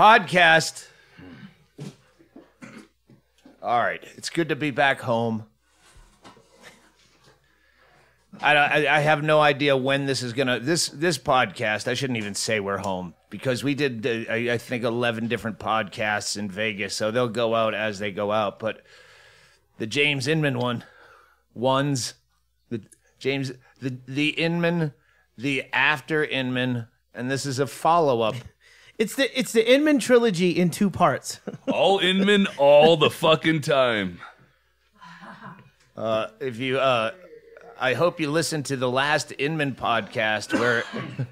podcast. All right, it's good to be back home. I, I I have no idea when this is gonna this this podcast. I shouldn't even say we're home because we did uh, I, I think eleven different podcasts in Vegas, so they'll go out as they go out. But the James Inman one, ones, the James the the Inman, the after Inman, and this is a follow up. It's the it's the Inman trilogy in two parts. All Inman all the fucking time. if you uh I hope you listened to the last Inman podcast where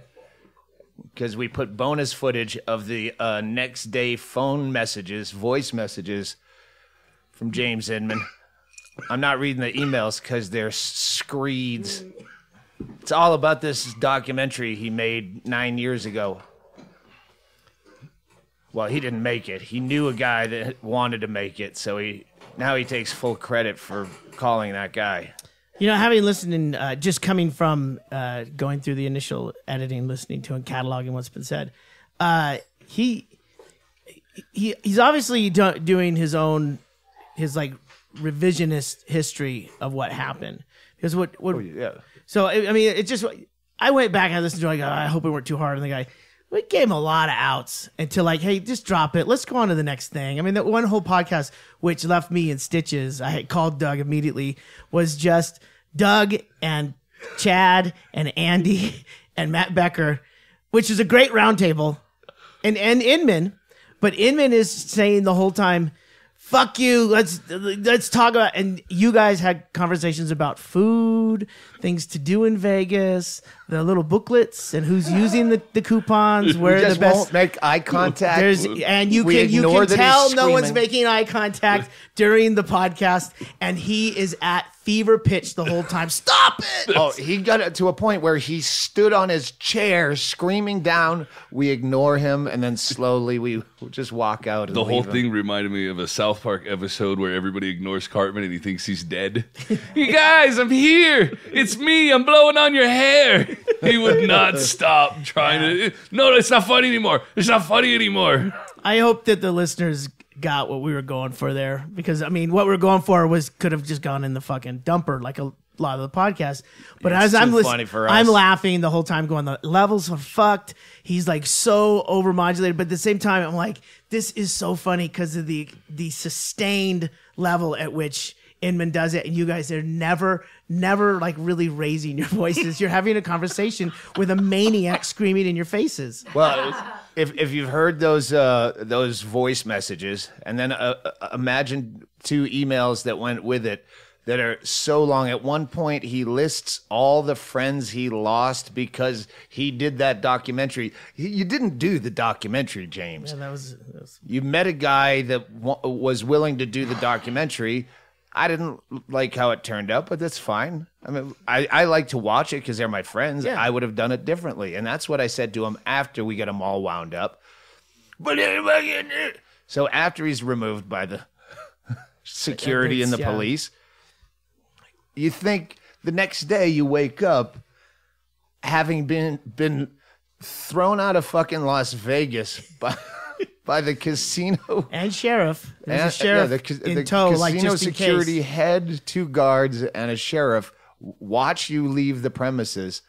because we put bonus footage of the uh, next day phone messages, voice messages from James Inman. I'm not reading the emails because they're screeds. It's all about this documentary he made nine years ago. Well, he didn't make it. He knew a guy that wanted to make it, so he now he takes full credit for calling that guy. You know, having listened and uh, just coming from uh, going through the initial editing, listening to and cataloging what's been said, uh, he he he's obviously do- doing his own his like revisionist history of what happened because what what Yeah. so I, I mean it just I went back and I listened to it, like I hope we weren't too hard on the guy. We gave him a lot of outs until like, hey, just drop it. Let's go on to the next thing. I mean, that one whole podcast, which left me in stitches, I had called Doug immediately, was just Doug and Chad and Andy and Matt Becker, which is a great roundtable, and and Inman, but Inman is saying the whole time, "Fuck you." Let's let's talk about. And you guys had conversations about food, things to do in Vegas, the little booklets, and who's using the, the coupons. Where We the just best. won't make eye contact. There's and you We can you can tell no one's making eye contact during the podcast, and he is at fever pitch the whole time. Stop it! Oh, he got it to a point where he stood on his chair screaming down. We ignore him, and then slowly we just walk out. And The whole leave him. thing reminded me of a South Park episode where everybody ignores Cartman and he thinks he's dead. you guys, I'm here. It's me. I'm blowing on your hair. He would not stop trying to. No, it's not funny anymore. It's not funny anymore. I hope that the listeners got what we were going for there because I mean, what we are going for was could have just gone in the fucking dumper like a lot of the podcast. But It's as I'm too listening, for us. I'm laughing the whole time, going the levels are fucked. He's like so overmodulated, but at the same time, I'm like, this is so funny because of the the sustained level at which. Inman does it, and you guys are never, never like really raising your voices. You're having a conversation with a maniac screaming in your faces. Well, if if you've heard those uh, those voice messages, and then uh, uh, imagine two emails that went with it that are so long. At one point, he lists all the friends he lost because he did that documentary. You didn't do the documentary, James. And that was, that was You met a guy that wa- was willing to do the documentary. I didn't like how it turned out, but that's fine. I mean, I, I like to watch it because they're my friends. Yeah. I would have done it differently. And that's what I said to him after we got him all wound up. But so after he's removed by the security and the Yeah. police, you think the next day you wake up having been been thrown out of fucking Las Vegas by by the casino and sheriff. There's and- a sheriff yeah, the, ca- in the tow, casino like just in security case. head, two guards, and a sheriff watch you leave the premises.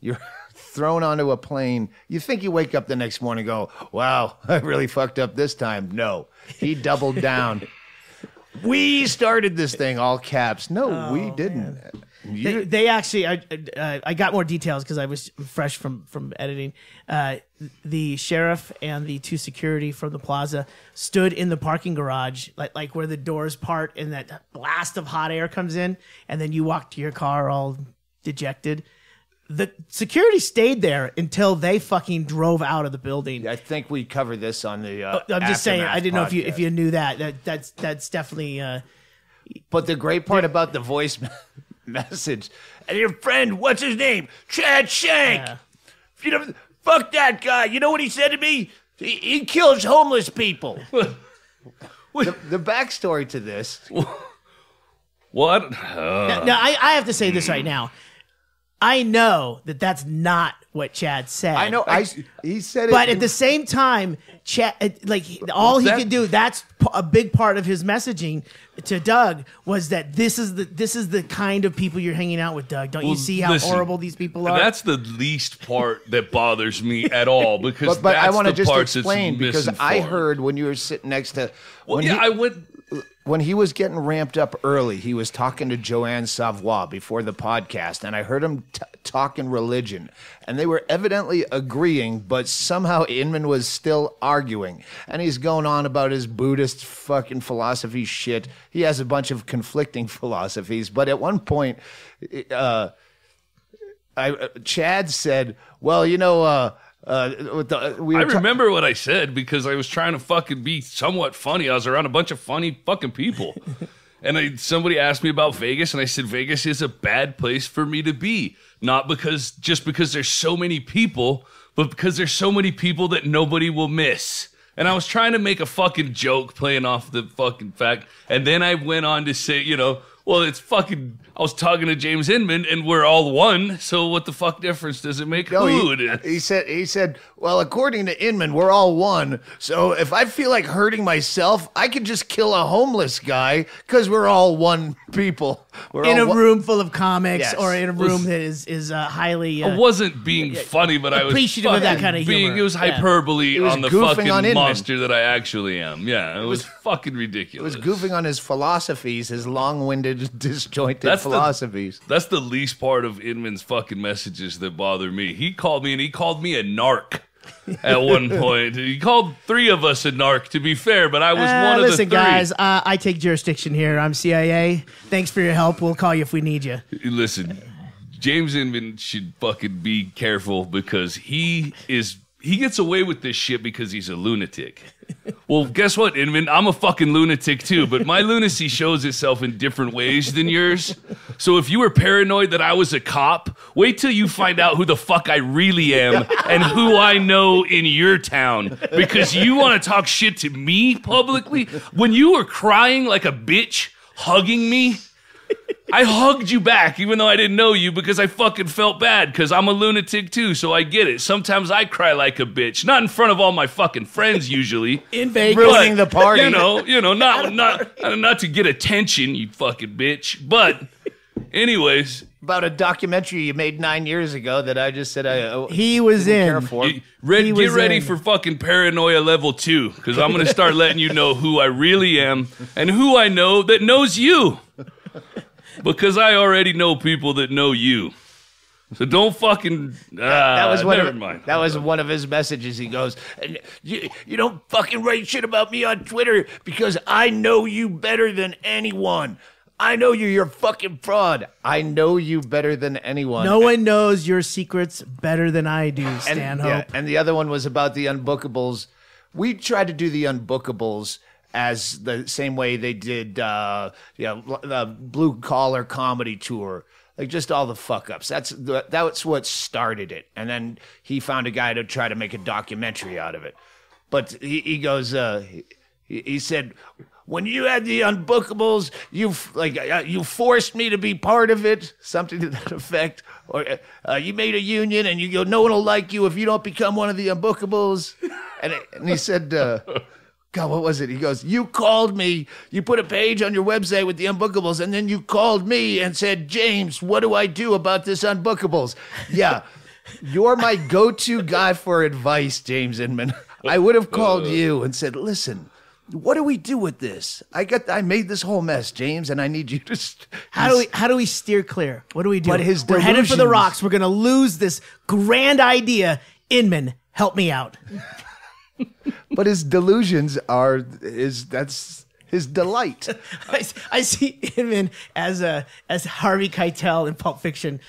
You're thrown onto a plane. You think you wake up the next morning and go, "Wow, I really fucked up this time." No, he doubled down. we started this thing, all caps. No, we oh, didn't. You- They, they actually, I, uh, I got more details because I was fresh from from editing. Uh, the sheriff and the two security from the plaza stood in the parking garage, like like where the doors part and that blast of hot air comes in, and then you walk to your car all dejected. The security stayed there until they fucking drove out of the building. I think we covered this on the. Uh, I'm just saying, I didn't know if you if you knew that. That that's that's definitely. Uh, But the great part about the voice me- message, and your friend, what's his name? Chad Shank. Yeah. You know, fuck that guy. You know what he said to me? He, he kills homeless people. the, the backstory to this, What? Uh, Now, now, I, I have to say this right now. I know that that's not what Chad said. I know. I he said it. But at the same time, Chad, uh, like all he that- could do, that's a big part of his messaging to Doug was that this is the this is the kind of people you're hanging out with, Doug. Don't you see how listen, horrible these people are? That's the least part that bothers me at all because but, but I want to just explain because I heard when you were sitting next to Well, yeah, he, I went. When he was getting ramped up early, he was talking to Joanne Savoy before the podcast, and I heard him t- talking religion, and they were evidently agreeing, but somehow Inman was still arguing, and he's going on about his Buddhist fucking philosophy shit. He has a bunch of conflicting philosophies, but at one point, uh, I uh, Chad said, "Well, you know." Uh, uh, the, we I were ta- remember what I said because I was trying to fucking be somewhat funny. I was around a bunch of funny fucking people. and I, somebody asked me about Vegas, and I said, Vegas is a bad place for me to be. Not because, just because there's so many people, but because there's so many people that nobody will miss. And I was trying to make a fucking joke playing off the fucking fact. And then I went on to say, you know, well, it's fucking. I was talking to James Inman, and we're all one. So what the fuck difference does it make No, who he, it is? he said he said, "Well, according to Inman, we're all one. So if I feel like hurting myself, I could just kill a homeless guy because we're all one people. We're in a one- room full of comics Yes. or in a room that is is uh, highly. I Uh, wasn't being funny, but I was Appreciative of that fucking kinda being. humor. It was Yeah. hyperbole was on the goofing fucking on Inman. monster that I actually am. Yeah, it was, fucking ridiculous. It ridiculous. was goofing on his philosophies, his long-winded, disjointed That's the- philosophies. That's the least part of Inman's fucking messages that bother me. He called me and he called me a narc at one point. He called three of us a narc, to be fair, but I was uh, one of listen, the three. guys, uh, I take jurisdiction here. I'm CIA. Thanks for your help. We'll call you if we need you. Listen, James Inman should fucking be careful because he is he gets away with this shit because he's a lunatic. Well, guess what, Inman? I'm a fucking lunatic too, but my lunacy shows itself in different ways than yours. So if you were paranoid that I was a cop, wait till you find out who the fuck I really am and who I know in your town. Because you want to talk shit to me publicly when you were crying like a bitch, hugging me. I hugged you back, even though I didn't know you, because I fucking felt bad, because I'm a lunatic too, so I get it. Sometimes I cry like a bitch, not in front of all my fucking friends usually. In Vegas. Ruining the party. You know, you know, not not not to get attention, you fucking bitch. But, anyways, About a documentary you made nine years ago that I just said I uh, He was didn't in. care for. you- red, He get was ready in. for fucking paranoia level two, because I'm gonna start letting you know who I really am and who I know that knows you. Because I already know people that know you. So don't fucking. that was ah, one never of, mind. That was one of his messages. He goes, you, you don't fucking write shit about me on Twitter because I know you better than anyone. I know you. You're a fucking fraud. I know you better than anyone. No one knows your secrets better than I do, and, Stanhope. yeah, and the other one was about the unbookables. We tried to do the unbookables as the same way they did, uh, yeah, the blue collar comedy tour. Like just all the fuck ups. That's the, that's what started it. And then he found a guy to try to make a documentary out of it. But he, he goes, uh, he, he said, when you had the unbookables, you like uh, you forced me to be part of it, something to that effect. Or uh, you made a union, and you go, no one will like you if you don't become one of the unbookables. And, and he said, uh, God, what was it? He goes, You called me. You put a page on your website with the unbookables, and then you called me and said, James, what do I do about this unbookables? Yeah, you're my go to guy for advice, James Inman. I would have called you and said, Listen, what do we do with this? I got, I made this whole mess, James, and I need you to. St- How do we how do we steer clear? What do we do? But his We're headed for the rocks. We're gonna lose this grand idea. Inman, help me out. But his delusions are is that's his delight. I, I see Inman as a as Harvey Keitel in Pulp Fiction.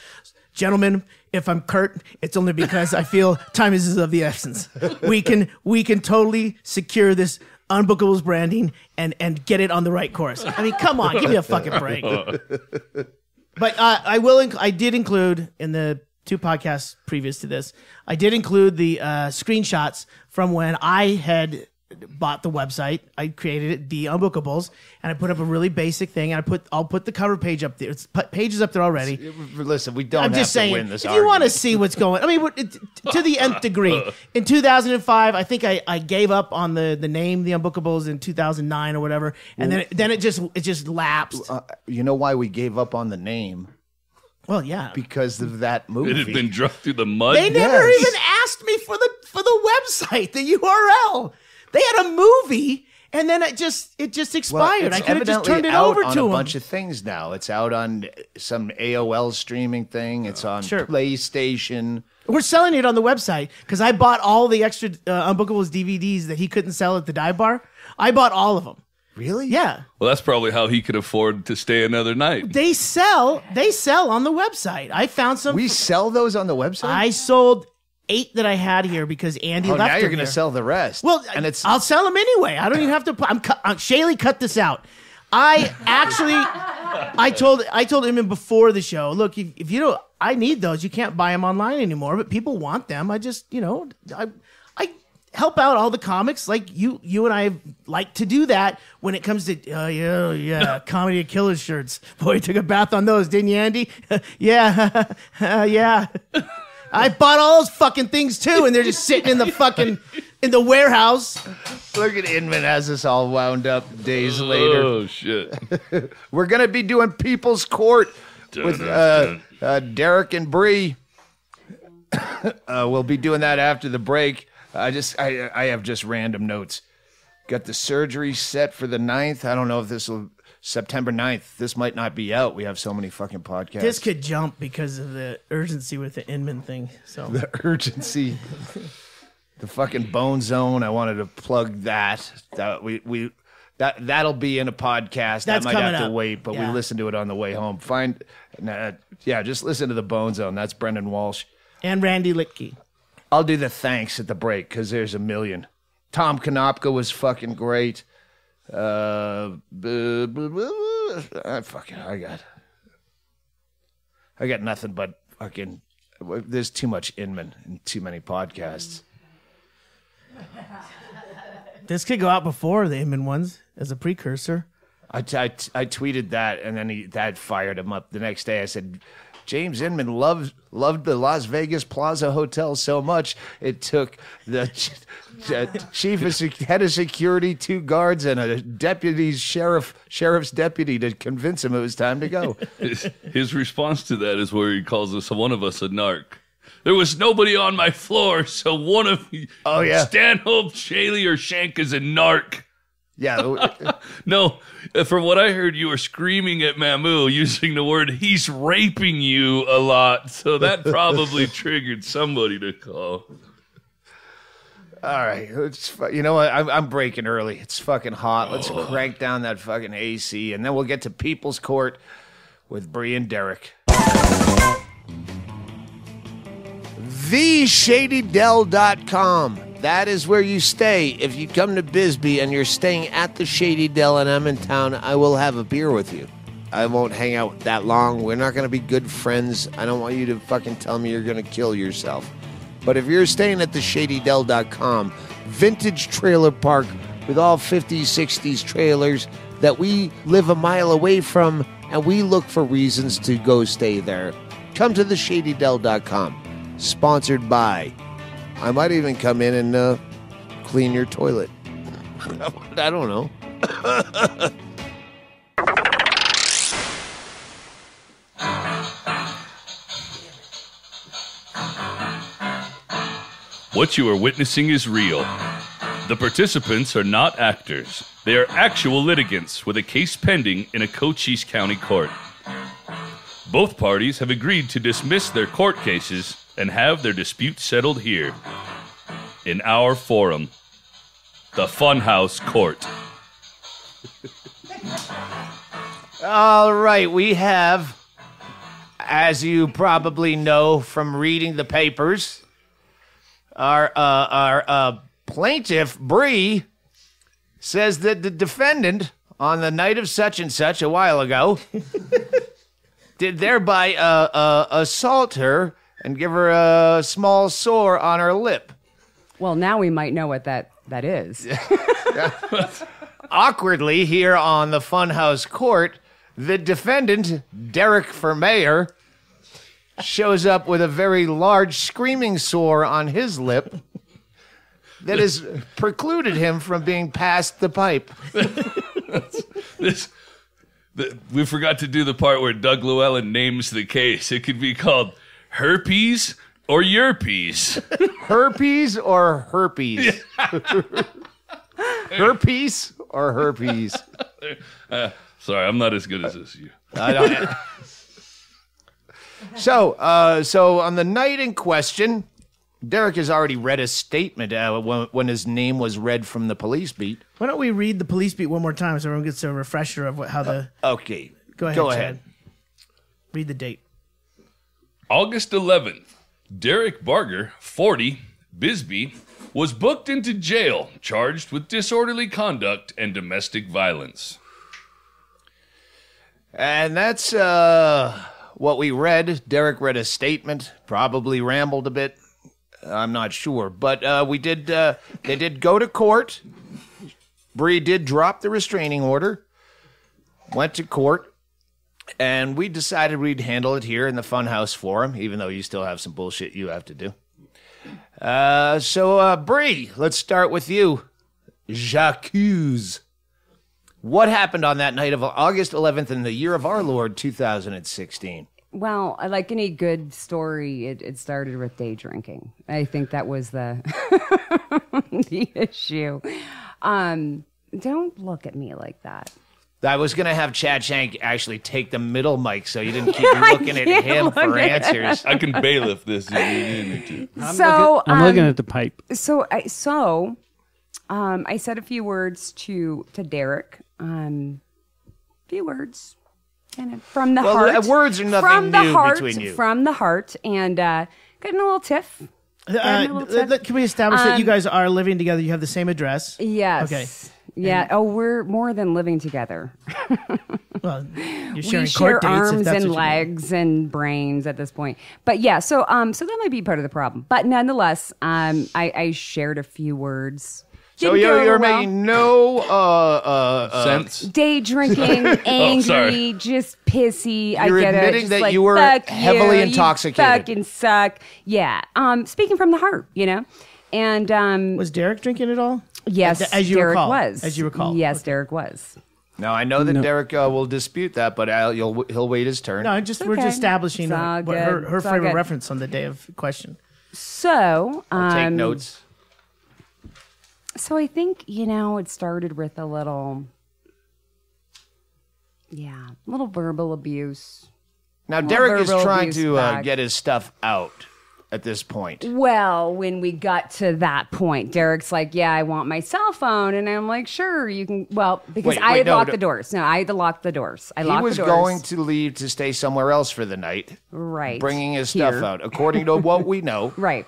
Gentlemen, if I'm curt, it's only because I feel time is of the essence. We can we can totally secure this unbookables branding and and get it on the right course. I mean, come on, give me a fucking break. But uh, I will. Inc- I did include in the two podcasts previous to this. I did include the uh, screenshots from when I had bought the website. I created it, the Unbookables, and I put up a really basic thing. And I put I'll put the cover page up there. It's pages up there already. Listen, we don't I'm have just to saying, win this if you want to see what's going, I mean, it, to the nth degree. In 2005, I think I, I gave up on the, the name, the Unbookables, in 2009 or whatever, and then it, then it just it just lapsed. Uh, you know why we gave up on the name? Well, yeah, Because of that movie. It had been drugged through the mud. they never Yes. even asked me for the for the website, the URL. They had a movie, and then it just it just expired. it's I could have just turned it out over on to a them. bunch of things now. It's out on some AOL streaming thing. It's on Sure. PlayStation. We're selling it on the website because I bought all the extra uh, Unbookables DVDs that he couldn't sell at the dive bar. I bought all of them. Really? Yeah. Well, that's probably how he could afford to stay another night. They sell. They sell on the website. I found some. We sell those on the website. I sold eight that I had here because Andy oh, left. now you're going to sell the rest. Well, and it's I'll sell them anyway. I don't even have to. I'm. Cut, uh, Chaille cut this out. I actually, I told I told him before the show. Look, if, if you don't, I need those. You can't buy them online anymore, but people want them. I just, you know, I, I help out all the comics like you, you and I like to do that when it comes to, uh, yeah, yeah, comedy of killers shirts. Boy, you took a bath on those, didn't you, Andy? yeah, uh, yeah. I bought all those fucking things too, and they're just sitting in the fucking in the warehouse. look at Inman has us all wound up days later. Oh shit! We're going to be doing People's Court with uh, uh, Derrick and Bre. uh, we'll be doing that after the break. I just I I have just random notes. Got the surgery set for the 9th. I don't know if this will September 9th. This might not be out. We have so many fucking podcasts. This could jump because of the urgency with the Inman thing. So the urgency. the fucking bone zone. I wanted to plug that. That we we that that'll be in a podcast. That's that might have to up. wait, but Yeah. we listen to it on the way home. Find uh, yeah, just listen to the bone zone. That's Brendan Walsh. and Randy Liedtke. I'll do the thanks at the break because there's a million. Tom Konopka was fucking great. Uh, blah, blah, blah, blah. I fucking I got I got nothing but fucking. There's too much Inman and too many podcasts. This could go out before the Inman ones as a precursor. I, t- I, t- I tweeted that, and then he, that fired him up. The next day, I said, James Inman loved loved the Las Vegas Plaza Hotel so much it took the ch- ch- chief of sec- head of security, two guards, and a deputy's sheriff sheriff's deputy to convince him it was time to go. His, his response to that is where he calls us one of us a narc. There was nobody on my floor, so one of Oh, yeah. Stanhope, Chaille, or Shank is a narc. Yeah, No, from what I heard, you were screaming at Mamu using the word "he's raping you" a lot, so that probably triggered somebody to call. all right. It's, you know what? I'm, I'm breaking early. It's fucking hot. Let's Oh. crank down that fucking AC, and then we'll get to People's Court with Bre and Derrick. TheShadyDell.com. That is where you stay. If you come to Bisbee and you're staying at the Shady Dell and I'm in Emmetown, I will have a beer with you. I won't hang out that long. We're not going to be good friends. I don't want you to fucking tell me you're going to kill yourself. But if you're staying at theshadydell.com, vintage trailer park with all 50s, 60s trailers that we live a mile away from and we look for reasons to go stay there. Come to the theshadydell.com. Sponsored by. I might even come in and uh, clean your toilet. I don't know. What you are witnessing is real. The participants are not actors. They are actual litigants with a case pending in a Cochise County court. Both parties have agreed to dismiss their court cases and have their dispute settled here in our forum, the Funhouse Court. All right, we have, as you probably know from reading the papers, our uh, our uh, plaintiff Bre says that the defendant on the night of such and such a while ago did thereby uh, uh, assault her and give her a small sore on her lip. Well, now we might know what that that is. Awkwardly, here on the Funhouse Court, the defendant, Derrick for mayor, shows up with a very large screaming sore on his lip that has precluded him from being passed the pipe. This, the, we forgot to do the part where Doug Llewellyn names the case. It could be called herpes or your peas. Herpes or herpes? herpes or herpes? Sorry, I'm not as good as this. You. I don't. so, uh, so on the night in question, Derrick has already read a statement uh, when, when his name was read from the police beat. Why don't we read the police beat one more time so everyone gets a refresher of what, how the. Okay, Go ahead. Go Chad. ahead. Read the date. August 11th, Derrick Barger, 40, Bisbee, was booked into jail charged with disorderly conduct and domestic violence. And that's uh, what we read. Derrick read a statement, probably rambled a bit. I'm not sure, but uh, we did. Uh, they did go to court. Bre did drop the restraining order. Went to court, and we decided we'd handle it here in the Funhouse Forum, even though you still have some bullshit you have to do. Uh, so, uh, Bre, let's start with you. J'accuse. What happened on that night of August 11th in the year of our Lord 2016? Well, I- like any good story, it, it started with day drinking. I think that was the the issue. Um, don't look at me like that. I was going to have Chad Shank actually take the middle mic so you didn't keep looking at him look for at answers. I can bailiff this if you need me to. so I'm um, looking at the pipe. so I so um, I said a few words to to Derrick. Um, few words, kind of from the Well, heart. words are nothing from the new heart, between you. From the heart, and uh, getting a little tiff. Uh, a little th- th- can we establish that you Um, guys are living together? You have the same address. Yes. Okay. Yeah. Oh, we're more than living together. Well, you're sharing we share court dates. arms and what you mean. legs and brains at this point. But yeah, so um, so that might be part of the problem. But nonetheless, um, I, I shared a few words. So Didn't you're, go you're well. making no uh, uh, uh, Sense? day drinking, angry, sorry. just pissy. I You're get it. admitting Just that like, you were heavily you, intoxicated." You fucking suck. Yeah. Um, speaking from the heart, you know. And um, Was Derrick drinking at all? Yes, as you Derrick recall. was. As you recall. Yes, Derrick was. Now I know that Derrick uh, will dispute that, but I'll, you'll, he'll wait his turn. No, just we're just establishing It's what her, good. her It's all favorite reference on the day of question. So I'll take um, notes. So I think, you know, it started with a little, yeah, a little verbal abuse. Now Derrick is trying to uh, get his stuff out at this point. Well, when we got to that point, Derrick's like, yeah, I want my cell phone. And I'm like, sure, you can. Well, because Wait, I wait, had no, locked no. the doors. No, I had to lock the doors. I He locked was the doors. going to leave to stay somewhere else for the night, right. bringing his here. stuff out, according to what we know. Right.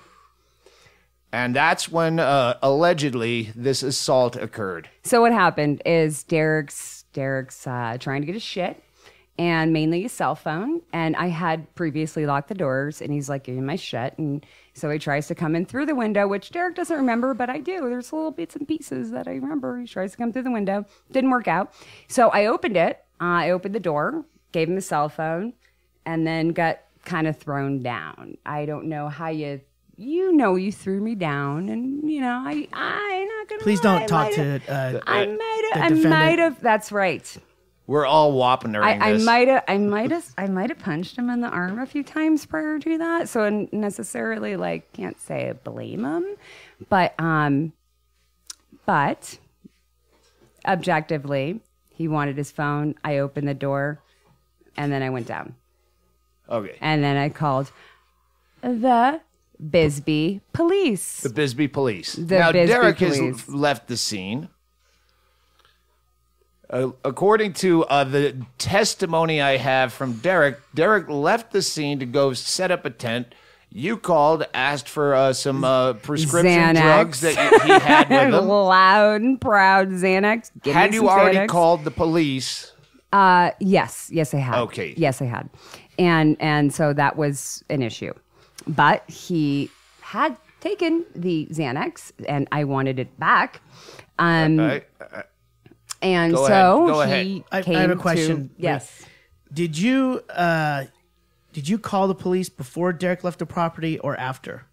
And that's when uh, allegedly this assault occurred. So what happened is Derrick's Derrick's uh, trying to get his shit and mainly his cell phone. And I had previously locked the doors, and he's like, "Give me my shit." And so he tries to come in through the window, which Derrick doesn't remember, but I do. There's little bits and pieces that I remember. He tries to come through the window, didn't work out. So I opened it. Uh, I opened the door, gave him his cell phone, and then got kind of thrown down. I don't know how you. You know, you threw me down, and you know, I, I'm not gonna. Please lie, don't talk to. Uh, I might the have. I might have. That's right. We're all whopping during I, I might have. I might have. I might have punched him in the arm a few times prior to that. So I necessarily like can't say I blame him, but um, but objectively, he wanted his phone. I opened the door, and then I went down, Okay. and then I called the Bisbee police. The Bisbee police. The now, Bisbee Derrick police. has left the scene. Uh, according to uh, the testimony I have from Derrick, Derrick left the scene to go set up a tent. You called, asked for uh, some uh, prescription Xanax. drugs that he had with him. Loud and proud, Xanax. Give Had you already Xanax. called the police? Uh, yes, yes, I had. Okay. Yes, I had, and and so that was an issue, but he had taken the Xanax and I wanted it back. Um, All right. And Go so ahead. Go he ahead. I- I came have a to- question. yes. Did you uh, did you call the police before Derrick left the property or after?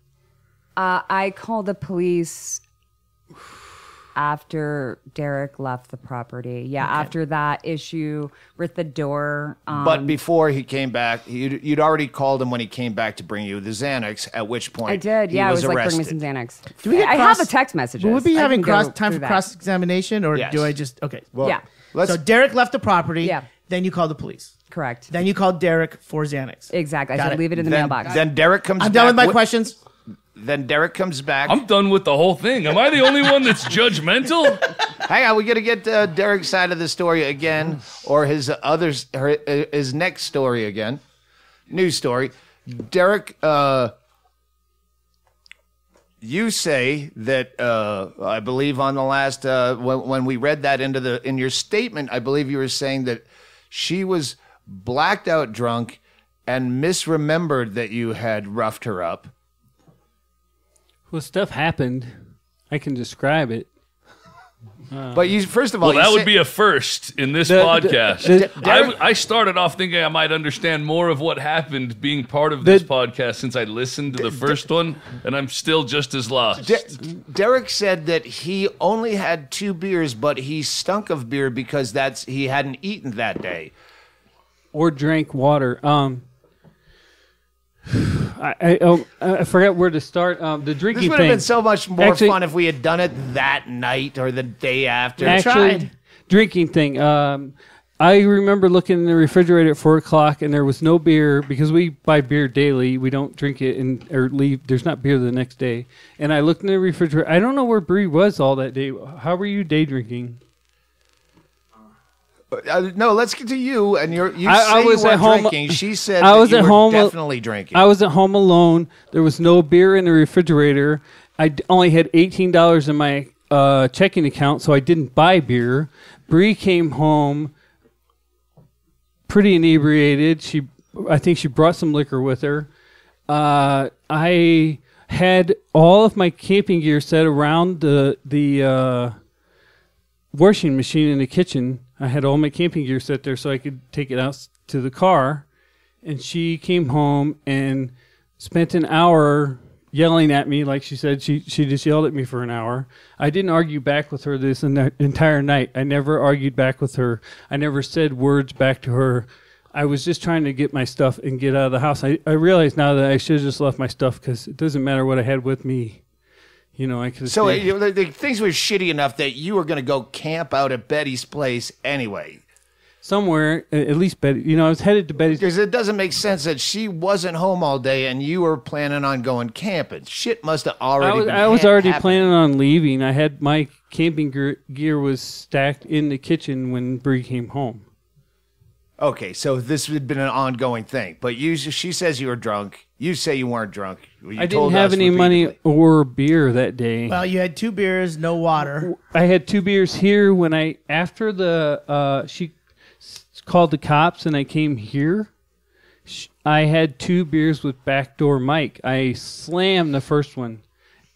Uh, I called the police after Derrick left the property. Yeah, after that issue with the door. Um, But before he came back, you'd, you'd already called him when he came back to bring you the Xanax. At which point I did. he Yeah, was I was like, arrested. bring me some Xanax. Do we get I have a text message. Will we be having cross time for that. cross examination, or Yes. do I just okay? Well, Yeah. Let's, so Derrick left the property. Yeah. Then you called the police. Correct. Then you called Derrick for Xanax. Exactly. I Got said it. leave it in the then, mailbox. then Derrick comes. I'm back done with my wi- questions. Then Derrick comes back. I'm done with the whole thing. Am I the only one that's judgmental? Hang on, we got to get uh, Derrick's side of the story again, or his other her, uh, his next story again. News story. Derrick, uh, you say that uh, I believe on the last uh, when, when we read that into the in your statement, I believe you were saying that she was blacked out drunk and misremembered that you had roughed her up. Well, stuff happened. I can describe it. But you first of all, Well, you that would be a first in this The- the- podcast. I, I w- I, started off thinking I might understand more of what happened being part of this The- podcast since I listened to the first one, and I'm still just as lost. De- Derrick said that he only had two beers, but he stunk of beer because that's he hadn't eaten that day. Or drank water. Um, I I, oh, I forgot where to start. Um, the This drinking would have thing. been so much more Actually- fun if we had done it that night or the day after. Actually, tried. drinking thing. Um, I remember looking in the refrigerator at four o'clock, and there was no beer because we buy beer daily. We don't drink it and or leave. There's not beer the next day. And I looked in the refrigerator. I don't know where Bre was all that day. How were you day drinking? Uh, no, let's get to you. And you're, you I- I was you at home- drinking. She said I was you at home- definitely drinking. I was at home alone. There was no beer in the refrigerator. I only had eighteen dollars in my uh, checking account, so I didn't buy beer. Bre came home pretty inebriated. She, I think, she brought some liquor with her. Uh, I had all of my camping gear set around the the uh, washing machine in the kitchen. I had all my camping gear set there so I could take it out to the car. And she came home and spent an hour yelling at me like she said. She she just yelled at me for an hour. I didn't argue back with her this en- entire night. I never argued back with her. I never said words back to her. I was just trying to get my stuff and get out of the house. I, I realize now that i should have just left my stuff because it doesn't matter what i had with me you know i could so you know, the, the things were shitty enough that you were going to go camp out at Betty's place anyway. somewhere at least betty you know i was headed to betty's Because it doesn't make sense that she wasn't home all day and you were planning on going camping. Shit must have already I was, been I was ha- already planning on leaving. I had my camping gear, gear was stacked in the kitchen when Bre came home. Okay, so this had been an ongoing thing, but you she says you were drunk. You say you weren't drunk. You I didn't told have us any money or beer that day. Well, you had two beers, no water. I had two beers here when I after the uh, she called the cops and I came here. I had two beers with backdoor Mike. I slammed the first one,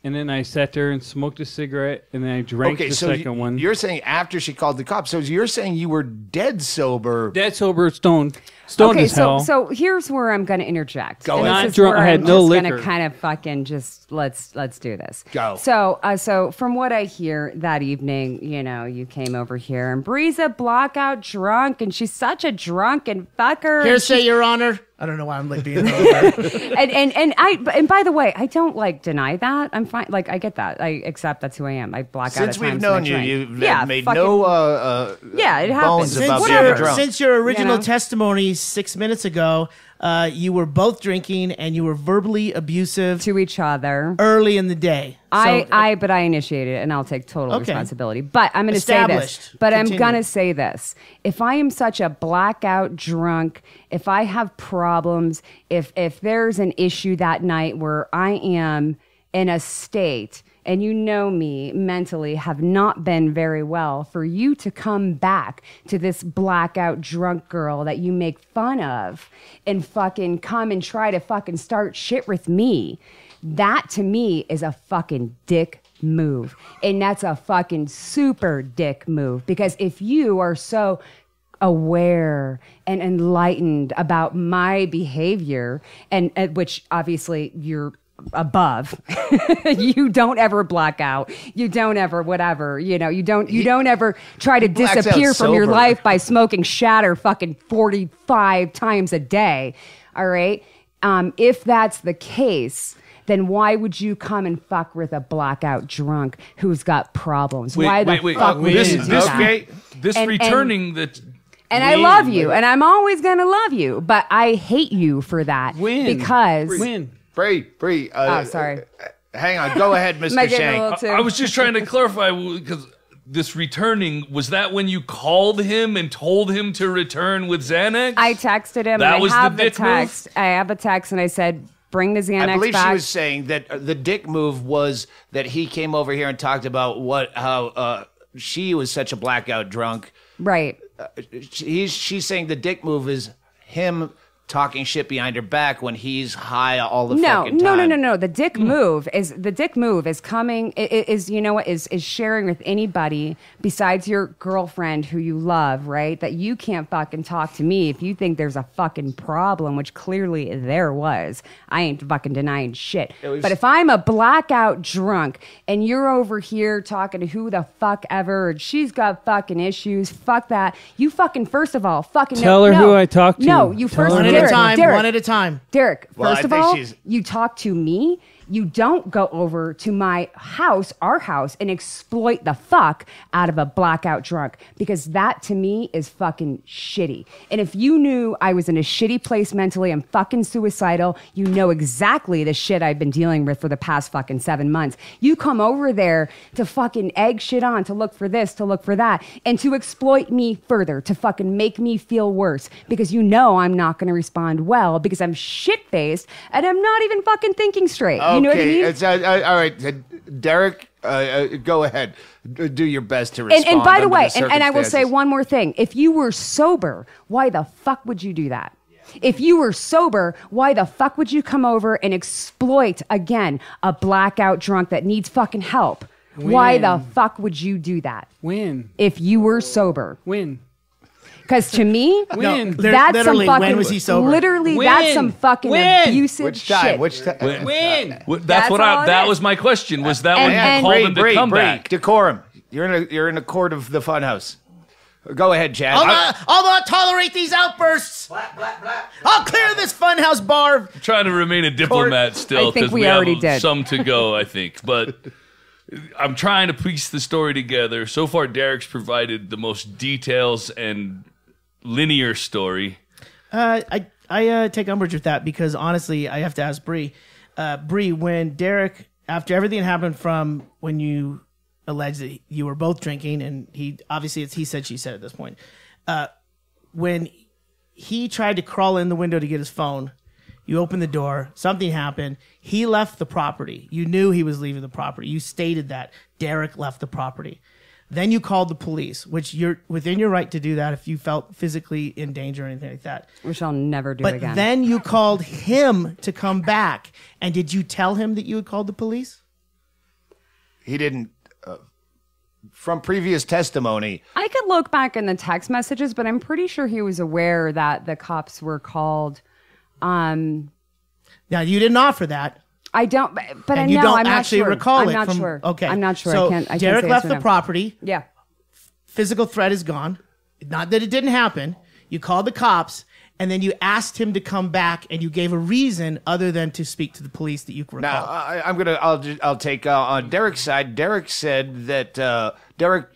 and then I sat there and smoked a cigarette, and then I drank Okay, the so second you, one. you're saying after she called the cops. So you're saying you were dead sober. Dead sober, stoned, stoned okay, as so hell. so here's where I'm going to interject. Go And ahead. this Not is drunk, where I had I'm no just liquor. Gonna kind of fucking just let's let's do this. Go. So uh, so from what I hear that evening, you know, you came over here and Breeza a blackout drunk, and she's such a drunken fucker. and Hearsay, Your Honor. I don't know why I'm like being. over. and and and I and by the way, I don't like deny that. I'm fine. Like I get that. I accept that's who I am. I black out. Since at we've times when I known you, drink. you've yeah, made fucking- no uh, uh, Yeah, it bones happens. since, about Whatever. being your, drunk. since your original know? testimony six minutes ago, uh, you were both drinking and you were verbally abusive to each other. early in the day. I, So- I, but I initiated it, and I'll take total Okay. responsibility. But I'm going to say this. But Continue. I'm going to say this: if I am such a blackout drunk, if I have problems, if if there's an issue that night where I am in a state, and you know me mentally have not been very well, for you to come back to this blackout drunk girl that you make fun of, and fucking come and try to fucking start shit with me That to me is a fucking dick move. And that's a fucking super dick move because if you are so aware and enlightened about my behavior and, and which obviously you're above you don't ever black out you don't ever whatever you know you don't you don't ever try to disappear from your life by smoking shatter fucking 45 times a day all right um, if that's the case then why would you come and fuck with a blackout drunk who's got problems Wait, why the wait, wait. fuck Uh, would this- you do this- that? Okay. This And- and- returning that And I love you, and I'm always gonna love you, but I hate you for that Win. because Win. Bre, Bre. Uh, Oh, sorry. Hang on. Go ahead, Mr. Shank. little? I was just trying to clarify because this returning was that when you called him and told him to return with Xanax? I texted him. That and was I have the the, dick move? I have a text, and I said, "Bring the Xanax I believe back." she was saying that uh, the dick move was that he came over here and talked about what how uh, she was such a blackout drunk. right. He's she's saying the dick move is him talking shit behind her back when he's high all the No, fucking no, time. no, no, no. The dick hmm. move is the dick move is coming. i- i- Is you know what is is sharing with anybody besides your girlfriend who you love, right? That you can't fucking talk to me if you think there's a fucking problem, which clearly there was. I ain't fucking denying shit. was- but if I'm a blackout drunk and you're over here talking to who the fuck ever, and she's got fucking issues, fuck that. You fucking first of all, fucking Tell no, her no. who I talked to. No, you Tell first her One who at a Derrick, time. Derrick, One at a time. Derrick, Well, first I of think all, she's- you talk to me. You don't go over to my house, our house, and exploit the fuck out of a blackout drunk because that to me is fucking shitty. And if you knew I was in a shitty place mentally, I'm fucking suicidal, you know exactly the shit I've been dealing with for the past fucking seven months. You come over there to fucking egg shit on, to look for this, to look for that, and to exploit me further, to fucking make me feel worse because you know I'm not gonna respond well because I'm shit faced and I'm not even fucking thinking straight. Oh, You know what I Okay, mean? it's, uh, uh, all right, Derrick. Uh, uh, go ahead. Do your best to respond. and by the under way, and, and I will say one more thing. If you were sober, why the fuck would you do that? If you were sober, why the fuck would you come over and exploit again a blackout drunk that needs fucking help? Why the fuck would you do that? Win. If you were sober, Win. Because to me, Win. Lit- that's literally, some fucking. when was he sober? Literally, that's some fucking Win. abusive Which time? shit. Which time? Win. Wh- that's, That's what I. it That is. was my question. Was that And- when you called Bre, him to come Bre, back? Decorum. You're in a you're in a court of the funhouse. Go ahead, Chad. I'll not, I'll not tolerate these outbursts. I'll clear this funhouse bar. trying to remain a diplomat still because we we, have did. some to go. I think, but I'm trying to piece the story together. So far, Derrick's provided the most details and linear story. Uh, I I uh, take umbrage with that because honestly, I have to ask Bre. Uh, Bre, when Derrick, after everything happened from when you alleged that you were both drinking, and he obviously it's he said she said at this point, uh, when he tried to crawl in the window to get his phone, you opened the door, something happened. He left the property. You knew he was leaving the property. You stated that Derrick left the property. Then you called the police, which you're within your right to do that if you felt physically in danger or anything like that. which I'll never do But again. then you called him to come back. And did you tell him that you had called the police? he didn't. Uh, from previous testimony, I could look back in the text messages, but I'm pretty sure he was aware that the cops were called. Um, Now you didn't offer that, I don't, but, but I and you know don't I'm not actually sure. recall I'm it. not from, sure. Okay, I'm not sure. So I can't. I can't Derrick say left the no. property. Yeah. Physical threat is gone. Not that it didn't happen. You called the cops, and then you asked him to come back, and you gave a reason other than to speak to the police that you recall. Now I, I'm gonna I'll ju- I'll take uh, on Derrick's side. Derrick said that uh, Derrick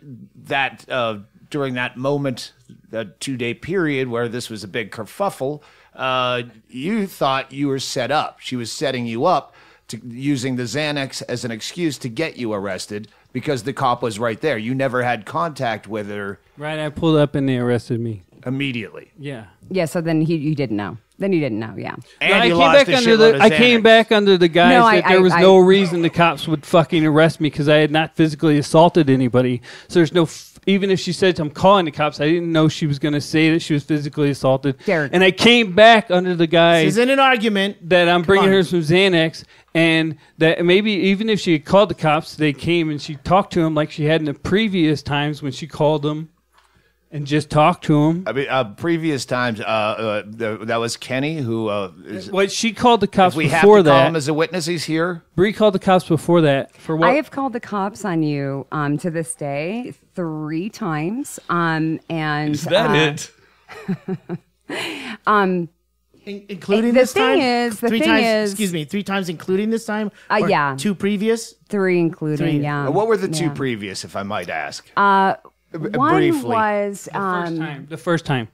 that uh, during that moment, that two day period where this was a big kerfuffle, uh, you thought you were set up. She was setting you up to using the Xanax as an excuse to get you arrested because the cop was right there. You never had contact with her Right, I pulled up and they arrested me. immediately. Yeah. Yeah. So then he, you didn't know. Then you didn't know, yeah. And I you came lost back a under the. of I came back under the guise No, I- that there I- was I- no reason the cops would fucking arrest me because I had not physically assaulted anybody. So there's no. F- even if she said I'm calling the cops, I didn't know she was going to say that she was physically assaulted. Derrick. And I came back under the guise She's in an argument. that I'm bringing on. her some Xanax, and that maybe even if she had called the cops, they came and she talked to him like she had in the previous times when she called them, and just talk to him. I mean, uh, previous times, uh, uh, the, that was Kenny who uh, is. What she called the cops If we have before to call him as a witness, he's here. Bre called the cops before that for what? I have called the cops on you um, to this day three times. Um, and Is that uh, it? In- including The this thing time. is- the three thing times. is- excuse me, three times including this time. Uh, Or yeah. two previous. Three, including Three. yeah. Uh, what were the two yeah. previous, if I might ask? Uh, B- one briefly. was the um, first time. The first time.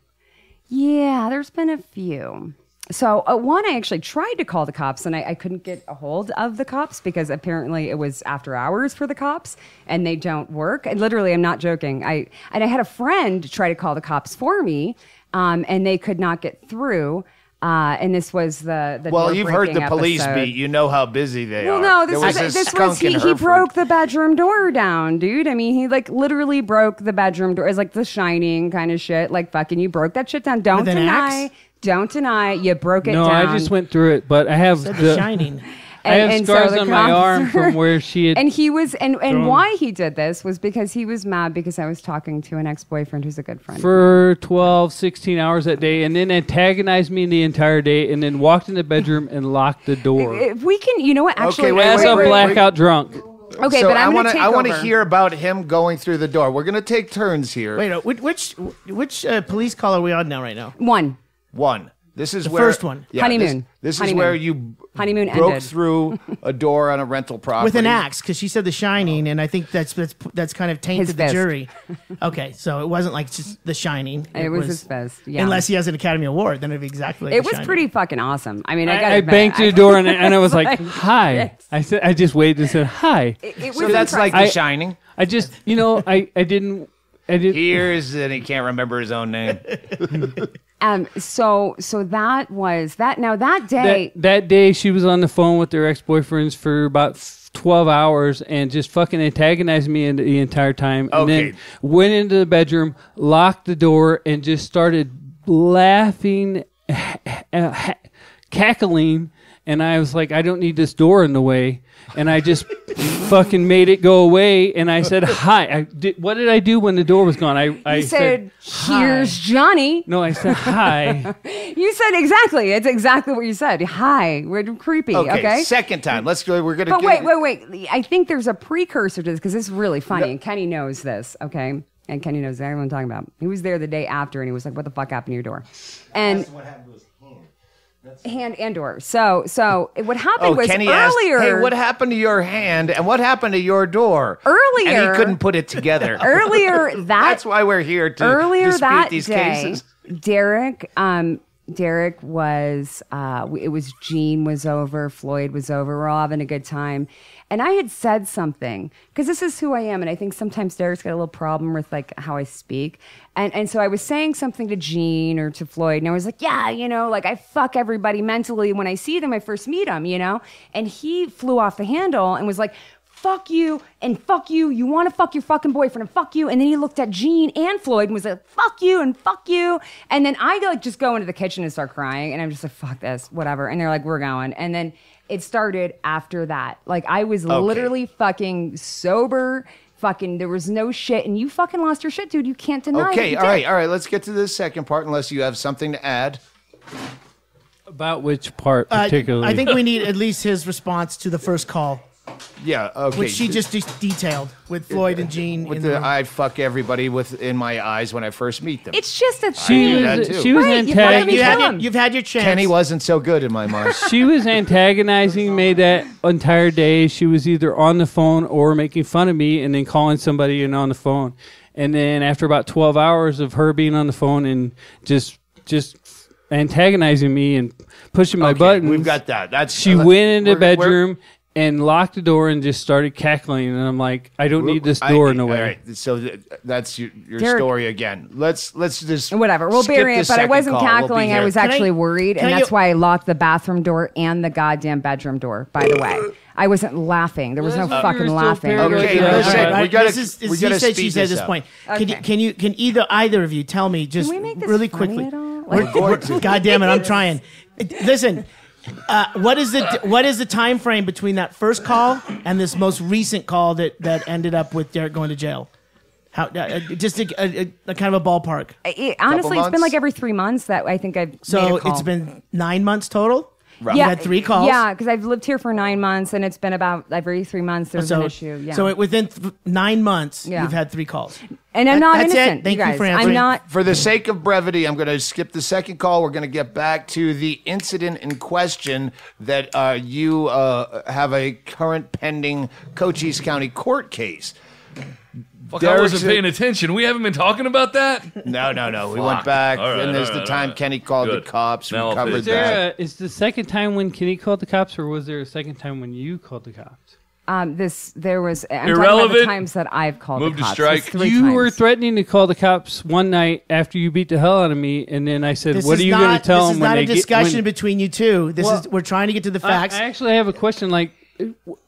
Yeah, there's been a few. So uh, one, I actually tried to call the cops, and I, I couldn't get a hold of the cops because apparently it was after hours for the cops, and they don't work. And literally, I'm not joking. I and I had a friend try to call the cops for me, um, and they could not get through. Uh, and this was the the well, you've heard the door-breaking police episode. beat. You know how busy they Well, are. no, this There was, a this was he, he broke the bedroom door down, dude. I mean, he like literally broke the bedroom door. It's like the shining kind of shit. Like fucking, you broke that shit down. Don't deny. axe? Don't deny. You broke it No, down. I just went through it, but I have Said the, the shining. I have And- and so scars the on my arm are- from where she had. And he was, and and Thrown- why he did this was because he was mad because I was talking to an ex boyfriend who's a good friend. for 12, 16 hours that day, and then antagonized me the entire day, and then walked in the bedroom and locked the door. if we can, you know what? Actually, wait, As wait, a wait, blackout drunk. okay, so but I'm I gonna wanna- I want to hear about him going through the door. We're going to take turns here. Wait, which which, which uh, police call are we on now? Right now. one. One. This is The where first one. Yeah, Honeymoon. This, this is Honeymoon. where you Honeymoon broke ended. through a door on a rental property With an axe, because she said The Shining, and I think that's that's that's kind of tainted His the fist. jury. Okay, so it wasn't like just The Shining. It was his best. yeah. Unless he has an Academy Award, then it'd be exactly like It The was Shining. pretty fucking awesome. I mean, I, I, gotta I admit, banged through the door and, and I was like, Like, "Hi." yes. I said, I just waved and said, "Hi." It, it was So that's like impressive. The I- Shining. I just, you know, I, I didn't, I didn't. Here's and he can't remember his own name. Um, so so that was that. Now that day, that, that day she was on the phone with their ex-boyfriends for about f- 12 hours and just fucking antagonized me the entire time and Okay. then went into the bedroom locked the door and just started laughing cackling and i was like i don't need this door in the way and i just fucking made it go away and i said hi I did, what did i do when the door was gone i, I you said, "Here's Johnny." no i said hi You said exactly. It's exactly what you said. Hi, we're creepy. Okay, Okay. second time. Let's go. We're gonna. but get- wait, wait, wait. I think there's a precursor to this because this is really funny, and Kenny knows this. Okay. And Kenny knows everyone I'm talking about. He was there the day after, and he was like, "What the fuck happened to your door?" And hand and door. So, so what happened Oh, was Kenny earlier. asked, "Hey, what happened to your hand? And what happened to your door?" Earlier- and he couldn't put it together. earlier that That's why we're here to earlier dispute that these day, cases. Derrick, um, Derrick was, uh, it was Gene was over, Floyd was over. We're all having a good time, and I had said something because this is who I am, and I think sometimes Derrick's got a little problem with like how I speak, and and so I was saying something to Gene or to Floyd, and I was like, yeah, you know, like I fuck everybody mentally when I see them, I first meet them, you know, and he flew off the handle and was like fuck you and fuck you. You want to fuck your fucking boyfriend and fuck you. And then he looked at Gene and Floyd and was like, fuck you and fuck you. And then I like just go into the kitchen and start crying. And I'm just like, fuck this, whatever. And they're like, we're going. And then it started after that. Like I was literally fucking sober. Fucking, there was no shit, and you fucking lost your shit, dude. You can't deny it. Okay, You all did. right, all right. Let's get to the second part, unless you have something to add. about which part Uh, particularly I think we need at least his response to the first call, Yeah, okay. which she just de- detailed with Floyd and Gene. with in the room. I'd fuck everybody with in my eyes when I first meet them. It's just a she do that was too. she was Right, you antag- fucking you had kill your, him. you've had your chance. Kenny wasn't so good in my mind. she was antagonizing me that entire day. She was either on the phone or making fun of me and then calling somebody and on the phone. And then after about 12 hours of her being on the phone and just just antagonizing me and pushing my Okay, buttons, We've got that. That's she uh, went in the we're- we're- bedroom and locked the door and just started cackling. And I'm like, I don't need this I- door in the way. right, so th- that's your, your Derrick- story again. Let's let's just Whatever. We'll skip bury the it, but I wasn't call. We'll cackling. I was Can I- actually worried, and I that's get- why I locked the bathroom door and the goddamn bedroom door. By the way, I wasn't laughing. There was no Well, that's uh, fucking laughing. paranoid. Okay, All right, listen, All right, we gotta this is, we this- gotta he said speed she said this this up. point. Can you can you can either either of you tell me just we make this really funny quickly? at all? We're- Like- we're- God damn it! I'm trying. Listen, uh, what is the what is the time frame between that first call and this most recent call that that ended up with Derrick going to jail? How uh, uh, just a, a, a kind of a ballpark. It- honestly, it's been like every three months that I think I've made So a call. it's been nine months total. Right. You had three calls. Yeah, because I've lived here for nine months, and it's been about every three months there's So an issue. Yeah. so it, within th- nine months, Yeah. you've had three calls. and I'm That- not that's it. innocent. Thank you guys. for I'm not. For the sake of brevity, I'm going to skip the second call. We're going to get back to the incident in question that uh, you uh, have a current pending Cochise County court case. Fuck, I Derrick's wasn't a- paying attention. We haven't been talking about that. No, no, no. We went back, All right, and there's all the right, time all right. Kenny called Good. the cops. Now we I'll covered pay Is there that. a, is the second time when Kenny called the cops, or was there a second time when you called the cops? Um, this there was. I'm talking about the Irrelevant. times that I've called Move the to cops. strike. It's three you times. were threatening to call the cops one night after you beat the hell out of me, and then I said, This "What is are you not, going to tell them?" This them is when not they a get?" discussion when- between you two. This Well, is we're trying to get to the I, facts. I actually have a question. Like,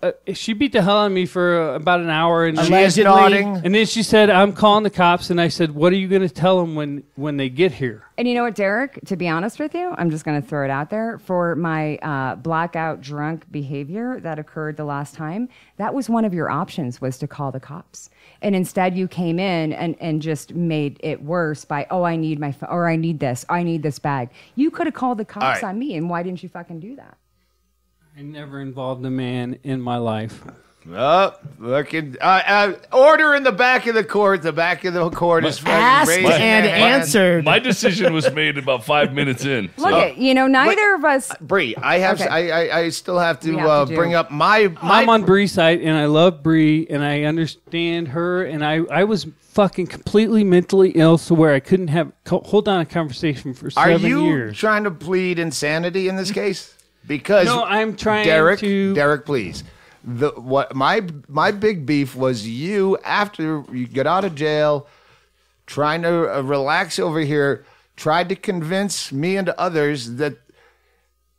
uh, she beat the hell out of me for uh, about an hour, and She is nodding. and then she said, "I'm calling the cops," and I said, "What are you going to tell them when when they get here?" And you know what, Derrick? To be honest with you, I'm just going to throw it out there. For my uh, blackout drunk behavior that occurred the last time, that was one of your options was to call the cops. And instead, you came in and, and just made it worse by, oh, I need my phone, or I need this, I need this bag. You could have called the cops right. on me, and why didn't you fucking do that? I never involved a man in my life. Oh, looking. Uh, uh, order in the back of the court. The back of the court is fucking Asked raising and their answered. My decision was made about five minutes in. Look at, you know, neither of us. Bre, I have. Okay. I, I. I still have to, We have uh, to do- bring up my. my I'm on Bre's side, and I love Bre, and I understand her, and I, I was fucking completely mentally ill, so where I couldn't have co- hold on a conversation for Are seven you years. trying to plead insanity in this case? Because No, I'm trying Derrick, to- Derrick, please. The what my my big beef was you after you get out of jail, trying to uh, relax over here, tried to convince me and others that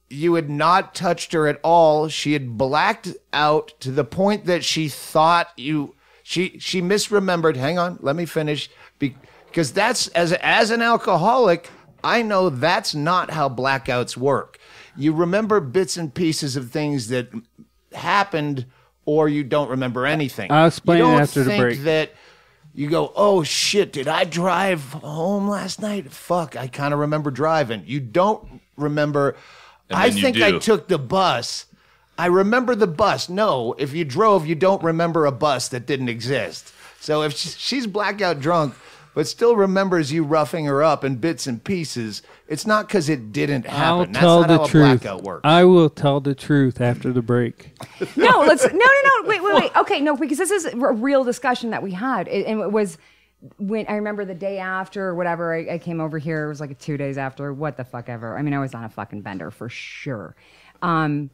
you had not touched her at all. She had blacked out to the point that she thought you she she misremembered. Hang on, let me finish because that's as as an alcoholic, I know that's not how blackouts work. You remember bits and pieces of things that happened or you don't remember anything. I'll explain you don't after the think break. That you go, oh shit, did I drive home last night? Fuck, I kind of remember driving. You don't remember. I then you think I took the bus. I remember the bus. No, if you drove, you don't remember a bus that didn't exist. So if she's blackout drunk, but still remembers you roughing her up in bits and pieces, it's not because it didn't happen. I'll That's tell not the how truth. blackout works. I will tell the truth after the break. No, let's, no, no, no, wait, wait, wait. Okay, no, because this is a real discussion that we had. It, and it was when I remember the day after or whatever I, I came over here. It was like two days after, what the fuck ever. I mean, I was on a fucking bender for sure. Um,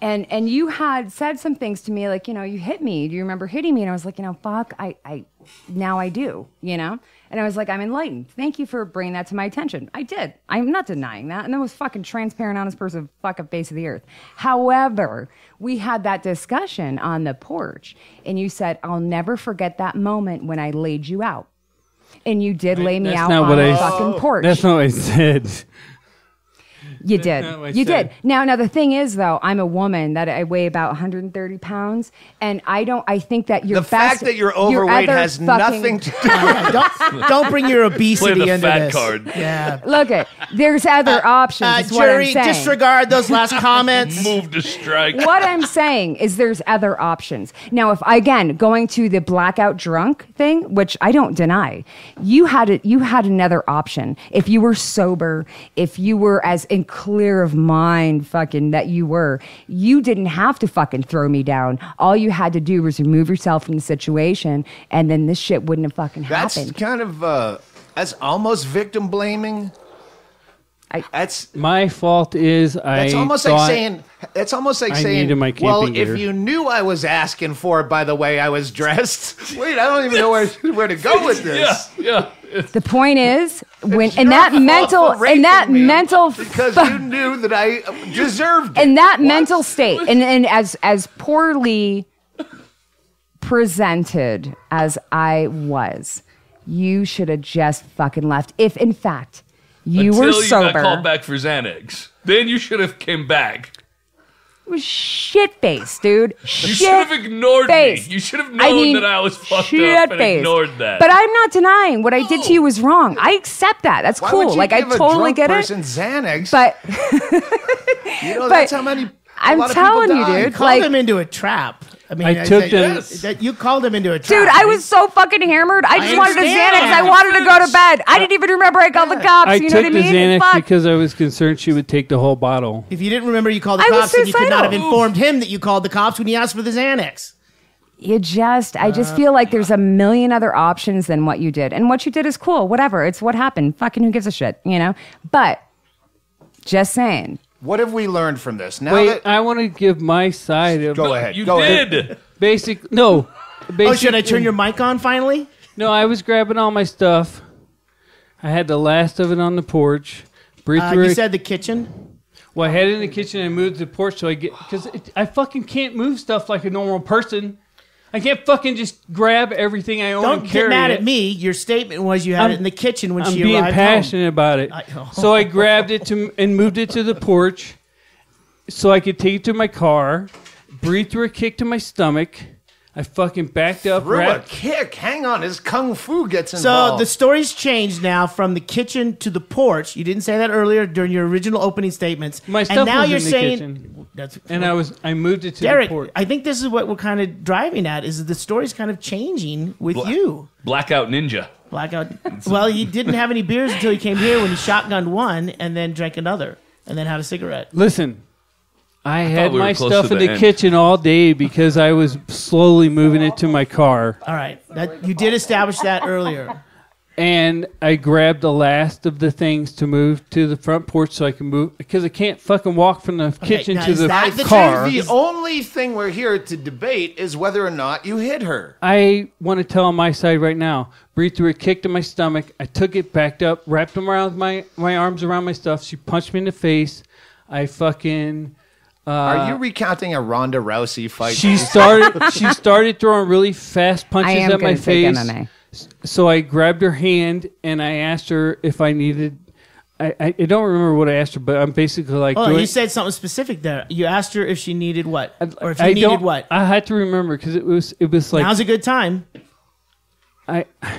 and and you had said some things to me like you know you hit me do you remember hitting me and i was like you know fuck i i now i do you know? And i was like i'm enlightened. Thank you for bringing that to my attention. I did. I'm not denying that. And that was fucking transparent honest person fuck up face of the earth. However we had that discussion on the porch and you said i'll never forget that moment when i laid you out. And you did lay me out on the I- fucking porch. That's not what I said. You did. not what I You said. did. Now, now the thing is, though, I'm a woman that I weigh about 130 pounds, and I don't. I think that your the fact that you're your overweight other has fucking- nothing to do don't don't bring your obesity Play the into fat this. card. Yeah. Look it. There's other options. Uh, is what I'm jury, disregard those last comments. Move to strike. what I'm saying is there's other options. Now, if again going to the blackout drunk thing, which I don't deny, you had it. You had another option. If you were sober, if you were as in clear of mind, fucking that you were, you didn't have to fucking throw me down. All you had to do was remove yourself from the situation, and then this shit wouldn't have fucking That's happened. That's kind of uh, that's almost victim blaming. That's My fault is I. that's almost thought, like saying that's almost like I saying my well camping if you knew I was asking for it by the way I was dressed. Wait, I don't even know where where to go with this. Yeah, yeah. The point is when in that mental in that me mental because fu- you knew that I deserved it. in that What? mental state and, and as as poorly presented as I was, you should have just fucking left. If in fact you Until were you got sober, called back for Xanax. Then you should have came back. It was shit face, dude. You should have ignored face. me. You should have known that I was fucked shit up and face. ignored that. But I'm not denying what I did to you was wrong. I accept that. That's Why cool. would you like I give a totally drunk get person it. Xanax? But you know, that's how many. a I'm lot of people telling you, die. dude. Called Like- him into a trap. I mean, I took that, them- that- you called him into a trap. Dude, I was so fucking hammered. I just I wanted a understand. Xanax. I wanted to go to bed. I didn't even remember I called the cops. I you know took what I the mean? Xanax Fuck. because I was concerned she would take the whole bottle. If you didn't remember you called the I was cops, then you could not have suicidal. informed him that you called the cops when he asked for the Xanax. you just, I just feel like there's a million other options than what you did. And what you did is cool. Whatever. It's what happened. Fucking who gives a shit, you know? But just saying. What have we learned from this? Now Wait, that I want to give my side of go ahead, you go did. ahead. basic. No, basic, Oh, should I turn your mic on finally? No, I was grabbing all my stuff. I had the last of it on the porch. Breathe Uh, through you it. said the kitchen. well, I had it in the kitchen and moved to the porch so I get because I fucking can't move stuff like a normal person. I can't fucking just grab everything I own Don't and get carry mad it. at me. Your statement was you had I'm- it in the kitchen when I'm she being arrived passionate about it. I- oh. So I grabbed it to and moved it to the porch so I could take it to my car, breathe through a kick to my stomach. I fucking backed up, Through a grabbed, kick. Hang on, his kung fu gets in. So involved. the story's changed now from the kitchen to the porch. You didn't say that earlier during your original opening statements. My and stuff now was you're in the saying kitchen. that's and I was I moved it to Derrick. the porch. I think this is what we're kind of driving at. Is the story's kind of changing with you. Blackout Ninja. Blackout. well, you didn't have any beers until you came here when you shotgunned one and then drank another and then had a cigarette. Listen, I, had we my stuff in the the end. kitchen all day because I was slowly moving it to my car. All right, that you did establish that earlier. And I grabbed the last of the things to move to the front porch so I can move because I can't fucking walk from the kitchen to is the that the car. the only thing we're here to debate is whether or not you hit her. I want to tell on my side right now. Breathe through a kick to my stomach. I took it, backed up, wrapped them around my my arms around my stuff. She punched me in the face. I fucking. Uh, Are you recounting a Ronda Rousey fight? She started. she started throwing really fast punches I am at my going to take face. MMA. So I grabbed her hand and I asked her if I needed. I, I, I don't remember what I asked her, but I'm basically like. Oh, you I- said something specific there. You asked her if she needed what, or if you I needed don't- what. I had to remember because it was it was like Now's a good time. I.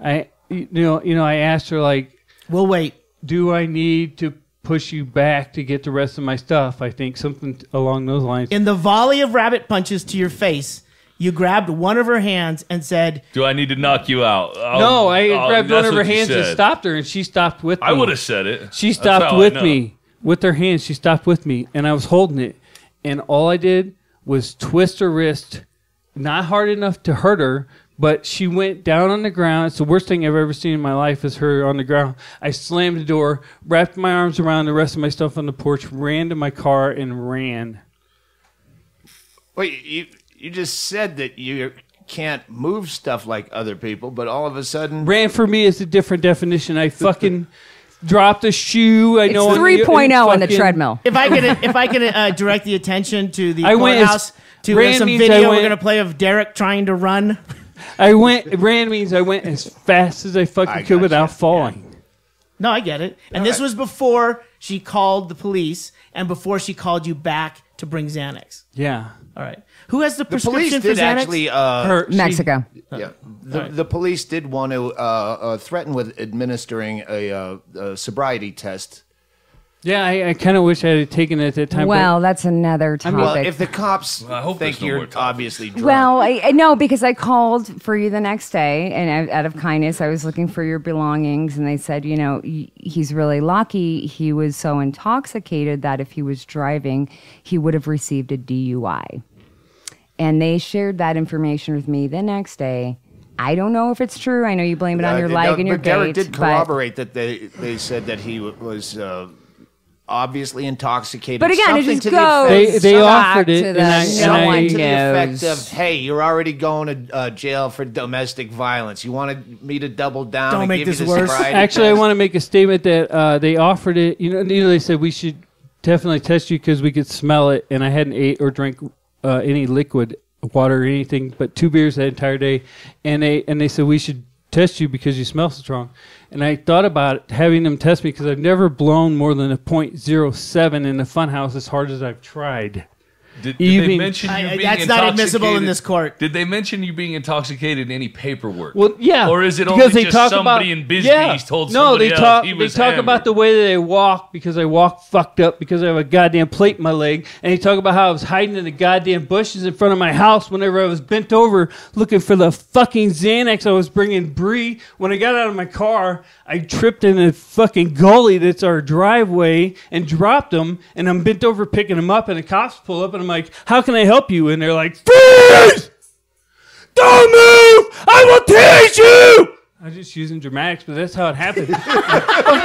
I you know you know I asked her like We'll wait. do I need to push you back to get the rest of my stuff? I think something along those lines. In the volley of rabbit punches to your face, you grabbed one of her hands and said, Do I need to knock you out? I'll- no, I I'll- grabbed one of her what you hands and stopped her, and she stopped with me. I would have said it. She stopped with me with her hands. She stopped with me, and I was holding it, and all I did was twist her wrist, not hard enough to hurt her, but she went down on the ground. It's the worst thing I've ever seen in my life is her on the ground. I slammed the door, wrapped my arms around the rest of my stuff on the porch, ran to my car, and ran. Wait, you you just said that you can't move stuff like other people, but all of a sudden, Ran for me is a different definition. I fucking dropped a shoe. I It's know on the- 3.0 on the treadmill. "If I could, if I could uh, direct the attention to the I went as- courthouse to uh, some video we're going to play of Derek trying to run." I went. Ran means I went as fast as I fucking I could gotcha. without falling. No, I get it. And this was before she called the police and before she called you back to bring Xanax. Yeah. All right. Who has the the prescription police for did Xanax? actually. Uh, Her, she- Mexico. yeah, the, the police did want to uh, uh, threaten with administering a, uh, a sobriety test. Yeah, I, I kind of wish I had taken it at that time. but- Well, that's another topic. Well, if the cops I hope think there's no you're more obviously drunk, Well, I, I no, because I called for you the next day, and I, out of kindness, I was looking for your belongings, and they said, you know, he- he's really lucky. He was so intoxicated that if he was driving, he would have received a DUI. And they shared that information with me the next day, I don't know if it's true. I know you blame it on Uh, your no, leg and your but Derrick gait, did but- corroborate that they they said that he w- was uh, obviously intoxicated. But again, it just to the goes effect- They- they back offered to it, the and I- and no something one to the effect of, "Hey, you're already going to uh, jail for domestic violence. You wanted me to double down Don't and make give this you worse." sobriety Actually, I want to make a statement that uh, they offered it. You know, you know, they said we should definitely test you because we could smell it, and I hadn't ate or drank uh, any liquid water or anything but two beers that entire day, and they and they said we should test you because you smell so strong. And I thought about having them test me because I've never blown more than a .07 in the funhouse as hard as I've tried. Did, did they Evening- mention you I- I- being that's not admissible in intoxicated- this court. Did they mention you being intoxicated in any paperwork? Well, yeah, Or is it because only they just talk somebody about, in Bisbee's yeah. told no, somebody they else talk. he they was talk about the way that I walk because I walk fucked up because I have a goddamn plate in my leg, and they talk about how I was hiding in the goddamn bushes in front of my house whenever I was bent over looking for the fucking Xanax I was bringing Bre. When I got out of my car, I tripped in a fucking gully that's our driveway and dropped them, and I'm bent over picking them up, and the cops pull up, and I'm like, "How can I help you?" And they're like, "Freeze!" Don't move! I will tase you! I'm just using dramatics, but that's how it happened.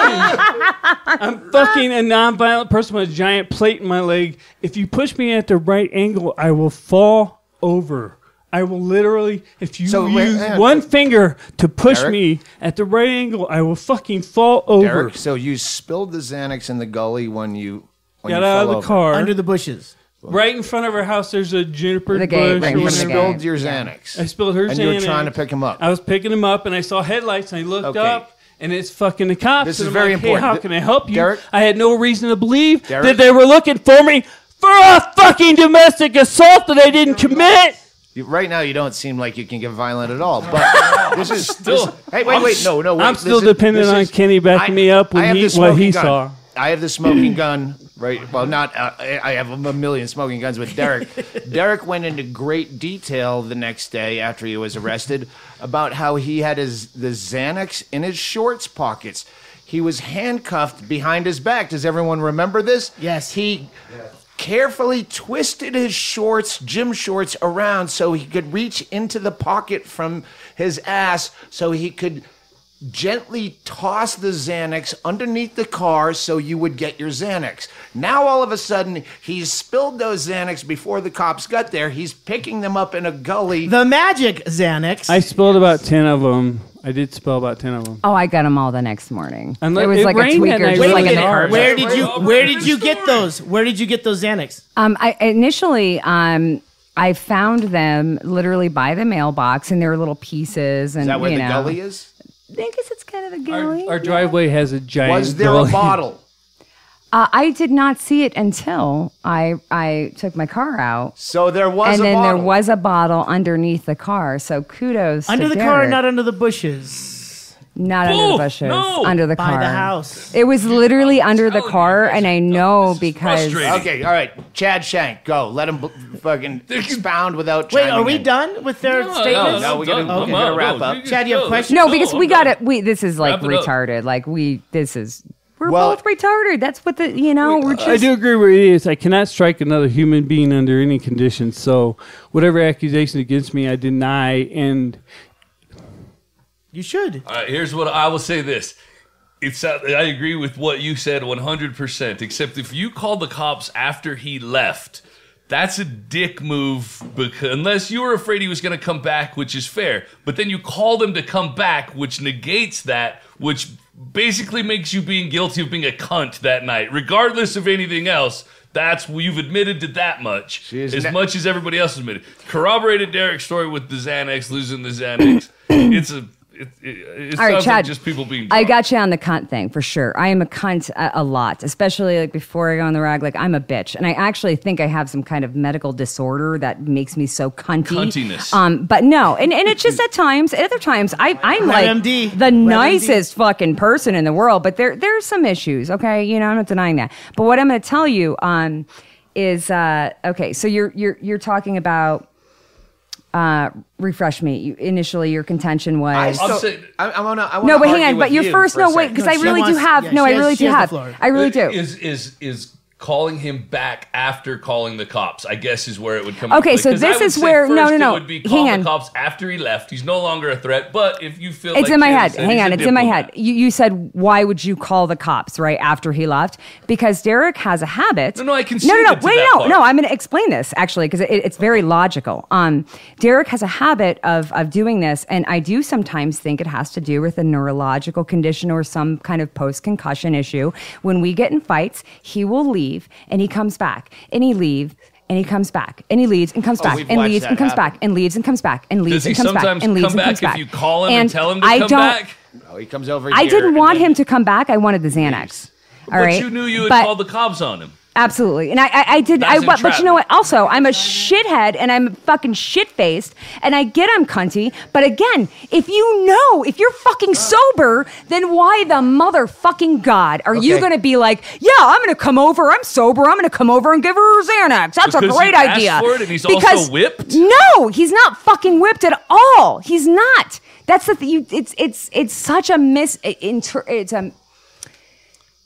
I'm fucking a non-violent person with a giant plate in my leg. If you push me at the right angle, I will fall over. I will literally, if you So, wait, use hang on. one finger to push Derrick? me at the right angle, I will fucking fall over. Derrick, so you spilled the Xanax in the gully when you when Got you out fell of the over. car. Under the bushes. Right in front of our house, there's a juniper The gate, bush. right in You front of the spilled gate. your Xanax. I spilled her and you were Xanax. trying to pick him up. I was picking him up and I saw headlights and I looked Okay. up and it's fucking the cops. This and is I'm very like, hey, important. how can I help you? Derrick? I had no reason to believe Derrick? that they were looking for me for a fucking domestic assault that I didn't commit. You- right now, you don't seem like you can get violent at all. But this is Still- this- hey, wait, wait, no, no. Wait, I'm this still is- dependent this on is- Kenny backing me up when I have he- the what he smoking gun. saw. I have the smoking gun. Right. Well, not. Uh, I I have a million smoking guns with Derrick. Derrick went into great detail the next day after he was arrested about how he had his the Xanax in his shorts pockets. He was handcuffed behind his back. Does everyone remember this? Yes. He carefully twisted his shorts, gym shorts, around so he could reach into the pocket from his ass so he could gently toss the Xanax underneath the car so you would get your Xanax. Now all of a sudden he's spilled those Xanax before the cops got there. He's picking them up in a gully. The magic Xanax. I spilled about 10 of them. I did spill about 10 of them. Oh, I got them all the next morning. And it it was like a rained that tweaker, night just Wait a like an minute. hard. Where did you where did you get those? Where did you get those Xanax? Um, I initially, um, I found them literally by the mailbox, and they were little pieces. And Is that where you the know, gully is? I guess it's kind of a Our, gully. our driveway has a giant. Was there a gully. bottle? Uh, I did not see it until I I took my car out, So there was and a then bottle. there was a bottle underneath the car. So kudos Under to the car, Derrick. not under the bushes. Not under the bushes, no. under the By car. the house. It was literally under the telling you, car, guys and I are know This is because frustrating. Okay, all right. Chad Shank, go. Let him b- fucking expound without Wait, chiming are we in. done with their No, statements? no, we gotta- done. we gotta I'm wrap up. Chad, you have questions? no, question? no, no, because we got to We this is like Wrap it up. retarded. Like we this is we're Well- both retarded. That's what the you know we're just. I do agree with it is. I cannot strike another human being under any conditions. So, whatever accusation against me, I deny. And You should. All right, here's what I will say this. It's uh, I agree with what you said 100%, except if you called the cops after he left, that's a dick move because unless you were afraid he was going to come back, which is fair. But then you call them to come back, which negates that, which basically makes you being guilty of being a cunt that night, regardless of anything else. That's you've admitted to that much, is as ne- much as everybody else admitted. Corroborated Derrick's story with the Xanax losing the Xanax. it's a it, it, it All right, Chad. like just people being. I got you on the cunt thing for sure. I am a cunt a, a lot, especially like before I go on the rag. Like I'm a bitch, and I actually think I have some kind of medical disorder that makes me so cunty. Cuntiness. Um, but no, and, and it's just at times. At other times, I I'm like MD. the Red nicest fucking person in the world. But there there's some issues. Okay, you know I'm not denying that. But what I'm going to tell you um is uh okay. So you're you're you're talking about. Uh, refresh me. You, initially, your contention was I still, saying- I, I wanna, I wanna no, but hang on. But with your you first, no, wait, because No, I she really do have. yeah, no, I has- really she do have. floor. I really do. Is is is calling him back after calling the cops. I guess is where it would come. Okay, so play. 'Cause I this is where- no, first no, It no. would be Hang call on. the cops after he left. He's no longer a threat. But if you feel It's like in my Jim head. said, Hang on, it's in my head. You, you said, why would you call the cops right after he left? Because Derrick has a habit. No, no, I No, conceded no, no. to Wait, no, part. no. I'm going to explain this actually because it, it's very logical. Um, Derrick has a habit of of doing this, and I do sometimes think it has to do with a neurological condition or some kind of post concussion issue. When we get in fights, he will leave and he comes back, and he leaves. And he comes back, and he leaves, and comes Oh, back, we've and leaves, and comes happen. back, and leaves, and comes back, and leaves, and comes back, and leaves, come and comes back back. if you call him and, tell him to I come don't, back? Oh, he comes over. I here didn't want then- him to come back. I wanted the Xanax. All But right, you knew you had But- called the cops on him. Absolutely. And I, I, I did, I, That's but, but you know what? Also, I'm a shithead and I'm fucking shit faced and I get I'm cunty. But again, if you know, if you're fucking sober, then why the motherfucking God are you Okay. going to be like, yeah, I'm going to come over. I'm sober. I'm going to come over and give her Xanax. That's a Because great you asked idea. for it and he's also whipped? No, he's not fucking whipped at all. He's not. That's the thing. You, it's, it's, it's such a mis, inter, it's a,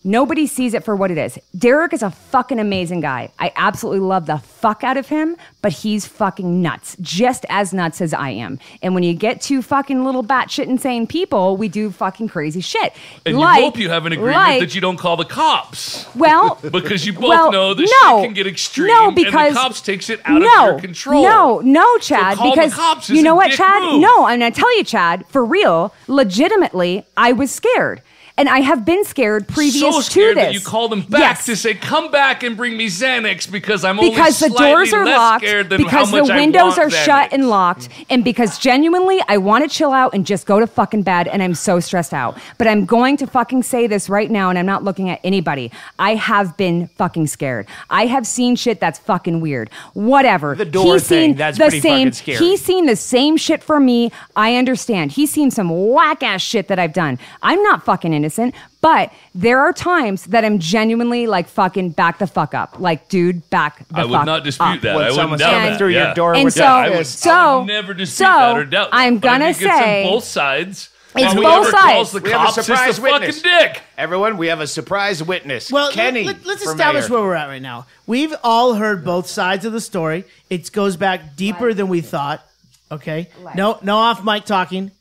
Nobody sees it for what it is. Derrick is a fucking amazing guy. I absolutely love the fuck out of him, but he's fucking nuts, just as nuts as I am. And when you get two fucking little batshit insane people, we do fucking crazy shit. And Like- you hope you have an agreement like- that you don't call the cops. Well, Because you both well, know that no, shit can get extreme No, and because the cops takes it out no, of your control. No, no, Chad. the because you know what, Chad? move. No, I'm gonna tell you, Chad, for real, legitimately, I was scared. And I have been scared previous so to scared this. that you called them back Yes. to say, "Come back and bring me Xanax," because I'm because the doors are less locked, scared than because how much the windows are shut and locked, and because genuinely I want to chill out and just go to fucking bed, and I'm so stressed out. But I'm going to fucking say this right now, and I'm not looking at anybody. I have been fucking scared. I have seen shit that's fucking weird. Whatever. The door He's thing, seen that's the pretty same. fucking scary. He's seen the same shit for me. I understand. He's seen some whack ass shit that I've done. I'm not fucking innocent. But there are times that I'm genuinely like fucking back the fuck up. Like, dude, back the I fuck would not dispute up. that. When I someone's wouldn't doubt coming that. through your door And with so, their I would, so, I would never dispute so that or doubt. that. I'm gonna think it's say on both sides. It's And both sides. the We have a cops is surprise the witness. fucking dick. Everyone, we have a surprise witness. Well, Kenny. let, us establish mayor. where we're at right now. We've all heard both sides of the story. It goes back deeper than we thought. Okay, no, no off mic talking.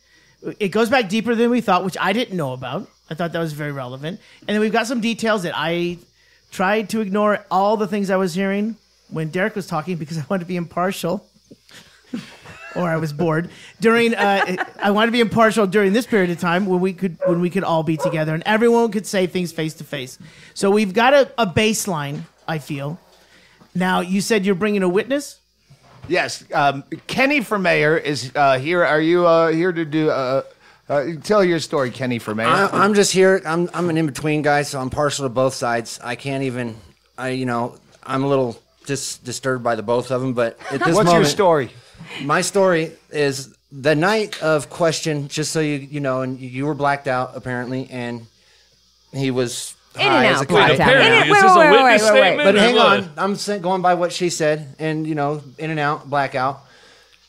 It goes back deeper than we thought, which I didn't know about. I thought that was very relevant. And then we've got some details that I tried to ignore all the things I was hearing when Derrick was talking because I wanted to be impartial. or I was bored during. Uh, I wanted to be impartial during this period of time when we could when we could all be together and everyone could say things face to face. So we've got a, a baseline. I feel. Now you said you're bringing a witness. Yes, um, Kenny for mayor is uh, here. Are you uh, here to do? Uh, tell your story, Kenny for mayor. I, I'm just here. I'm I'm an in between guy, so I'm partial to both sides. I can't even. I you know I'm a little just disturbed by the both of them. But at this What's moment, your story? My story is the night of question. Just so you you know, and you were blacked out apparently, and he was In and as out, a blacked kite. out. Apparently, In is and- this wait, a wait, wait, witness wait, wait. statement? But hang on, I'm going by what she said, and you know, in and out, blackout.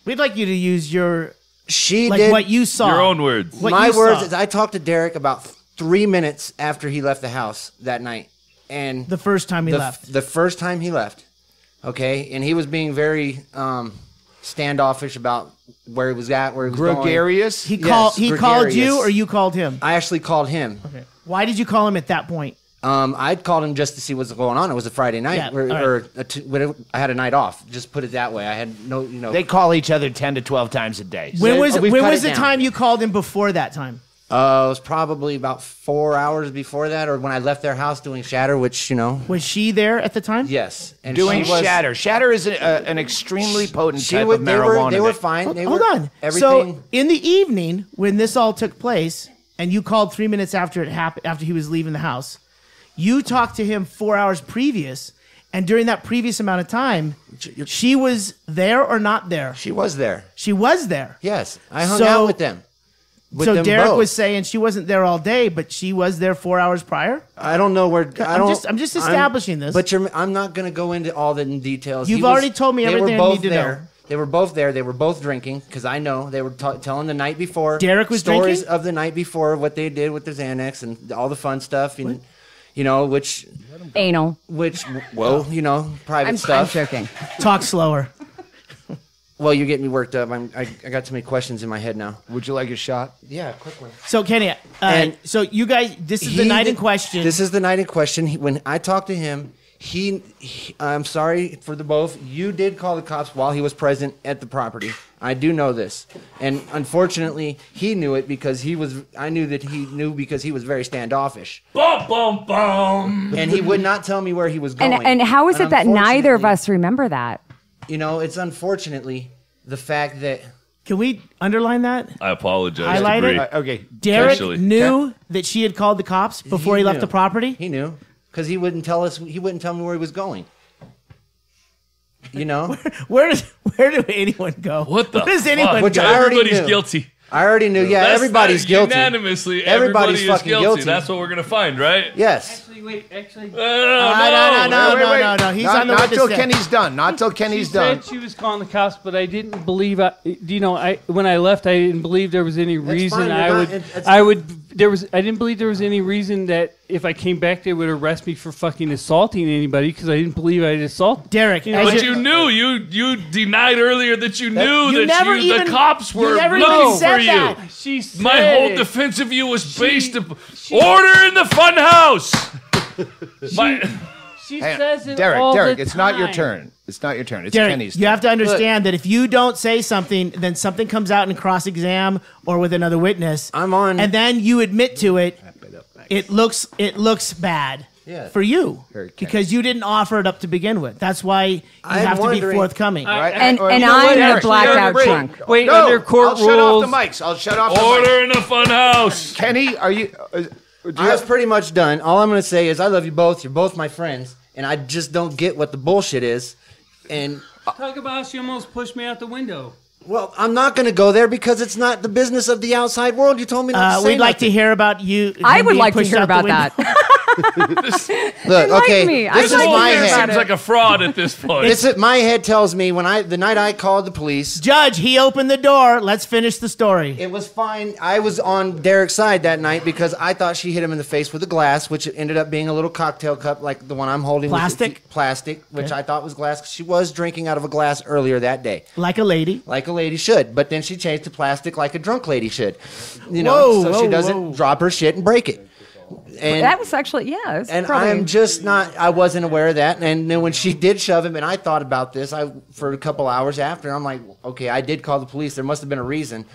We'd like you to use your She like did what you saw. Your own words. What my words saw. is I talked to Derrick about three minutes after he left the house that night, and the first time he the, left. the first time he left, okay, and he was being very um, standoffish about where he was at, where he was going. Gregarious. He Yes, called. He called you, or you called him. I actually called him. Okay. Why did you call him at that point? Um, I'd called him just to see what's going on. It was a Friday night, Yeah, or, all right. or a t- whatever- I had a night off. Just put it that way. I had no, you know. They call each other ten to twelve times a day. When So- was oh, when was the down. time you called him before that time? uh, it was probably about four hours before that, or when I left their house doing Shatter, which you know, Was she there at the time? yes, and Doing she was, shatter. Shatter is a, a, an extremely potent She type was, of they marijuana. were, they were fine. Hold, they hold were, on. Everything. So in the evening, when this all took place, and you called three minutes after it happened, after he was leaving the house, you talked to him four hours previous, and during that previous amount of time, she was there or not there. she was there. She was there. Yes, I hung So- out with them. With so them Derrick both. was saying she wasn't there all day, but she was there four hours prior. I don't know where. I I'm don't, just- I'm just establishing this. But you're, I'm not going to go into all the details. You've already told me they were everything I both need to know. there. They were both there. They were both drinking because I know they were t- telling the night before. Derrick was stories drinking? of the night before what they did with the Xanax and all the fun stuff. And You know, which Anal. which well, you know, private I'm, I'm stuff. joking. Talk slower. Well, you're getting me worked up. I'm, I, I got too many questions in my head now. Would you like a shot? Yeah, quick one. So Kenny, uh, And so you guys, this is the He night in did- question. This is the night in question. He, when I talked to him, he, he- I'm sorry for the both. You did call the cops while he was present at the property. I do know this, and unfortunately, he knew it because he was. I knew that he knew because he was very standoffish, Bum, bum, bum. and he would not tell me where he was going. And and how is And it that neither of us remember that? You know, it's unfortunately the fact that Can we underline that? I apologize. Highlight to it? Bre. Uh, okay. Derrick Officially. knew that she had called the cops before he, He left knew. the property. he knew because he wouldn't tell us. He wouldn't tell me where he was going. You know. Where does where do anyone go? What the Where does fuck? anyone Which go? I already Everybody's knew. guilty. I already knew. Yeah, That's- everybody's guilty. Unanimously, Everybody's everybody is fucking guilty. guilty. That's what we're gonna find, right? Yes. Actually, wait, actually. Uh, no, no, no, Wait, no, wait. no, no. He's not, on the not witness till stand. Kenny's done. Not till She Kenny's done. said she was calling the cops, but I didn't believe. I, you know, I when I left, I didn't believe there was any reason fine, I not- would. it's- I would. There was. I didn't believe there was any reason that if I came back, they would arrest me for fucking assaulting anybody because I didn't believe I'd assault. Derrick, You know, But you- you knew you you denied earlier that you knew you that never you, even- the cops you were never looking even for you. that. She said My whole defense of you was based upon order in the funhouse. My, She Hang on. says it Derrick, all Derrick, the it's not your time. turn. It's not your turn. It's Derrick, Kenny's you turn. have to understand that if you don't say something, then something comes out in cross exam or with another witness. I'm on- and then you admit to it. It looks it looks bad Yeah. for you Very because you didn't offer it up to begin with. That's why you I'm have to be wondering- forthcoming. Right? And- Or- and you I'm what, the Derrick, blacked Derrick, out wait. drunk. Wait, No, under court I'll rules. shut off the mics. I'll shut off the mics. order in the funhouse. Kenny, are you? Uh, you I was pretty much done. All I'm going to say is I love you both. You're both my friends, and I just don't get what the bullshit is. And Talk about how she almost pushed me out the window. well, I'm not going to go there because it's not the business of the outside world. You told me not Uh, to say we'd like to nothing. hear about you. I him would being like to pushed hear out the about window. that. Look, like okay, me. I this like is to my hear head. Seems like a fraud at this point. This is, my head tells me when I the night I called the police, Judge, he opened the door. Let's finish the story. it was fine. I was on Derrick's side that night because I thought she hit him in the face with a glass, which ended up being a little cocktail cup like the one I'm holding. with the- Plastic? plastic, which I thought was glass. She was drinking out of a glass earlier that day. Like a lady. like a lady should. But then she changed to plastic like a drunk lady should. You know, Whoa, so whoa, she doesn't whoa. drop her shit and break it. And that was actually yeah. It's and probably, I'm just not. I wasn't aware of that. And then when she did shove him, and I thought about this, I for a couple hours after, I'm like, okay, I did call the police. There must have been a reason.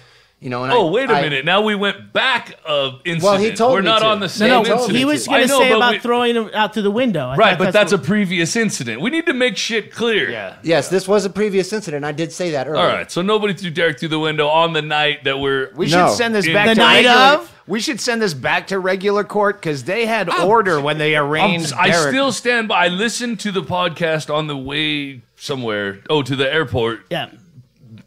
You know. And Oh, I, wait a I- minute. Now we went back of incident. Well, he told We're me not to. on the No, same No, He incident. he was going to say but about we- throwing him out through the window. I Right, but that's a what- previous incident. We need to make shit clear. Yeah. Yes, this was a previous incident. I did say that earlier. All right, so nobody threw Derrick through the window on the night that we're. We No. should send this back The to night regular, of? We should send this back to regular court because they had order when they I'm- I still stand by. I listened to the podcast on the way somewhere. Oh, to the airport yeah.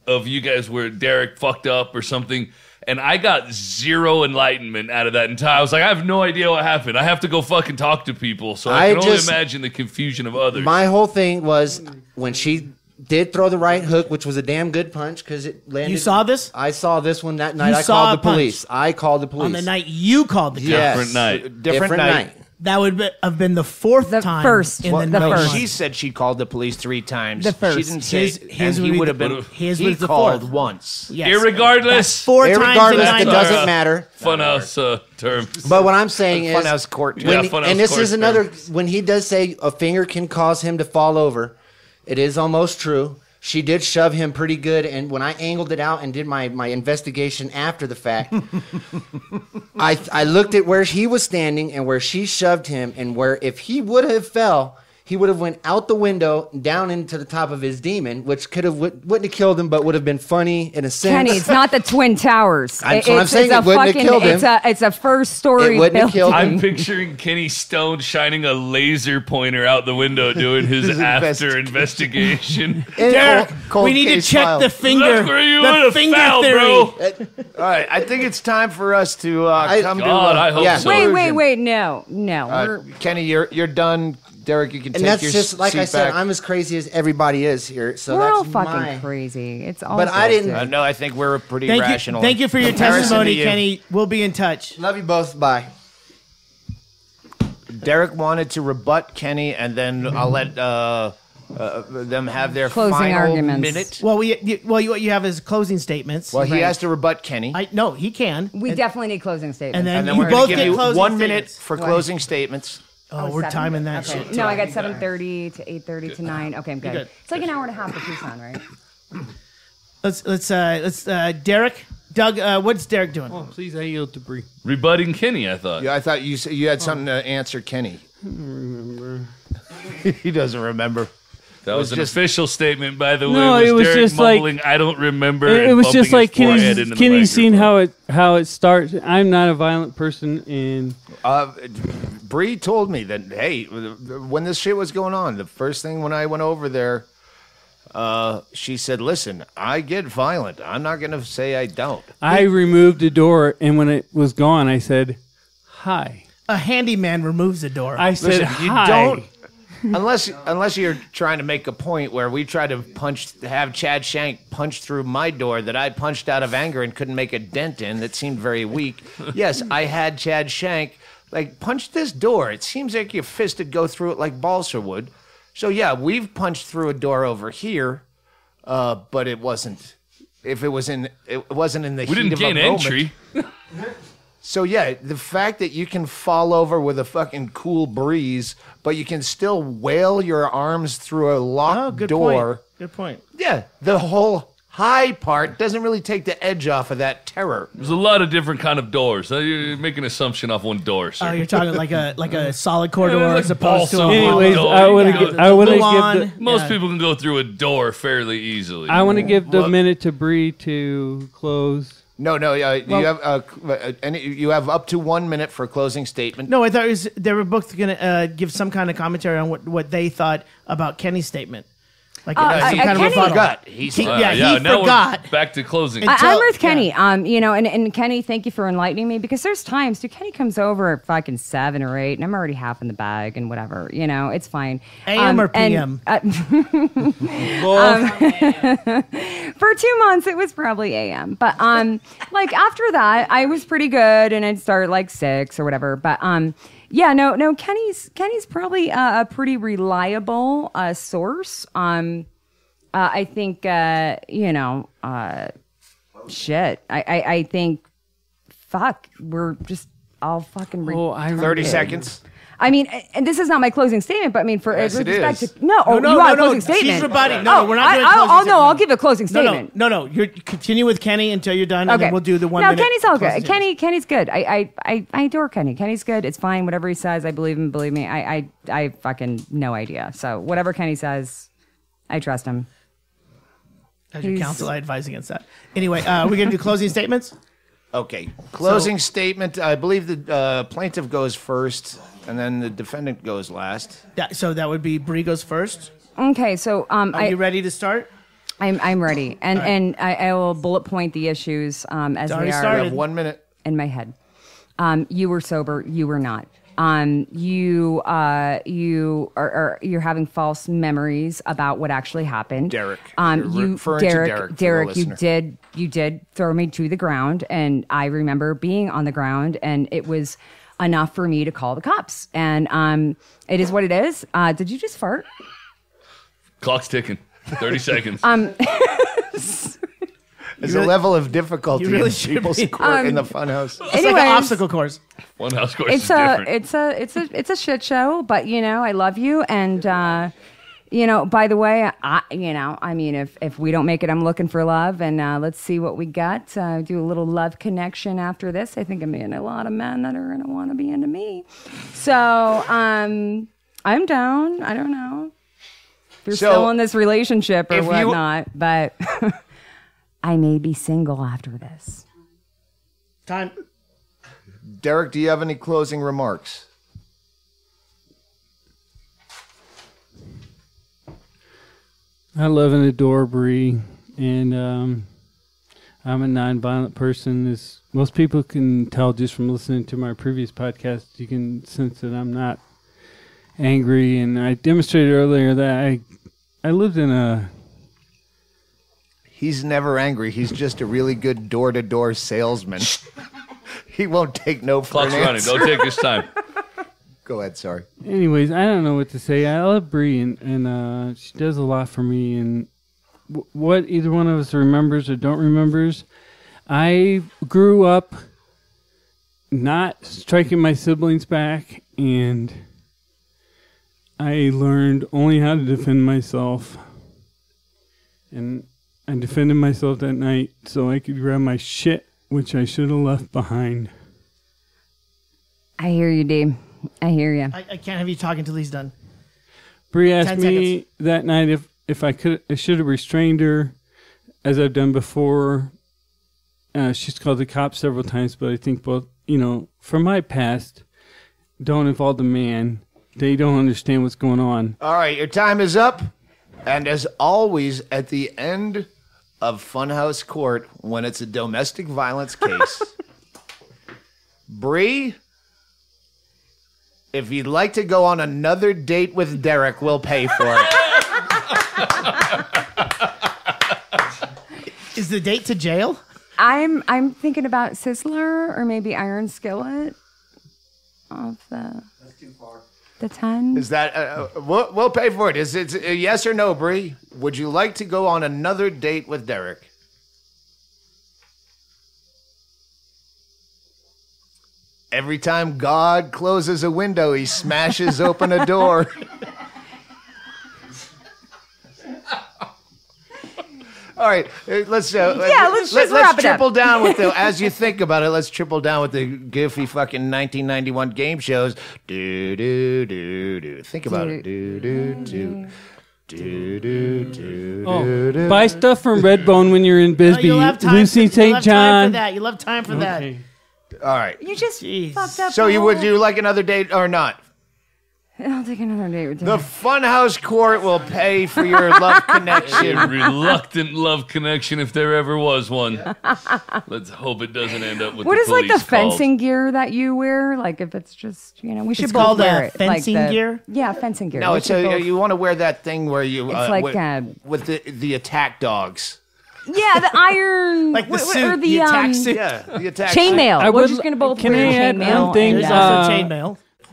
Of you guys where Derrick fucked up or something. And I got zero enlightenment out of that entire. I was like, I have no idea what happened. I have to go fucking talk to people. So I, I can only just- imagine the confusion of others. My whole thing was when she did throw the right hook, which was a damn good punch because it landed. You saw this? I saw this one that night. You I saw called the punch. police. I called the police On the night you called the cops. Yes. Different night. Different night. That would be, have been the fourth The time. first. in Well, the, the No, first. she said she called the police three times. The first. She first. didn't say, His- his and would he would have been. his he was the called fourth. once. Yes. Irregardless, That's four times Irregardless, nine it doesn't our- matter. funhouse uh, term. But what I'm saying is, Funhouse court. Yeah, when, funhouse and this court is another. When he does say a finger can cause him to fall over, it is almost true. She did shove him pretty good, and when I angled it out and did my, my investigation after the fact, I I looked at where he was standing and where she shoved him, and where if he would have fell, he would have went out the window down into the top of his demon, which could have wouldn't have killed him, but would have been funny in a sense. Kenny, it's not the Twin Towers. That's It- what I'm it's, saying, It's a it wouldn't have fucking. killed him. It's a. It's a first story It wouldn't have building. killed him. I'm picturing Kenny Stone shining a laser pointer out the window doing his after investigation. Derrick, Cold we need to check file. the finger. That's where you the finger foul, theory. bro. All right, I think it's time for us to uh, I- come to. God, uh, I hope yeah. so. Wait, wait, wait! No, no. Uh, Kenny, you're you're done. Derrick, you can And take that's your just like seat I said. back. I'm as crazy as everybody is here. So we're that's all fucking my, crazy. It's all. But I didn't- Uh, no, I think we're pretty Thank rational. you, thank you for your Comparison to testimony, you. Kenny. We'll be in touch. Love you both. Bye. Derrick wanted to rebut Kenny, and then I'll let uh, uh, them have their Closing final arguments. minute. Well, we you, well you, what you have is closing statements. Well, he Right. has to rebut Kenny, I no, he can. We and, definitely need closing statements. and then, and then you we're going both to get give you closing one minute statements. for Why? closing statements. Oh, we're timing that Okay. shit. No, I got seven thirty to eight thirty to nine. Okay, I'm good. good. It's like an hour and a half for Tucson, right? Let's let's uh let's uh Derrick, Doug. Uh, what's Derrick doing? Oh, please, I yield to Bre. Rebutting Kenny, I thought. Yeah, I thought you said you had something to answer Kenny. Remember? he doesn't remember. That was, was an just- official statement, by the way. No, it was Derrick just like- I don't remember. It, it was just like his forehead Kenny's, Kenny's seen how it how it starts. I'm not a violent person, and Uh, Bre told me that hey, when this shit was going on, the first thing when I went over there, uh, she said, "Listen, I get violent. I'm not gonna say I don't." I removed the door. And when it was gone, I said, "Hi." A handyman removes the door. I said, Listen, you "Hi." don't unless unless you're trying to make a point where we tried to punch have Chad Shank punch through my door that I punched out of anger and couldn't make a dent in that seemed very weak. yes, I had Chad Shank like punch this door. It seems like your fist would go through it like balsa would. So yeah, we've punched through a door over here, uh, but it wasn't. If it was in, it wasn't in the We heat didn't of gain a moment. entry. So yeah, the fact that you can fall over with a fucking cool breeze, but you can still wail your arms through a oh, locked good door. point. Good point. Yeah, the whole high part doesn't really take the edge off of that terror. There's a lot of different kind of doors. Uh, You're making an assumption off one door, sir. Oh, you're talking like a like a solid corridor Yeah, as like opposed to a balsa wood. Anyways, door. I want You to go- give. I want to give. The, Most Yeah. people can go through a door fairly easily. I want to give the minute to Bre to close. No, no, uh, Well- you have uh, uh, any, you have up to one minute for a closing statement. No, I thought it was, they were both going to uh, give some kind of commentary on what, what they thought about Kenny's statement. Like Uh, uh, uh, some uh, kind of Kenny- rebuttal. Forgot. He's He- Uh, yeah, he now forgot. We're back to closing. And- I, I'm with Kenny. Um, you know, and, and Kenny, thank you for enlightening me because there's times, dude, Kenny comes over at fucking seven or eight, and I'm already half in the bag and whatever. You know, it's fine. AM Um, or and, PM? uh, for two months, it was probably AM. But um, like after that, I was pretty good, and I'd start like six or whatever. But um, yeah, no, no, Kenny's Kenny's probably uh, a pretty reliable uh, source. Um, uh, I think uh, you know, uh, shit. I, I I think, fuck, we're just all fucking. Re- Oh, I Thirty seconds. I mean, and this is not my closing statement, but I mean, for Yes, with respect is. to no, oh, no, you want no, closing no, she's rebutting. No, oh, we're not I, doing I'll, closing I'll, no. I'll give a closing No, no, statement. no, no. You continue with Kenny until you're done, and then we'll do the one No, minute. Kenny's all good. statements. Kenny, Kenny's good. I, I, I, I adore Kenny. Kenny's good. It's fine. Whatever he says, I believe him. Believe me, I, I, I fucking no idea. So whatever Kenny says, I trust him. As your he's- counsel, I advise against that. Anyway, uh, we're going to do closing statements. Okay. Closing statement. I believe the uh, plaintiff goes first, and then the defendant goes last. That, so that would be Bre goes first. Okay, so um, Are I, you ready to start? I'm, I'm ready, and and I, I will bullet point the issues um, as already they are. You started. have one minute. in my head. Um, you were sober. You were not. Um, you uh, you are, are you're having false memories about what actually happened. Derrick. Um, You're to Derrick. Derrick Derrick, you did you did throw me to the ground, and I remember being on the ground, and it was enough for me to call the cops. And um, it is what it is. Uh, did you just fart? Clock's ticking. 30 seconds. Um, There's a level of difficulty really in people's be- court in the funhouse. It's like an obstacle course. One house course it's is a different. it's a it's a it's a shit show but you know i love you and uh you know by the way i you know i mean if if we don't make it i'm looking for love and uh let's see what we got uh do a little love connection after this i think i'm in a lot of men that are gonna want to be into me so um i'm down i don't know if you're So, still in this relationship or if you- whatnot but i may be single after this Time. Derrick, do you have any closing remarks? I love and adore Bre, and um, I'm a nonviolent person. As most people can tell just from listening to my previous podcast, you can sense that I'm not angry. And I demonstrated earlier that I I lived in a He's never angry. He's just a really good door to door salesman. he won't take no for Clock's an running. answer. Don't take this time. Go ahead. Sorry. Anyways, I don't know what to say. I love Bre, and, and uh, she does a lot for me. And w- what either one of us remembers or don't remembers, I grew up not striking my siblings back, and I learned only how to defend myself. And I defended myself that night so I could grab my shit, which I should have left behind. I hear you, Dave. I hear you. I, I can't have you talking till he's done. Bre asked 10 me seconds. that night if, if I could I should have restrained her, as I've done before. Uh, she's called the cops several times, but I think both you know from my past don't involve the man. They don't understand what's going on. All right, your time is up. And as always, at the end of Funhouse Court, when it's a domestic violence case, Bre, if you'd like to go on another date with Derrick, we'll pay for it. Is the date to jail? I'm I'm thinking about Sizzler or maybe Iron Skillet. Off the. The ten. Is that uh, uh, we'll, we'll pay for it? Is it a yes or no, Bre? Would you like to go on another date with Derrick? Every time God closes a window, he smashes open a door. All right, uh, let's uh, Yeah, let's just wrap it up. triple down with the as you think about it. Let's triple down with the goofy fucking 1991 game shows. Do do do do. Think about it. Do do do. Do do do Oh, do. buy stuff from Redbone when you're in No, Bisbee. you'll have time. Lucy for, you'll St. have time for that. You'll have time for that. All right. You just Jeez. fucked up. So you would whole- you like another date or not? I'll take another date with The Derrick. Funhouse Court will pay for your love A connection. reluctant love connection, if there ever was one. Let's hope it doesn't end up with What the is like the called. fencing gear that you wear? Like if it's just you know we should It's both called, wear uh, it. Like fencing the- gear? Yeah, fencing gear. No, We it's should a, both- you want to wear that thing where you It's uh, like, with, uh, with the the attack dogs. yeah the iron Like the wh- wh- suit, or the, the, attack um, suit. Yeah, the attack. chainmail. I We're would- just gonna both can wear I add chainmail. one thing? and, There's uh, also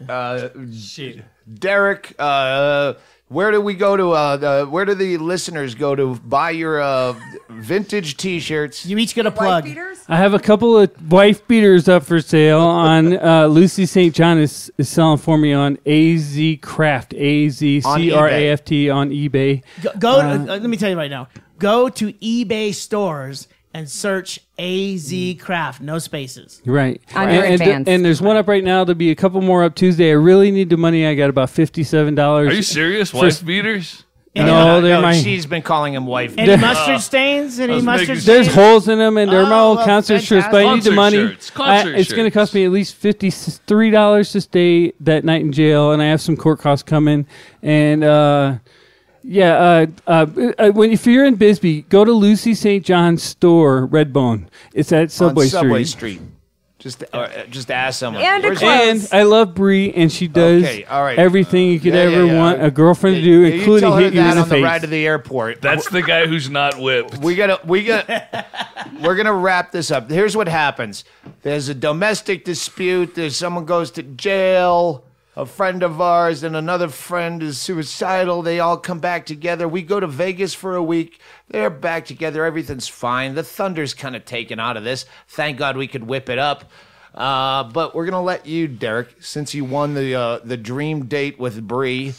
Uh, chainmail. Derrick, uh, where do we go to? Uh, the, where do the listeners go to buy your uh, vintage T-shirts? You each get a plug. I have a couple of wife beaters up for sale on uh, Lucy St. John is, is selling for me on AZ Craft, A Z C R A F T on eBay. Go, go uh, let me tell you right now. Go to eBay stores and search AZ mm. Craft, no spaces. Right. Under and, and, advance. and there's one up right now. There'll be a couple more up Tuesday. I really need the money. I got about fifty-seven dollars. Are you serious? For- Wife beaters? No, uh, they're no, my. she's been calling him wife. Any mustard uh, stains? Any was mustard making- stains? There's holes in them, and they're my Oh, old well, concert shirts. But I need the money. shirts, I- it's going to cost me at least fifty-three dollars to stay that night in jail, and I have some court costs coming. And uh, yeah, uh, uh, uh, when if you're in Bisbee, go to Lucy St. John's store, Redbone. It's at Subway, on Subway Street. Street. Just, uh, just ask someone. And a Where's- close. And I love Bre, and she does Okay, all right. everything you could Yeah, yeah, ever yeah. want a girlfriend to do, you including tell her hit you that in the on the face. ride to the airport. That's the guy who's not whipped. we gotta we got we're gonna wrap this up here's what happens there's a domestic dispute there's someone goes to jail a friend of ours and another friend is suicidal they all come back together we go to vegas for a week they're back together everything's fine the thunder's kind of taken out of this thank god we could whip it up uh, but we're gonna let you derrick since you won the uh, the dream date with Bre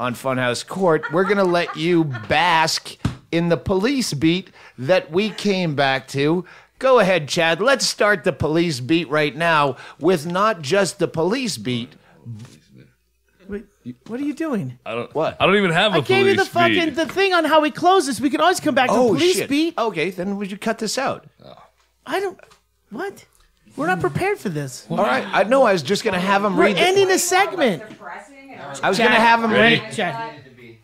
on Funhouse Court, we're going to let you bask in the police beat that we came back to. Go ahead, Chad. Let's start the police beat right now with not just the police beat. Wait, what are you doing? I don't. What? I don't even have a I gave you the fucking beat. the thing on how we close this. We can always come back to Oh, police shit. beat. Okay, then would you cut this out? I don't. What? We're not prepared for this. All right. I know I was just going to have him We're read. the- ending a segment. I was going to have him read. Chad.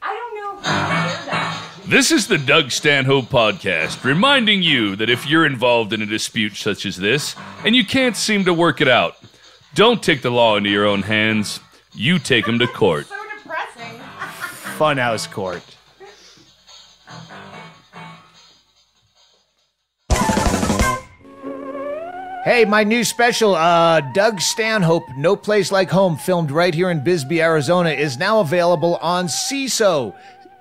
I don't know. if I can hear that. This is the Doug Stanhope podcast, reminding you that if you're involved in a dispute such as this and you can't seem to work it out, don't take the law into your own hands. You take them to court. So depressing. Funhouse Court. Hey, my new special, uh, Doug Stanhope, No Place Like Home, filmed right here in Bisbee, Arizona, is now available on Seeso.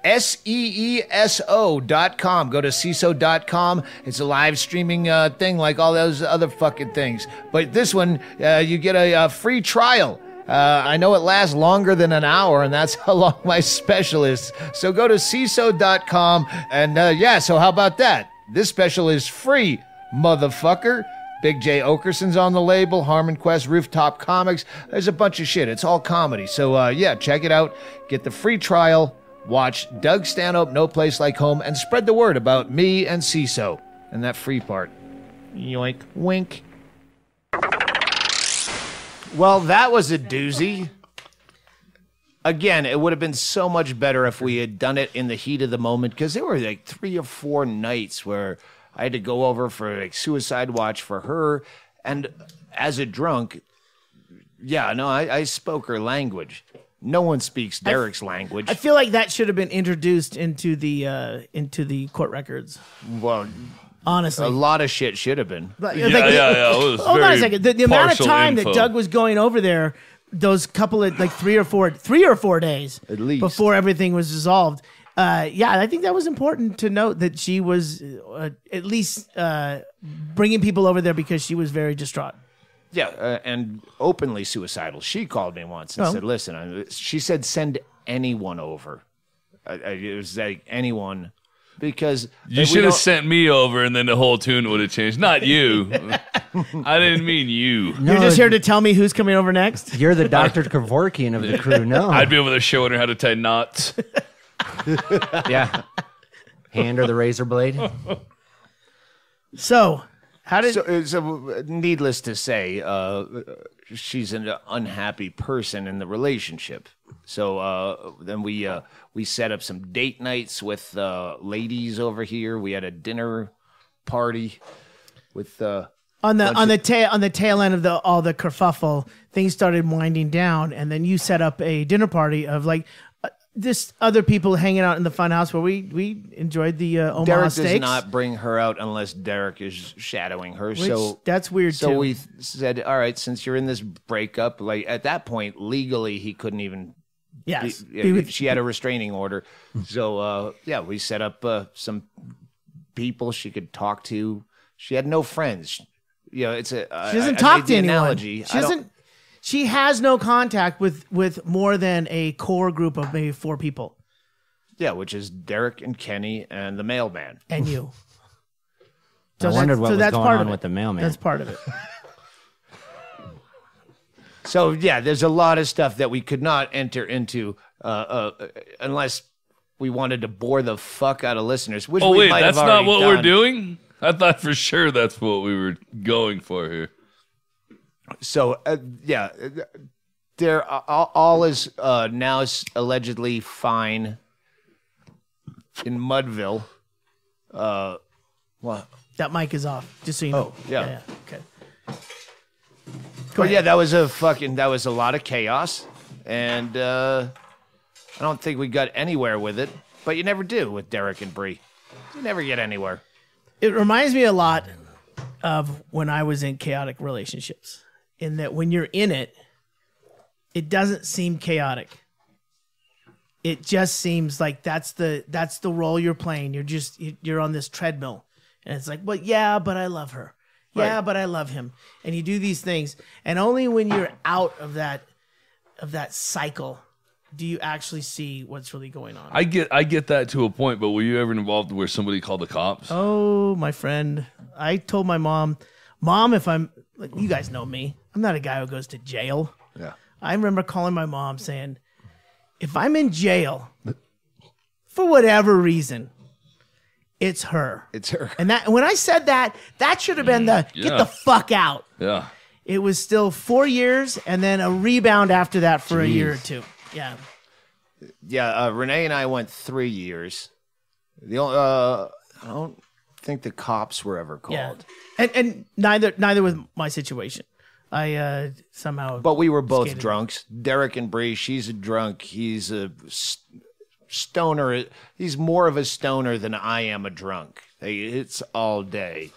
S E E S O dot com. Go to Seeso dot com. It's a live streaming uh, thing like all those other fucking things. But this one, uh, you get a, uh free trial. Uh, I know it lasts longer than an hour, and that's how long my special is. So go to Seeso.com, and uh, yeah, so how about that? This special is free, motherfucker. Big Jay Oakerson's on the label, HarmonQuest, Rooftop Comics. There's a bunch of shit. It's all comedy. So uh, yeah, check it out. Get the free trial. Watch Doug Stanhope, No Place Like Home, and spread the word about me and Seeso and that free part. Yoink, wink. Well, that was a doozy. Again, it would have been so much better if we had done it in the heat of the moment because there were like three or four nights where I had to go over for like suicide watch for her. And as a drunk, yeah, no, I, I spoke her language. No one speaks Derrick's language. I feel like that should have been introduced into the uh, into the court records. well, Honestly, a lot of shit should have been. Like- Yeah, like yeah, the- yeah. It was Hold on a second. The, the amount of time info. that Doug was going over there, those couple of like three or four, three or four days At least. before everything was dissolved. Uh, yeah, I think that was important to note that she was uh, at least uh, bringing people over there because she was very distraught. Yeah, uh, and openly suicidal. She called me once and Oh. said, "Listen," I, she said, "Send anyone over." I, I, it was like anyone, because You should have don't- sent me over, and then the whole tune would have changed. Not you. I didn't mean you. You're just here to tell me who's coming over next. You're the Dr. Kevorkian of the crew. No. I'd be over there showing her how to tie knots. yeah. Hand or the razor blade. So, how did So, uh, so, needless to say, uh, she's an unhappy person in the relationship. So uh, then we uh, we set up some date nights with uh, ladies over here. We had a dinner party with. Uh, on the on the tail on the tail end of the all the kerfuffle, things started winding down, and then you set up a dinner party of like this other people hanging out in the fun house where we we enjoyed the uh, Omaha Derrick steaks. does not bring her out unless Derrick is shadowing her. which, so that's weird so too. we said, all right, since you're in this breakup, like at that point, legally he couldn't even. yes, be- be with- she had a restraining order, so uh, yeah, we set up uh, some people she could talk to. She had no friends. You know, it's a. she doesn't talk to anyone. She doesn't. She has no contact with with more than a core group of maybe four people Yeah, which is Derrick and Kenny and the mailman. and you. I So wondered that's- what so was that's going part on of with it. the mailman. That's part of it. So yeah, there's a lot of stuff that we could not enter into uh, uh, unless we wanted to bore the fuck out of listeners. Which Oh we wait, might have that's not already what we're doing. I thought for sure that's what we were going for here. So uh, yeah, uh, there all, all is uh, now is allegedly fine in Mudville. Uh, what? That mic is off, just so you know. Oh, yeah. Okay. But yeah, that was a fucking that was a lot of chaos, and uh, I don't think we got anywhere with it. But you never do with Derrick and Bre. You never get anywhere. It reminds me a lot of when I was in chaotic relationships. In that when you're in it, it doesn't seem chaotic. It just seems like that's the that's the role you're playing. You're just you're on this treadmill, and it's like, well, yeah, but I love her. Yeah, Right. but I love him. And you do these things, and only when you're out of that of that cycle do you actually see what's really going on. I get I get that to a point, but were you ever involved where somebody called the cops? Oh, my friend. I told my mom, Mom, if I'm, like, you guys know me, I'm not a guy who goes to jail. Yeah. I remember calling my mom saying, if I'm in jail for whatever reason, it's her. It's her. And that when I said that, that should have been the get the fuck out. Yeah. It was still four years and then a rebound after that for a year or two. Yeah. Yeah, uh, Renee and I went three years. The only, uh, I don't think the cops were ever called. Yeah. And and neither neither was my situation. I uh somehow But we were both Skated. drunks. Derrick and Bre, she's a drunk. He's a s- stoner. He's more of a stoner than I am a drunk. It's all day.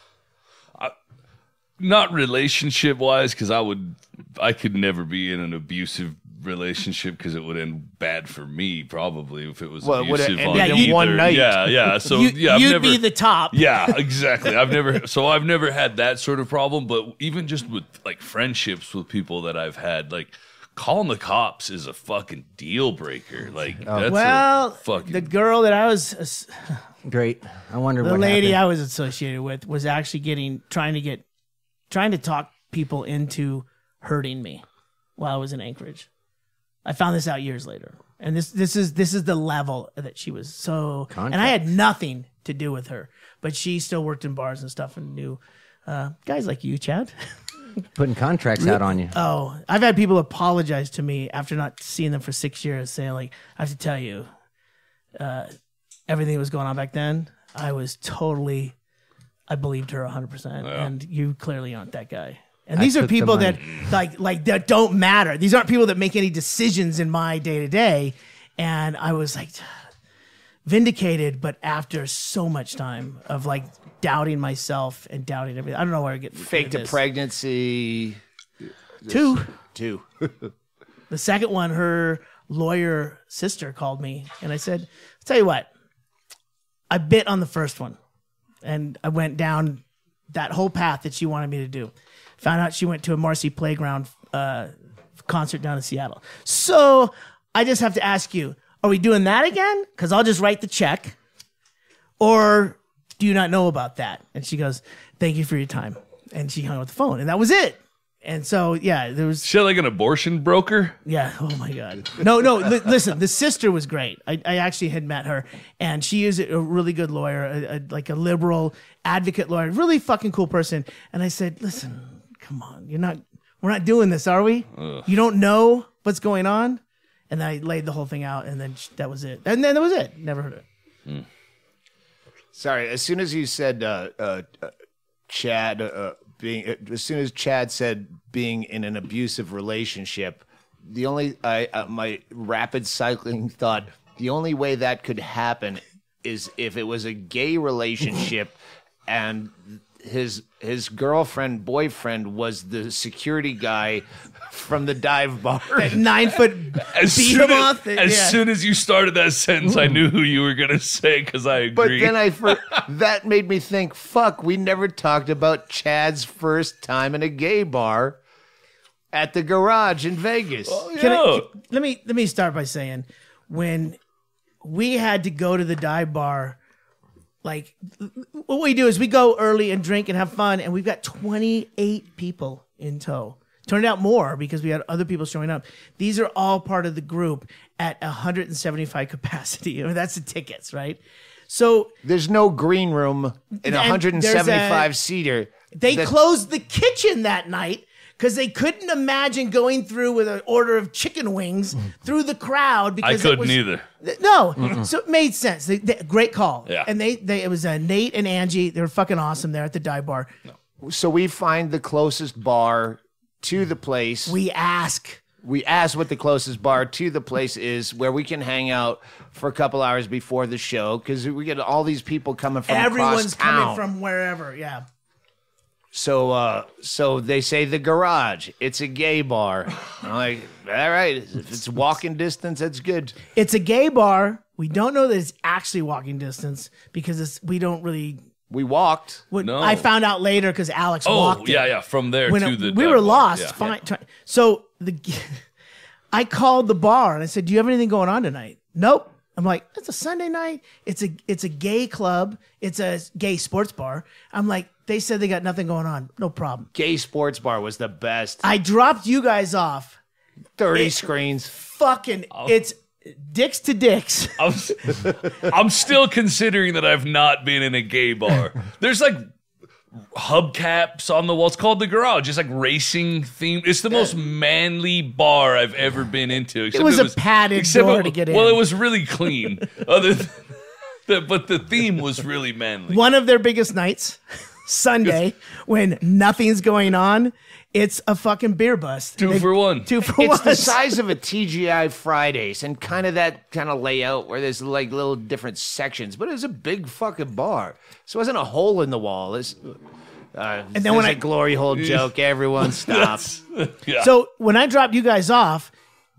not relationship wise, because I would, I could never be in an abusive relationship because it would end bad for me probably if it was Well, it abusive ended on in either. one night. Yeah, yeah. So you, yeah, I've you'd never, be the top. yeah, exactly. I've never so I've never had that sort of problem, but even just with like friendships with people that I've had, like calling the cops is a fucking deal breaker. Like oh. that's Well, a fucking the girl that I was, Great. I wonder the what lady happened. I was associated with, was actually getting trying to get, trying to talk people into hurting me while I was in Anchorage. I found this out years later, and this this is this is the level that she was so. And I had nothing to do with her, but she still worked in bars and stuff and knew uh, guys like you, Chad. Putting contracts out on you. Oh, I've had people apologize to me after not seeing them for six years, saying like, "I have to tell you, uh, everything that was going on back then. I was totally, I believed her hundred percent, and you clearly aren't that guy." And these are people that like like that don't matter. These aren't people that make any decisions in my day to day. And I was like vindicated, but after so much time of like doubting myself and doubting everything. I don't know where I get Faked a pregnancy. Two. Two. The second one, her lawyer sister called me and I said, I'll tell you what, I bit on the first one and I went down that whole path that she wanted me to do. Found out she went to a Marcy Playground uh, concert down in Seattle. So I just have to ask you, are we doing that again? Because I'll just write the check. Or do you not know about that? And she goes, thank you for your time. And she hung up the phone and that was it. And so, yeah, there was shit like an abortion broker. yeah. Oh my God. No, no. Li- listen, the sister was great. I, I actually had met her, and she is a really good lawyer, a, a, like a liberal advocate lawyer, really fucking cool person. And I said, listen, come on, you're not. We're not doing this, are we? You don't know what's going on. And I laid the whole thing out, and then sh- that was it. And then that was it. Never heard it. Sorry, as soon as you said uh, uh, uh, Chad uh, being, uh, as soon as Chad said being in an abusive relationship, the only I uh, my rapid cycling thought, the only way that could happen is if it was a gay relationship and his his girlfriend boyfriend was the security guy from the dive bar. Nine foot As, beat soon him as, off. as yeah. soon as you started that sentence, I knew who you were gonna say because I But agree. then I for, that made me think, fuck, we never talked about Chad's first time in a gay bar at the garage in Vegas. Can I- can- let me let me start by saying when we had to go to the dive bar like what we do is we go early and drink and have fun and we've got 28 people in tow. Turned out more because we had other people showing up. These are all part of the group at 175 capacity I mean, that's the tickets right? So There's no green room in a 175 a- seater. they that- closed the kitchen that night because they couldn't imagine going through with an order of chicken wings through the crowd I because it couldn't was, either. No, so it made sense. They, they- great call. Yeah. and they, they it was uh, Nate and Angie. They were fucking awesome there at the dive bar. So we find the closest bar to the place. We ask. we ask what the closest bar to the place is where we can hang out for a couple hours before the show because we get all these people coming from Everyone's across town. coming from wherever. Yeah. So, uh, so they say the garage. It's a gay bar. I'm like, all right, if it's walking distance, that's good. It's a gay bar. We don't know that it's actually walking distance because it's we don't really. We walked. What No. I found out later because Alex Oh walked. it. yeah, yeah. From there when to it- the we dive were bar. lost. Yeah. Fine. try- So the I called the bar and I said, "Do you have anything going on tonight?" Nope. I'm like, "It's a Sunday night. It's a it's a gay club. It's a gay sports bar." I'm like, "They said they got nothing going on. No problem." Gay sports bar was the best. I dropped you guys off. 30 screens. Fucking, oh. it's dicks to dicks. I'm, I'm still considering that I've not been in a gay bar. There's like hubcaps on the wall. It's called the garage. It's like racing themed. It's the most manly bar I've ever been into. Except was a padded door it- to get in. Well, it was really clean. Other than the, but the theme was really manly. One of their biggest nights, Sunday, when nothing's going on. It's a fucking beer bust. Two They- for one. Two for It's one. It's the size of a TGI Fridays and kind of that kind of layout where there's like little different sections, but it was a big fucking bar. So it wasn't a hole in the wall. It's, Uh, And then when there's I- a glory hole joke, everyone stops. Yeah. So when I dropped you guys off,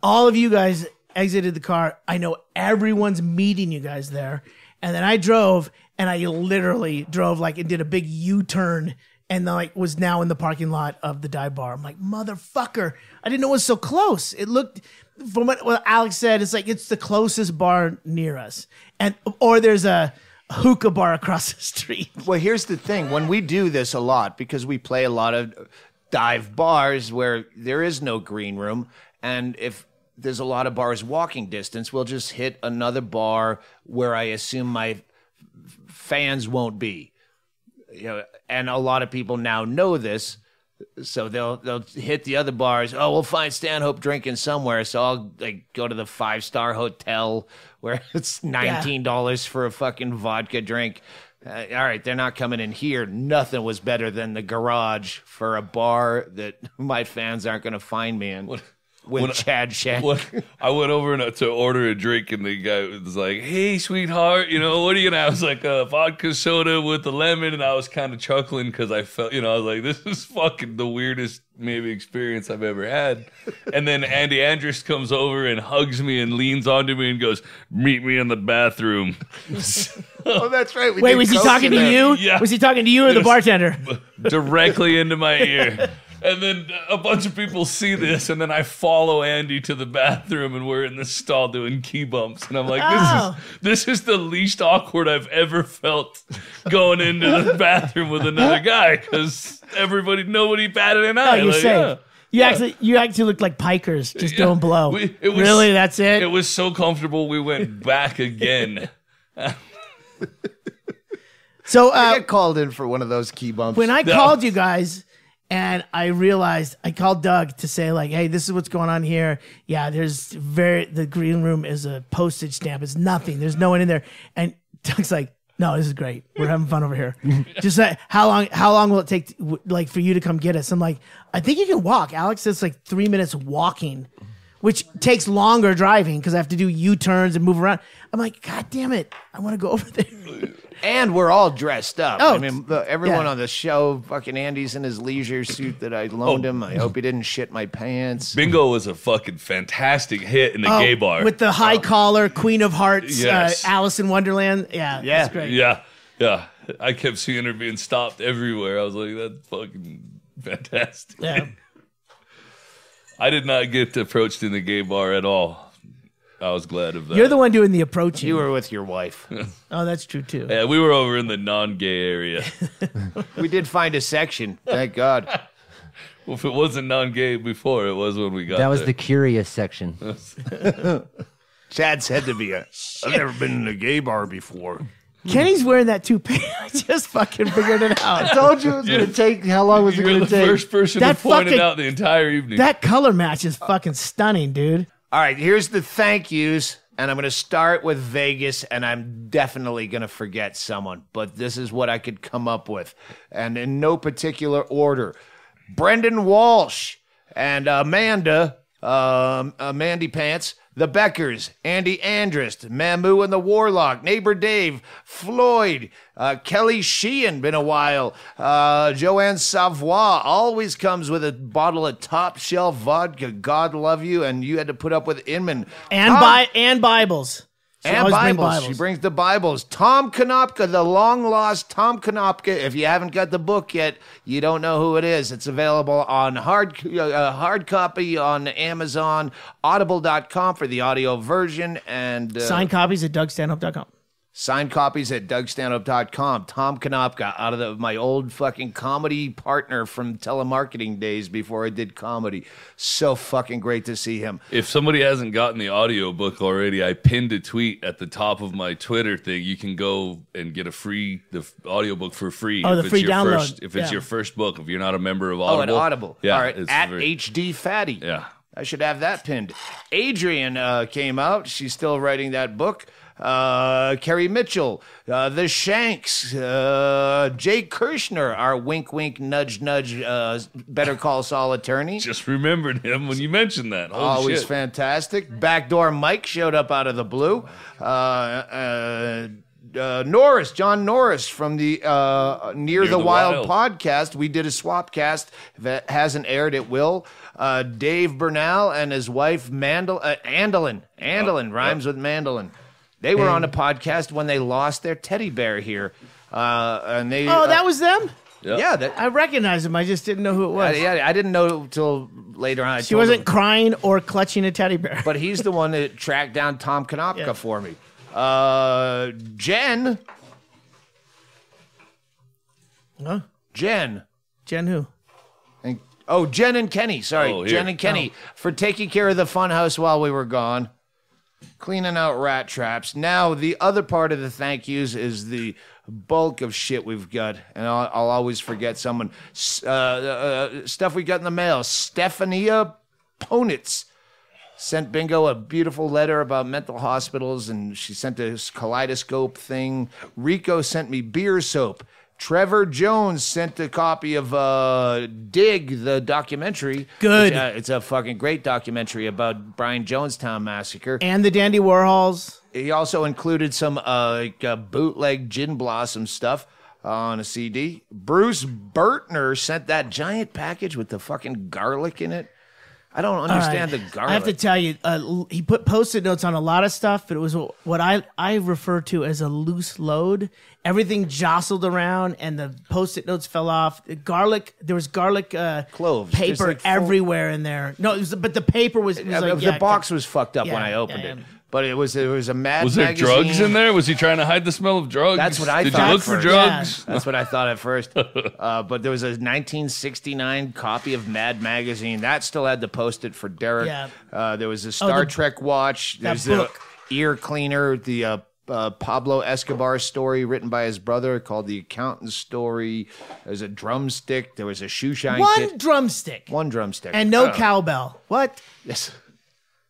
all of you guys exited the car. I know everyone's meeting you guys there. And then I drove and I literally drove like and did a big U-turn and like was now in the parking lot of the dive bar. I'm like, motherfucker. I didn't know it was so close. It looked from what, what Alex said, it's like it's the closest bar near us. And or there's a hookah bar across the street. Well, here's the thing. When we do this a lot, because we play a lot of dive bars where there is no green room, and if there's a lot of bars walking distance, we'll just hit another bar where I assume my fans won't be. You know, and a lot of people now know this. So they'll they'll hit the other bars. Oh, we'll find Stanhope drinking somewhere. So I'll like go to the five star hotel where it's nineteen dollars for a fucking vodka drink. Uh, all right, they're not coming in here. Nothing was better than the garage for a bar that my fans aren't going to find me in. With when Chad Shank. What, I went over and, uh, to order a drink, and the guy was like, "Hey, sweetheart, you know what are you gonna?" I was like, "A vodka soda with the lemon," and I was kind of chuckling because I felt, you know, I was like, "This is fucking the weirdest maybe experience I've ever had." And then Andy Andrist comes over and hugs me and leans onto me and goes, "Meet me in the bathroom." oh, that's right. We Wait, was he talking to you? Yeah. Was he talking to you or the Yes. bartender? directly into my ear. And then a bunch of people see this, and then I follow Andy to the bathroom, and we're in the stall doing key bumps, and I'm like, Oh. "This is this is the least awkward I've ever felt going into the bathroom with another guy because everybody, nobody batted an Oh, eye." you're Like, safe. yeah. You actually, you actually look like pikers just Yeah. doing blow. We- it was- really, that's it. It was so comfortable. We went back again. so I uh, get called in for one of those key bumps. when I No. called you guys, and I realized I called Doug to say like, "Hey, this is what's going on here. Yeah, there's very the green room is a postage stamp. It's nothing. There's no one in there." And Doug's like. No, this is great. We're having fun over here. Just like, how long? How long will it take, to, like, for you to come get us? I'm like, I think you can walk. Alex says like three minutes walking, which takes longer driving because I have to do U turns and move around. I'm like, God damn it, I want to go over there. and we're all dressed up. Oh, I mean, the- everyone yeah. on the show, fucking Andy's in his leisure suit that I loaned him. I hope he didn't shit my pants. Bingo was a fucking fantastic hit in the Oh, gay bar. with the high collar, Queen of Hearts, Yes. uh, Alice in Wonderland. Yeah, Yeah. that's great. Yeah, yeah. I kept seeing her being stopped everywhere. I was like, that's fucking fantastic. Yeah. I did not get approached in the gay bar at all. I was glad of that. You're the one doing the approaching. You were with your wife. oh, that's true too. yeah, we were over in the non-gay area. we did find a section. Thank God. well, if it wasn't non-gay before, it was when we got That was there. the curious section. Chad said to me, uh, I've never been in a gay bar before. Kenny's wearing that toupee. I just fucking figured it out. I told you it was going to take. How long was it You're going the to take? first person That to point it out the entire evening. That color match is fucking stunning, dude. All right, here's the thank yous. And I'm going to start with Vegas, and I'm definitely going to forget someone, but this is what I could come up with. And in no particular order Brendan Walsh and Amanda, um, uh, Mandy Pants, the Beckers, Andy Andrist, Mamu and the Warlock, Neighbor Dave, Floyd, uh, Kelly Sheehan, been a while, uh, Joanne Savoy, always comes with a bottle of top shelf vodka. God love you, and you had to put up with Inman. And Tom- Bi- and Bibles. She and bring Bibles. She brings the Bibles. Tom Konopka, the long lost Tom Konopka. If you haven't got the book yet, you don't know who it is. It's available on hard uh, hard copy on Amazon, audible.com for the audio version, and uh, Signed copies at DougStanhope.com. signed copies at dougstanhope.com. Tom Konopka, out of the, my old fucking comedy partner from telemarketing days before I did comedy. So fucking great to see him. If somebody hasn't gotten the audiobook already, I pinned a tweet at the top of my Twitter thing. You can go and get a free the f- audiobook for free. Oh, the if it's free your download. First, if it's Yeah. your first book, if you're not a member of Oh, Audible. at Audible. Yeah, All right. At very- HD Fatty. Yeah. I should have that pinned. Adrian uh, came out. She's still writing that book. Uh, Carrie Mitchell, uh, The Shanks, uh, Jake Kirschner, our wink, wink, nudge, nudge, uh, Better Call Saul attorney. Just remembered him when you mentioned that. Holy Always shit. fantastic. Backdoor Mike showed up out of the blue. Uh, uh, uh, Norris, John Norris from the uh, Near, the, the Wild, Wild. podcast. We did a swap cast that hasn't aired. It will. Uh, Dave Bernal and his wife Mandel uh, Andolin. Andolin rhymes with mandolin. They were on a podcast when they lost their teddy bear here, uh, and they. Oh, that uh, was them. yeah. That, I recognized him. I just didn't know who it was. yeah, I didn't know till later on. I She wasn't him. crying or clutching a teddy bear. but he's the one that tracked down Tom Konopka Yeah. for me. Uh, Jen, Huh? Jen, Jen who? and, oh Jen and Kenny. Sorry, Oh. Jen and Kenny for taking care of the funhouse while we were gone, cleaning out rat traps. Now the other part of the thank yous is the bulk of shit we've got, and I'll, I'll always forget someone. Uh, uh, stuff we got in the mail. Stephania Ponitz sent Bingo a beautiful letter about mental hospitals, and she sent a kaleidoscope thing. Rico sent me beer soap. Trevor Jones sent a copy of uh, Dig, the documentary. Good. Which, uh, it's a fucking great documentary about Brian Jonestown massacre. And the Dandy Warhols. He also included some uh, like, uh, bootleg Gin Blossom stuff on a CD. Bruce Bertner sent that giant package with the fucking garlic in it. I don't understand the garlic. I have to tell you, uh, he put post-it notes on a lot of stuff, but it was what I I refer to as a loose load. Everything jostled around, and the post-it notes fell off. The garlic, there was garlic uh, Cloves, paper like everywhere in there. No, it was, but the paper was, it was Yeah, like the yeah, box was fucked up when I opened yeah, it. Yeah. But it was it was a Mad magazine. Was there magazine. drugs in there? Was he trying to hide the smell of drugs? That's what I thought. Did thought you look for first. drugs? That's what I thought at first. Uh, but there was a 1969 copy of Mad Magazine that still had the post-it for Derrick. Yeah. Uh, there was a Star the- Trek watch. that There's book. the ear cleaner. The uh, uh, Pablo Escobar story written by his brother called The Accountant's Story. There's a drumstick. There was a shoe shine one kit. drumstick One drumstick. and no cowbell. What? Yes.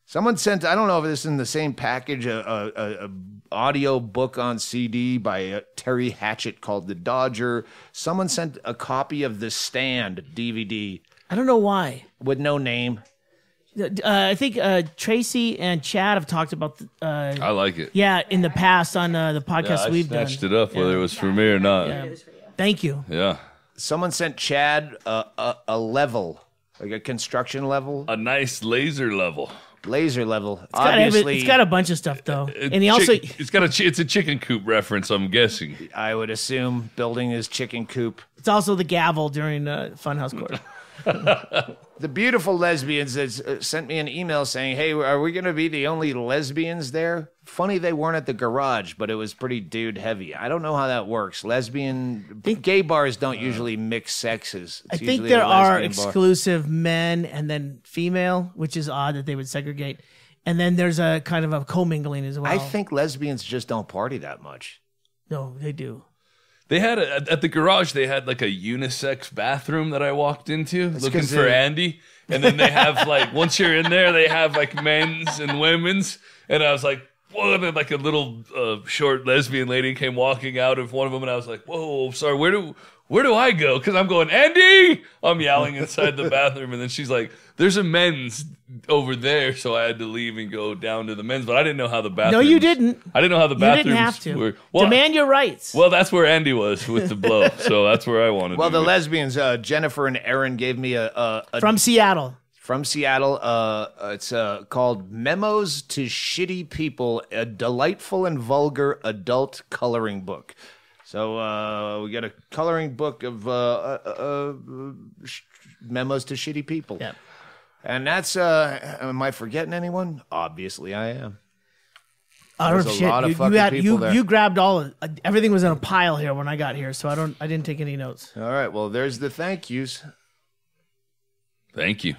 Someone sent. I don't know if this is in the same package. A, a, a, a audio book on CD by uh, Terry Pratchett called The Dodger. Someone sent a copy of The Stand DVD I don't know why. with no name. Uh, I think uh, Tracy and Chad have talked about, the, uh, I like it. yeah, in the past on uh, the podcast I we've done. snatched it up, whether it was for me or not. Yeah. Yeah. Thank you. Yeah. Someone sent Chad a, a, a level, like a construction level, A nice laser level. Laser level. It's got, every- Obviously, it's got a bunch of stuff though, It- and he also it's got a chi- it's a chicken coop reference. I'm guessing. I would assume building his chicken coop. it's also the gavel during uh, Funhouse Court. The beautiful lesbians that uh, sent me an email saying, "Hey, are we going to be the only lesbians there?" Funny they weren't at the garage, but it was pretty dude heavy. I don't know how that works. Lesbian gay bars don't usually mix sexes. I think there are lesbian bar. exclusive men and then female, which is odd that they would segregate. And then there's a kind of a commingling as well. I think lesbians just don't party that much. no, they do. They had a, at the garage. They had like a unisex bathroom that I walked into looking for they- Andy, and then they have like once you're in there, they have like men's and women's, and I was like. Whoa, and then like a little uh, short lesbian lady came walking out of one of them, and I was like, "Whoa, sorry, where do where do I go?" Because I'm going, Andy. I'm yelling inside the bathroom, and then she's like, "There's a men's over there," so I had to leave and go down to the men's. But I didn't know how the bathroom. No, you didn't. I didn't know how the You bathrooms didn't have to. were. Well, Demand your rights. well, that's where Andy was with the blow, so that's where I wanted. To. Well, to the be. lesbians, uh, Jennifer and Aaron, gave me a, a, a From Seattle. from Seattle. Uh, it's uh, called Memos to Shitty People, a delightful and vulgar adult coloring book. So uh, we got a coloring book of uh, uh, uh, sh- memos to shitty people. Yeah. And that's, uh, am I forgetting anyone? Obviously I am. I don't There's a shit. lot of you, you fucking had people you there. you grabbed all of uh, everything was in a pile here when I got here, so I don't I didn't take any notes. All right, well, there's the thank yous. Thank you.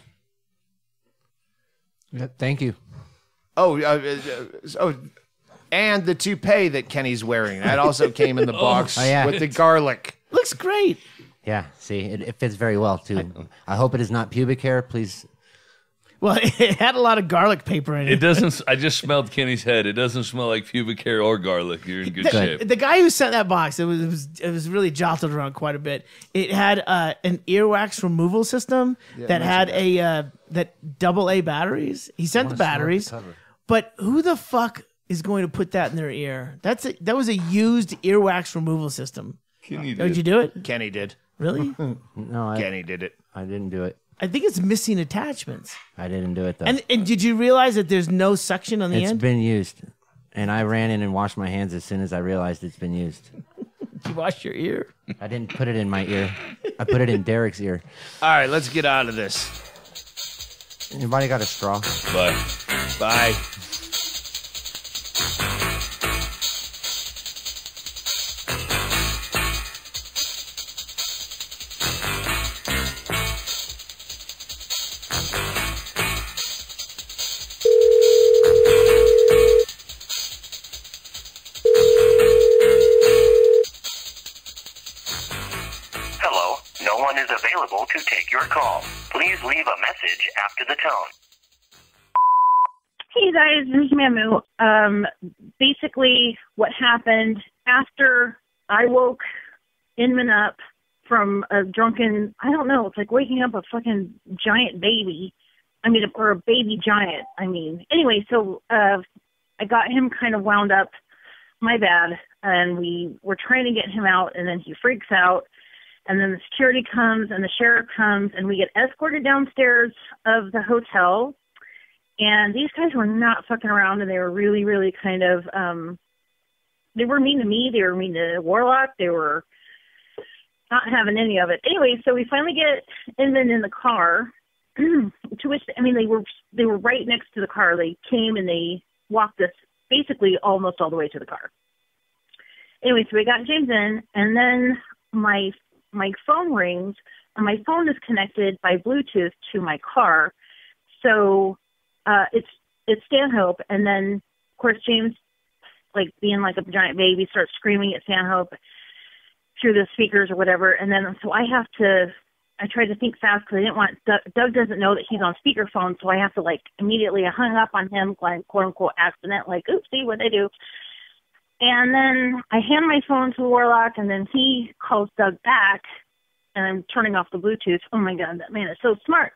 Yeah, thank you. Oh, uh, uh, oh, and the toupee that Kenny's wearing. That also came in the box Oh, yeah. with the garlic. Looks great. Yeah, see, it, it fits very well too. I hope it is not pubic hair. Please, Well, it had a lot of garlic paper in it. It doesn't. I just smelled Kenny's head. It doesn't smell like pubic hair or garlic. You're in good the, shape. the guy who sent that box, it was, it was it was really jostled around quite a bit. It had uh, an earwax removal system that had a uh, that double A batteries. He sent the batteries, but who the fuck is going to put that in their ear. That's a, that was a used earwax removal system. Kenny oh, Did did. you do it? Kenny did. Really? No, I, Kenny did it. I didn't do it. I think it's missing attachments. I didn't do it though. And and did you realize that there's no suction on the it's end? been used, and I ran in and washed my hands as soon as I realized it's been used. Did you wash your ear? I didn't put it in my ear. I put it in Derrick's ear. All right, let's get out of this. Anybody got a straw? But Bye. Hello, no one is available to take your call. Please leave a message after the tone. Hey guys, this is Mamu. Um, basically, what happened after I woke Inman up from a drunken, I don't know, it's like waking up a fucking giant baby. I mean, or a baby giant. I mean, anyway, so uh, I got him kind of wound up. My bad. And we were trying to get him out, and then he freaks out. And then the security comes, and the sheriff comes, and we get escorted downstairs of the hotel and these guys were not fucking around and they were really really kind of um they were mean to me they were mean to warlock they were not having any of it. Anyway so we finally get inman in the car to which i mean they were they were right next to the car. They came and they walked us basically almost all the way to the car. Anyway so we got james in and then my my phone rings and my phone is connected by bluetooth to my car. So uh it's it's Stanhope. And then of course James like being like a giant baby starts screaming at Stanhope through the speakers or whatever. And then so I have to I tried to think fast because I didn't want Doug, Doug doesn't know that he's on speakerphone so I have to like immediately I hung up on him like quote unquote accident like oopsie what I do? And then I hand my phone to Warlock and then he calls Doug back and I'm turning off the Bluetooth. Oh my god that man is so smart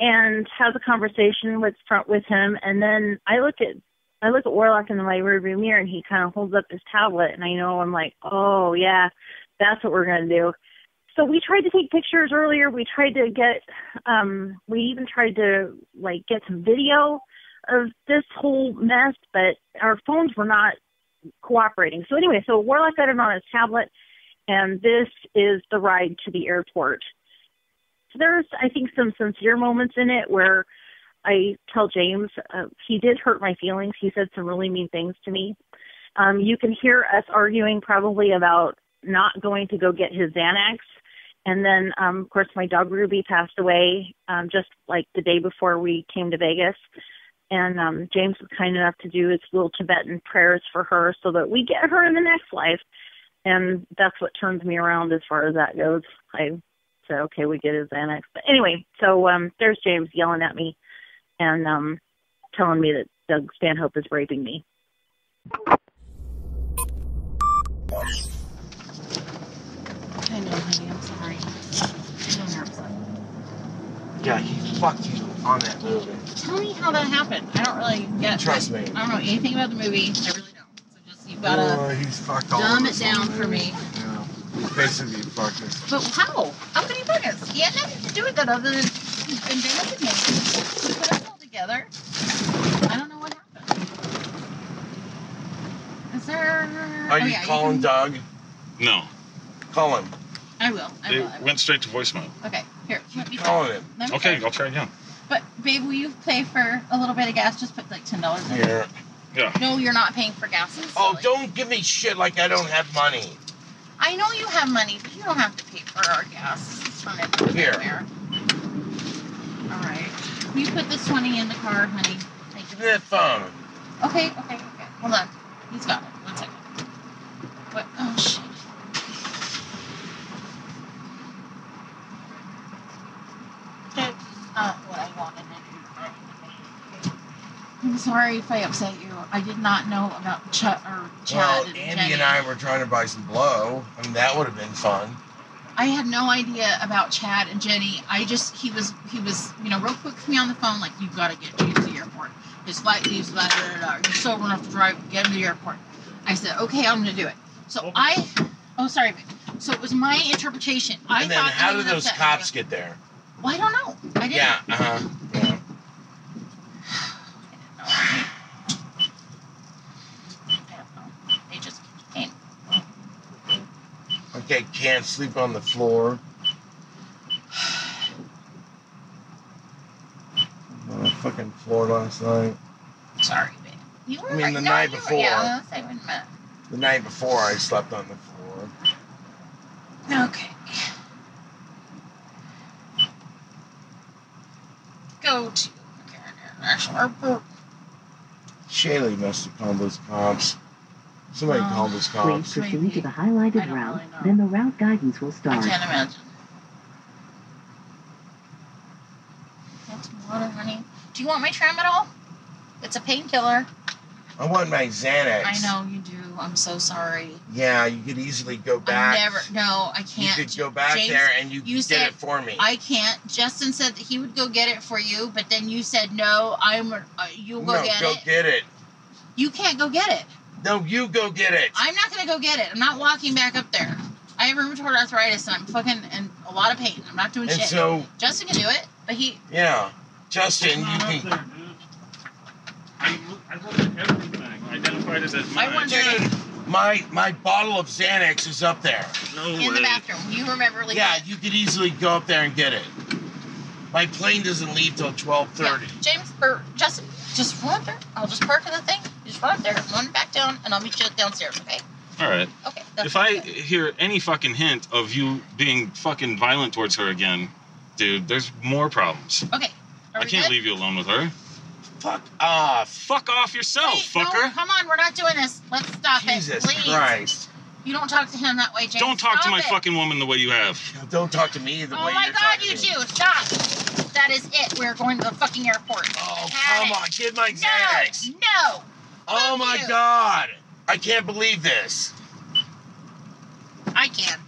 and has a conversation with front with him and then I look at I look at Warlock in the rearview mirror and he kind of holds up his tablet and I know I'm like, oh yeah, that's what we're gonna do. So we tried to take pictures earlier. We tried to get, um, we even tried to like get some video of this whole mess, but our phones were not cooperating. So anyway, so Warlock got it on his tablet, and this is the ride to the airport. There's, I think, some sincere moments in it where I tell James uh, he did hurt my feelings. He said some really mean things to me. Um, you can hear us arguing probably about not going to go get his Xanax. And then, um, of course, my dog Ruby passed away um, just like the day before we came to Vegas. And um, James was kind enough to do his little Tibetan prayers for her so that we get her in the next life. And that's what turns me around as far as that goes. I said, okay, we get his Xanax. But anyway, so um, there's James yelling at me and um, telling me that Doug Stanhope is raping me. I know, honey. I'm sorry. I know you're upset. Yeah, he fucked you on that movie. Tell me how that happened. I don't really get. Trust me. I don't know anything about the movie. I really don't. So just you gotta Oh, he's fucked all dumb of it down for me. Yeah. Basically, he fucked. But how? How could he fuck us? He had nothing to do with that other than invented me. He put us all together. I don't know what happened. Is there? Are oh, you yeah, calling can- Doug? No, Call him. I will. I it will. I will. went straight to voicemail. Okay, here. Let me Calling try. him. Okay, try. I'll try again. But babe, will you pay for a little bit of gas? Just put like ten dollars in. Here. Yeah. No, you're not paying for gas. It's Oh, silly. don't give me shit like I don't have money. I know you have money, but you don't have to pay for our gas. It's fun to Here. All right. You put this twenty in the car, honey. Thank you. that phone. Okay, okay, okay. Hold on. He's got it. One second. What? Oh shit. That's not uh, what I wanted. I'm sorry if I upset you. I did not know about Ch- or Chad Well, and Andy Jenny. and I were trying to buy some blow, I mean, that would have been fun. I had no idea about Chad and Jenny. I just he was he was you know real quick with me on the phone like you've got to get James to the airport. His flight leaves blah blah blah. blah. You're sober enough to drive. Get him to the airport. I said okay, I'm gonna do it. So I oh sorry. So it was my interpretation. I and then thought how did those cops get there? Well, I don't know. I didn't. Yeah, uh huh. Yeah. I don't know. They just came. Okay, can't sleep on the floor. On the fucking floor last night. Sorry, babe. You were I mean, the no, night you were- before. yeah, I wait a minute. The night before, I slept on the floor. Okay. Go to McCarran International Airport. Chaille must have called those cops. Somebody Oh, called those Please proceed to the highlighted route, really then the route guidance will start. I can't imagine. That's water, honey. Do you want my tramadol? It's a painkiller. I want my Xanax. I know you do. I'm so sorry. Yeah, you could easily go back. I never. No, I can't. You could go back James, there and you, you get said it for me. I can't. Justin said that he would go get it for you, but then you said no. I'm. Uh, you'll go no, get go it. get it. You can't go get it. No, you go get it. I'm not gonna go get it. I'm not walking back up there. I have rheumatoid arthritis and I'm fucking in a lot of pain. I'm not doing and shit. so, Justin can do it, but he. yeah, Justin, you can. I, I looked at everything. Identified it as I mine. Dude, my my bottle of Xanax is up there. No in the bathroom. You remember leaving Yeah, it? you could easily go up there and get it. My plane doesn't leave till twelve Yeah. thirty. James or Justin, just run up there. I'll just park in the thing. You just run up there, run back down, and I'll meet you downstairs. Okay? All right. Okay. If I good. hear any fucking hint of you being fucking violent towards her again, dude, there's more problems. Okay. Are I we can't good? leave you alone with her. Fuck off. Fuck off yourself, Wait, no, fucker. come on, we're not doing this. Let's stop Jesus it, please. Christ. You don't talk to him that way, James. Don't talk to my it. fucking woman the way you have. Don't talk to me the Oh way my you're god, talking you to me. two! Stop! That is it. We're going to the fucking airport. Oh, Have come it. on, get my Xanax. No, no. Oh my you. god. I can't believe this. I can.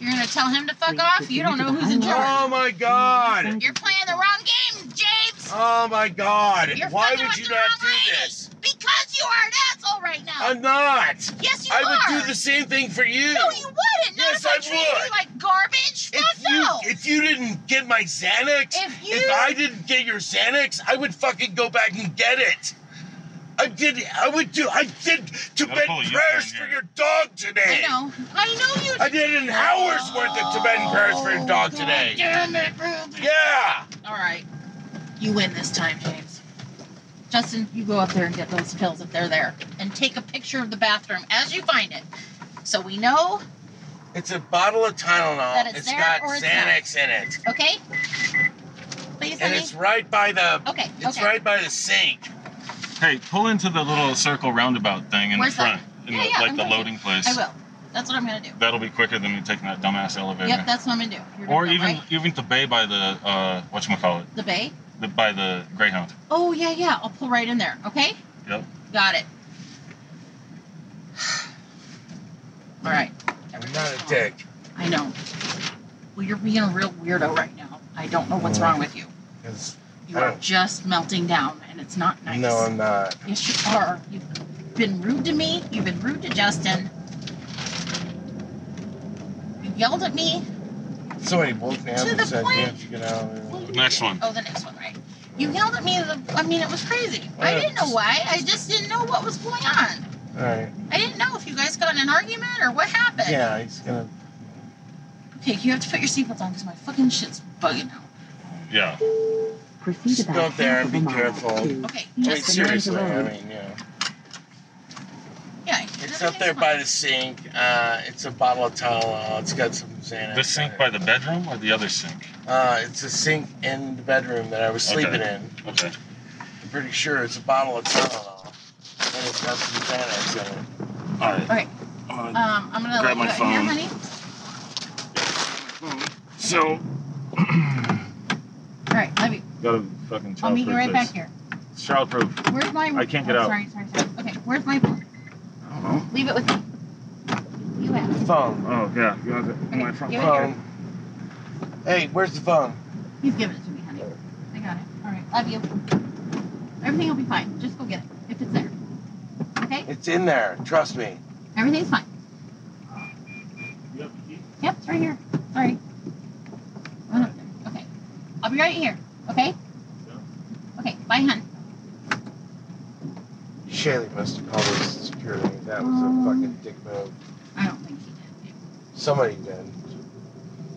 You're gonna tell him to fuck Please off? You don't know who's in charge. Oh my god. You're playing the wrong game, James. Oh my god. You're Why would you not do lady. this? Because you are an asshole right now. I'm not. yes, you I are. I would do the same thing for you. No, you wouldn't. Not Yes, if I, I treated you like garbage. If Fuck you no. if you didn't get my Xanax, If you- I didn't get your Xanax, I would fucking go back and get it. I did. I would do. I did Gotta Tibetan pull prayers here. for your dog today. I know. I know you. I did an hour's worth of Tibetan prayers for your dog oh, today. Damn it, Ruby. Yeah. All right. You win this time, James. Justin, you go up there and get those pills if they're there. And take a picture of the bathroom as you find it. So we know, It's a bottle of Tylenol. That it's it's there got or it's Xanax in it, okay? Please, and honey. it's right by the. Okay, It's okay. right by the sink. Hey, pull into the little circle roundabout thing in Where's the front, that? in Yeah, the, yeah, like I'm the gonna- loading place. I will. That's what I'm going to do. That'll be quicker than me taking that dumbass elevator. Yep, that's what I'm going to do. You're or doing that, even right? even the bay by the uh whatchamacallit, the bay. the by the Greyhound. Oh, yeah, yeah. I'll pull right in there. Okay? Yep. Got it. All right. I'm not a dick. I know. Well, you're being a real weirdo right now. I don't know what's wrong with you. 'Cause You I are just melting down, and it's not nice. No, I'm not. Yes, you are. You've been rude to me. You've been rude to Justin. You yelled at me. Somebody woke me up To and the said, point- "You have to get out of here." The next one. Oh, the next one, right? You yelled at me. The, I mean, it was crazy. I Yeah, didn't know why. I just didn't know what was going on. All right. I didn't know if you guys got in an argument or what happened. Yeah, he's gonna. Okay, you have to put your seatbelt on because my fucking shit's bugging out. Yeah. Proceed Just about go up there and be careful. Okay, I mean, seriously. I mean, yeah. yeah. It's up there by the sink. Uh, it's a bottle of Tylenol. It's got some Xanax. The sink by the bedroom or the other sink? Uh, it's a sink in the bedroom that I was sleeping Okay. in. Okay. I'm pretty sure it's a bottle of Tylenol. And it's got some Xanax in it. All right. Okay. Uh, Um, I'm gonna Grab let my you out here, phone. honey. so All right, love you. Gotta fucking I'll meet you childproof right back here. It's childproof. Where's my? I can't get oh, out. Sorry, sorry, sorry. Okay, where's my phone? I don't know. Leave it with me. You have. it. Phone. Oh yeah, you have it in my Okay, front give it pocket. Phone. Hey, where's the phone? He's giving it to me, honey. I got it. All right. Love you. Everything will be fine. Just go get it if it's there. Okay? It's in there. Trust me. Everything's fine. Yep, it's right here. Sorry. Run up there. Okay. I'll be right here. Okay? Okay. Bye, hun. Chaille must have called us security. That was a Um, fucking dick move. I don't think he did. Somebody did.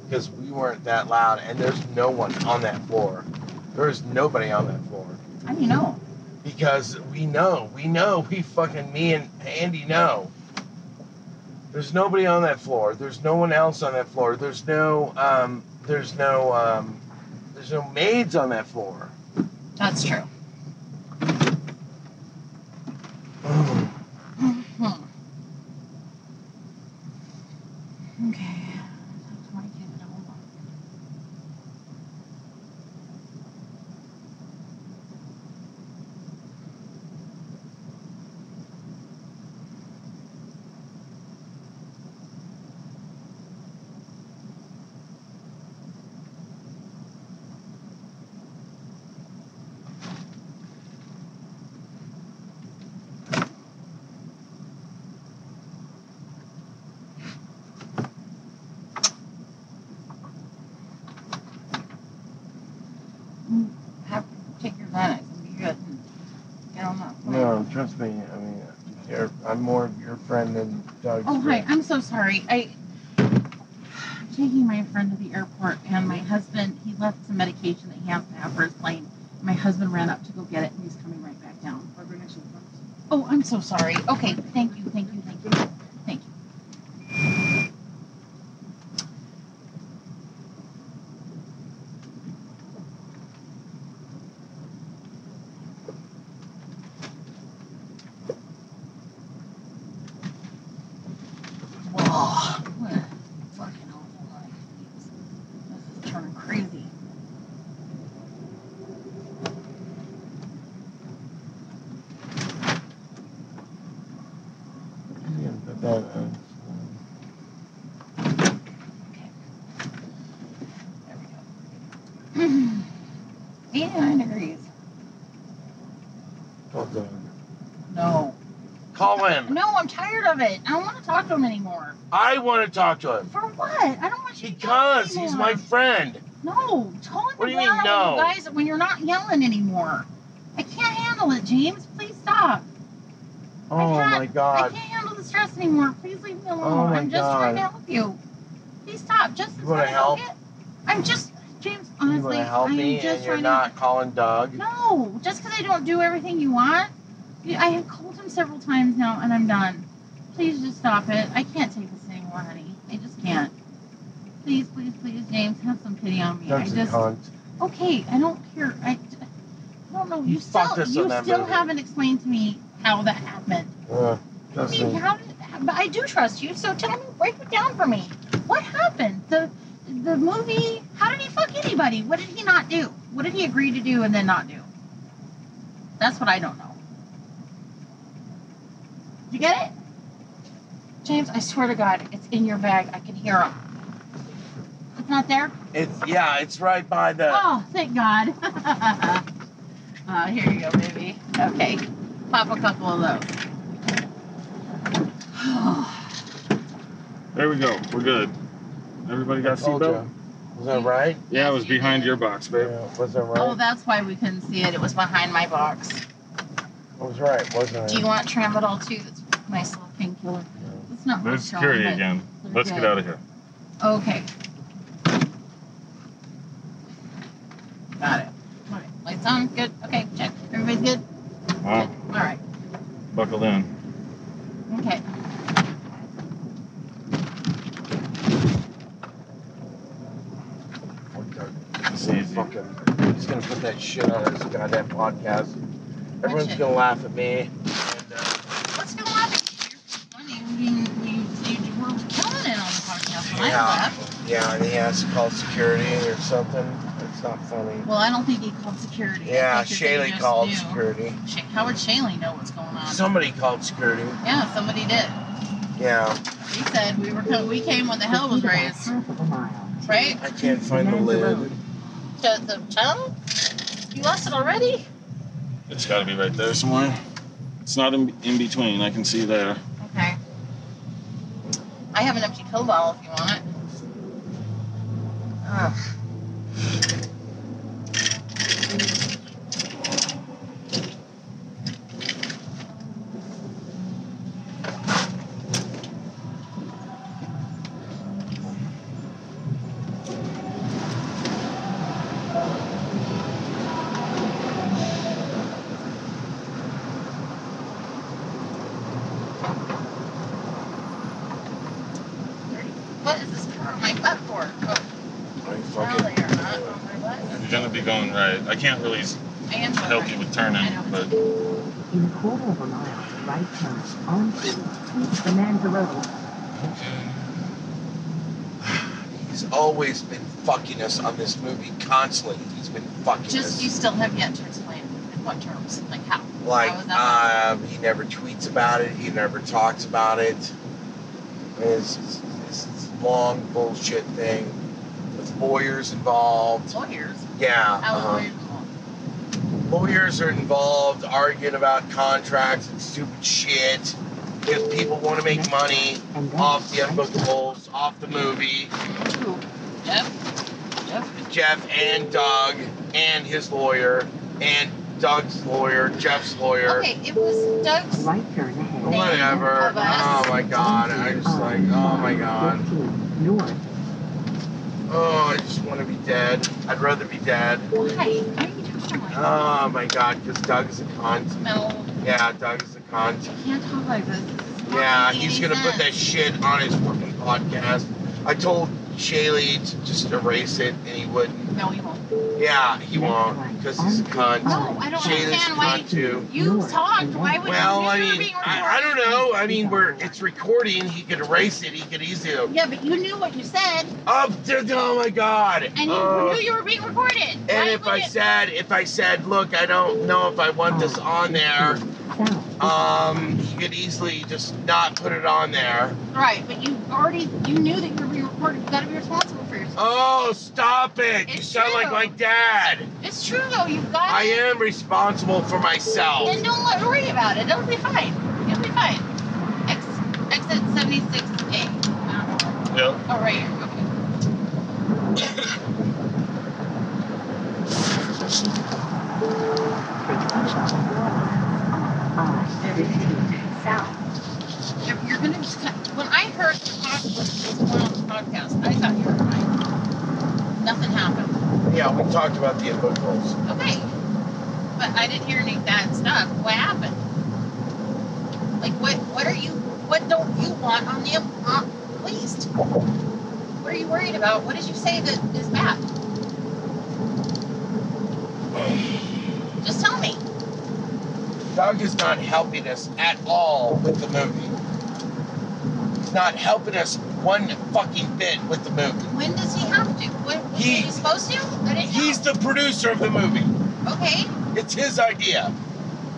Because we weren't that loud, and there's no one on that floor. There's nobody on that floor. How do you know? Because we know, we know, we fucking, me and Andy know. There's nobody on that floor. There's no one else on that floor. There's no, um, there's no, um, there's no maids on that floor. That's true. Hmm. Okay. Talk to my kid. Hold on. Have take your Xanax and be good. And get on that plane. No, trust me. I mean, you're, I'm more of your friend than Doug's Oh, hi. friend. I'm so sorry. I, I'm taking my friend to the airport, and my husband, he left some medication that he has to have for his plane. My husband ran up to go get it, and he's coming right back down. Oh, I'm so sorry. Okay, thank you, thank you, thank you. Thank you. Whoa. What a fucking awful life. This is turning crazy. Yeah, but that, uh, Eighty-nine degrees. call Doug. No. Call him. No, I'm tired of it. I don't want to talk to him anymore. I want to talk to him For what? I don't want you to because he's my friend. No, tell him What to do you mean, no? you guys when you're not yelling anymore. I can't handle it, James. Please stop. Oh my God. I can't handle the stress anymore. Please leave me oh, alone. Oh my I'm just trying to help you. Please stop. Just You me go help? get- I'm just James. You Honestly, want to help I am me, just and you're not calling Doug. No, just because I don't do everything you want. I have called him several times now, and I'm done. Please just stop it. I can't take this anymore, honey. I just can't. Please, please, please, James, have some pity on me. Doug's I just cunt. okay. I don't care. I, I don't know. You, still, fucked you still movie. haven't explained to me how that happened. Uh, I mean, how did? But I do trust you. So tell me, break it down for me. What happened? The the movie. How did he fuck anybody? What did he not do? What did he agree to do and then not do? That's what I don't know. You get it? James, I swear to God, it's in your bag. I can hear him. It's not there? It's yeah, it's right by the. Oh, thank God. uh, here you go, baby. Okay. Pop a couple of those. There we go. We're good. Everybody got told seatbelt? Was that right? Yeah, it was behind your box, babe. Yeah, was that right? Oh, that's why we couldn't see it. It was behind my box. I was right, wasn't I? Do you want tramadol too? That's a nice little painkiller. It's not There's much security but again. Let's get out of here. Okay. Got it. All right. Lights on. Good. Okay. Check. Everybody's good. Wow. All right. Buckle in. Okay. He's gonna fucking. He's gonna put that shit on his goddamn podcast. Everyone's gonna laugh at me. The podcast when I Yeah, left. yeah, and he has to call security or something. It's not funny. Well, I don't think he called security. Yeah, think that they Chaille called knew. security. How would Chaille know what's going on? Somebody called security. yeah, somebody did. Yeah. He said we were co- we came when the hell was raised. right? I can't find the lid. To the tunnel? You lost it already? It's got to be right there somewhere. It's not in, in between. I can see there. Okay. I have an empty pill bottle if you want. Ugh. What is this part of my butt for? Oh, I now fucking. they are not on my butt. You're gonna be going right. I can't really s- I am help sorry. you with turning, I know. but In a quarter of a mile, right turn onto Bonanza Road. He's always been fucking us on this movie constantly. He's been fucking Just us. you still have yet to explain in what terms, like how. Like, how is that um, he never tweets about it. He never talks about it. It's, it's, it's this long bullshit thing with lawyers involved. lawyers? Yeah. How uh-huh. lawyers involved? Lawyers are involved arguing about contracts and stupid shit because people want to make money off the unbookables, off the movie. Jeff? Jeff? Jeff and Doug and his lawyer and Doug's lawyer, Jeff's lawyer. Okay, it was Doug's. Right turn ahead. Whatever. Oh my god. I just like, oh my god. North. Oh, I just want to be dead. I'd rather be dead. Why? Why are you talking like that? Oh my god, because Doug's a cunt. No, Yeah, Doug's a cunt. you can't talk like this. This Yeah, he's gonna put that shit on his fucking podcast. I told Chaille to just erase it, and he wouldn't. No, he won't. Yeah, he won't, because he's a cunt. No, I don't Chaille's understand a why cunt too. you talked. Why would Well, you I you were mean, being I, I don't know. I mean, we're it's recording. He could erase it. He could easily. Yeah, but you knew what you said, Oh, d- oh my God! and you Uh, knew you were being recorded. and Why if I it- said, if I said, look, I don't know if I want this on there, um, he could easily just not put it on there. right, but you already you knew that you were being recorded. You got to be responsible. Oh, stop it! you It's sound like my dad. It's true though. You've got. I am responsible for myself. Then don't let- worry about it. It'll be fine. It'll be fine. Ex, exit 76A. Uh, yep. Oh, right here. Okay. I-15 South. You're, gonna. When I heard the talk was going on the podcast, I thought you were. Nothing happened. Yeah, we talked about the input goals. Okay. But I didn't hear any bad stuff. What happened? Like, what What are you, what don't you want on the uh, list? What are you worried about? What did you say that is bad? Just tell me. Doug is not helping us at all with the movie. He's not helping us one fucking bit with the movie. When does he have to? When He- he, supposed to? He's know. the producer of the movie. Okay. It's his idea.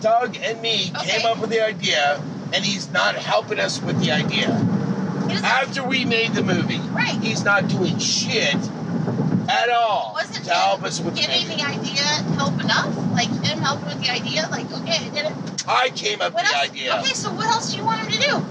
Doug and me Okay. came up with the idea, and he's not helping us with the idea. After we made the movie, Right. he's not doing shit at all Wasn't to help us with the giving movie. the idea help enough? Like him helping with the idea? Like, okay, I did it. I came up What with the idea. Okay, so what else do you want him to do?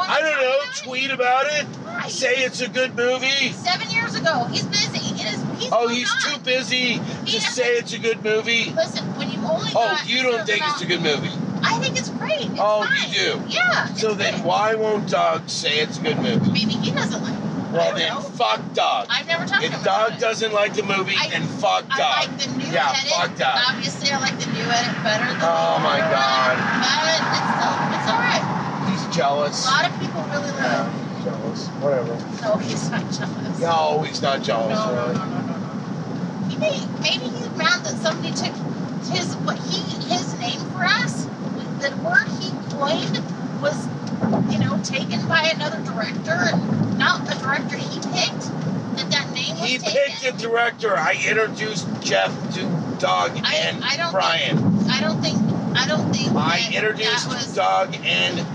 I don't know. talk about it? Tweet about it. Why? Say it's a good movie. Seven years ago, he's busy. It is. He's Oh, he's on. too busy He to say it's a good movie. Listen, when you only Oh, you don't think it's a good movie. I think it's great. It's Oh, fine. you do? Yeah. So then good. why won't Doug say it's a good movie? Maybe he doesn't like. it. Well, then know. fuck Doug. I've never talked to If him about Doug it. doesn't like the movie, I- then fuck I like the new Yeah, edit. fuck Doug. Obviously, I like the new edit better than Oh the my God. one, But it's still, it's all right. Jealous. A lot of people really Yeah, love he's jealous. Whatever. No, he's not jealous. No, he's not jealous. No, no, really. no, no, no, no. He may, maybe he's mad that somebody took his what he his name for us. The word he coined was, you know, taken by another director and not the director he picked. That that name was He taken. picked a director. I introduced Jeff to Doug I- and I don't Brian. I don't think. I don't think. I introduced was, Doug and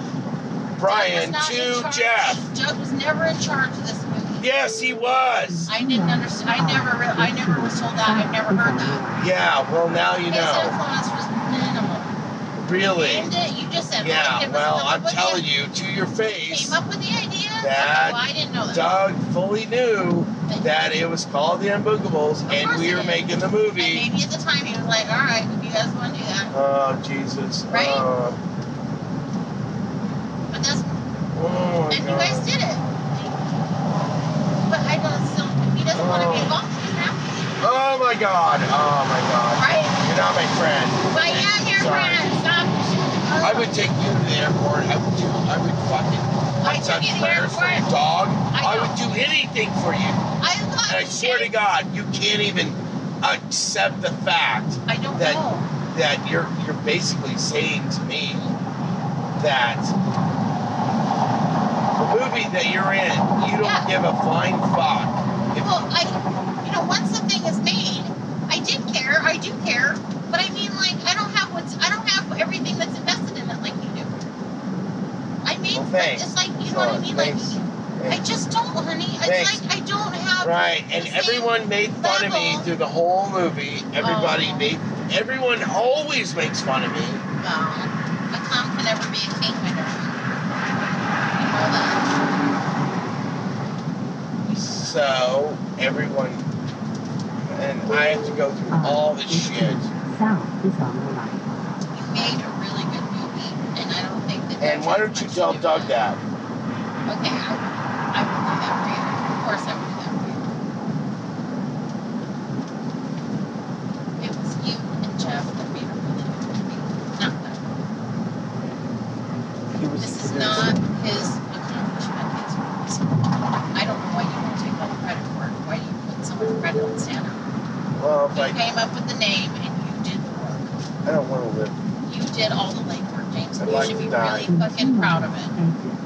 Brian to. Jeff. Doug was never in charge of this movie. Yes, he was. I didn't understand. I never, re- I never was told that. I've never heard that. Yeah, well now you His know. influence was minimal. Really? And uh, you just said, Yeah, it was well, I'm telling you to your face Came up with the idea. that well, I didn't know that. Doug fully knew that it was called The Unbookables and we were making the And movie. maybe at the time he was like, all right, if you guys want to do that. Oh, Jesus. Right? Uh, But that's, oh, my and you guys God. did it. But I don't still, he doesn't want to be oh. involved, he doesn't have to. Oh, my God. Oh, my God. Right? You're not my friend. But I am your Sorry. friend. Stop. I would take you to the airport. I would do. I would fucking. I took you to the prayers for a airport. dog. I I, would do anything for you. I love And I swear to God, you can't even accept the fact I don't that know. that you're you're basically saying to me that movie that you're in, you don't Yeah. give a flying fuck. If, Well, I, you know, once the thing is made, I did care. I do care. But I mean, like, I don't have what's, I don't have everything that's invested in it like you do. I mean, Well, thanks. it's like, you know what I mean? thanks. Like, I just don't, honey. It's Thanks. like I don't have. Right, and everyone made fun of me through the whole movie. Everybody Oh. made. Everyone always makes fun of me. No, a clown can never be a king, my darling. You know that. So everyone, and I have to go through uh, all this shit. South is on the right. You made a really good movie, and I don't think that. And why don't you tell Doug that? Okay, I, I will do that for you. Of course, I will do that for you. It was you and Jeff that made a really good movie, not that. He was This the is producer. not his accomplishment. It's I don't know why you don't take all the credit for it. Why do you put so much credit on Santa? Well, if You I, came up with the name and you did the work. I don't want to live. You did all the legwork, James. I'd and you like should to be die. really fucking proud of it.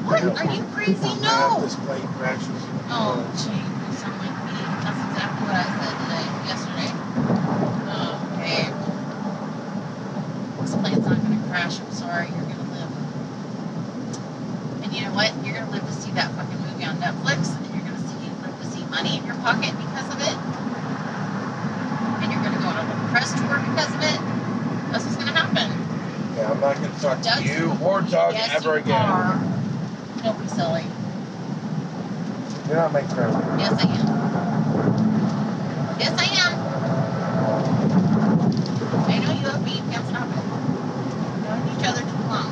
What? Yeah. Are you crazy? I No. have this plane crashes. Oh, gee, you sound like me. That's exactly what I said today, yesterday. Oh, babe. This plane's not gonna crash. I'm sorry. You're gonna live. And you know what? You're gonna live to see that fucking movie on Netflix, and you're gonna see live to see money in your pocket because of it. And you're gonna go on a little press tour because of it. That's what's gonna happen. Yeah, I'm not going to talk to Doug's- you or Doug yes, ever you again. Are. Don't be silly. You're not my friend. Yes, I am. Yes, I am. I know you love me. You can't stop it. We've known each other too long.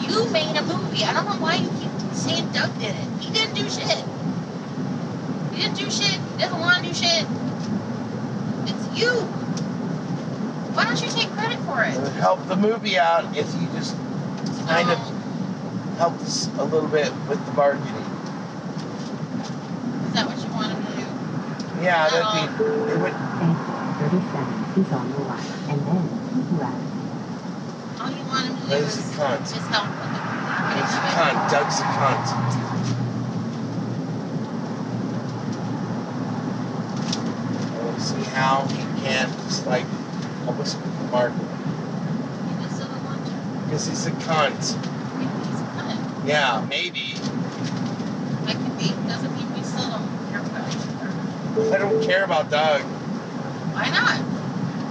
You made a movie. I don't know why you keep saying Doug did it. He didn't do shit. He didn't do shit. He doesn't want to do shit. It's you. Why don't you take credit for It it? would help the movie out if you just kind of helped us a little bit with the marketing. Is that what you wanted to do? Yeah, that'd be. It would. Exit 37 is on the right, and then keep left. All you want him to do Doug's is, a cunt. help with the marketing a cunt. Doug's a cunt. I don't see how he can't just like help us with the marketing. He just doesn't want to. Because he's a cunt. Maybe he's a cunt. Yeah, maybe. That could be. Doesn't mean we still don't care about each other. I don't care about Doug. Why not?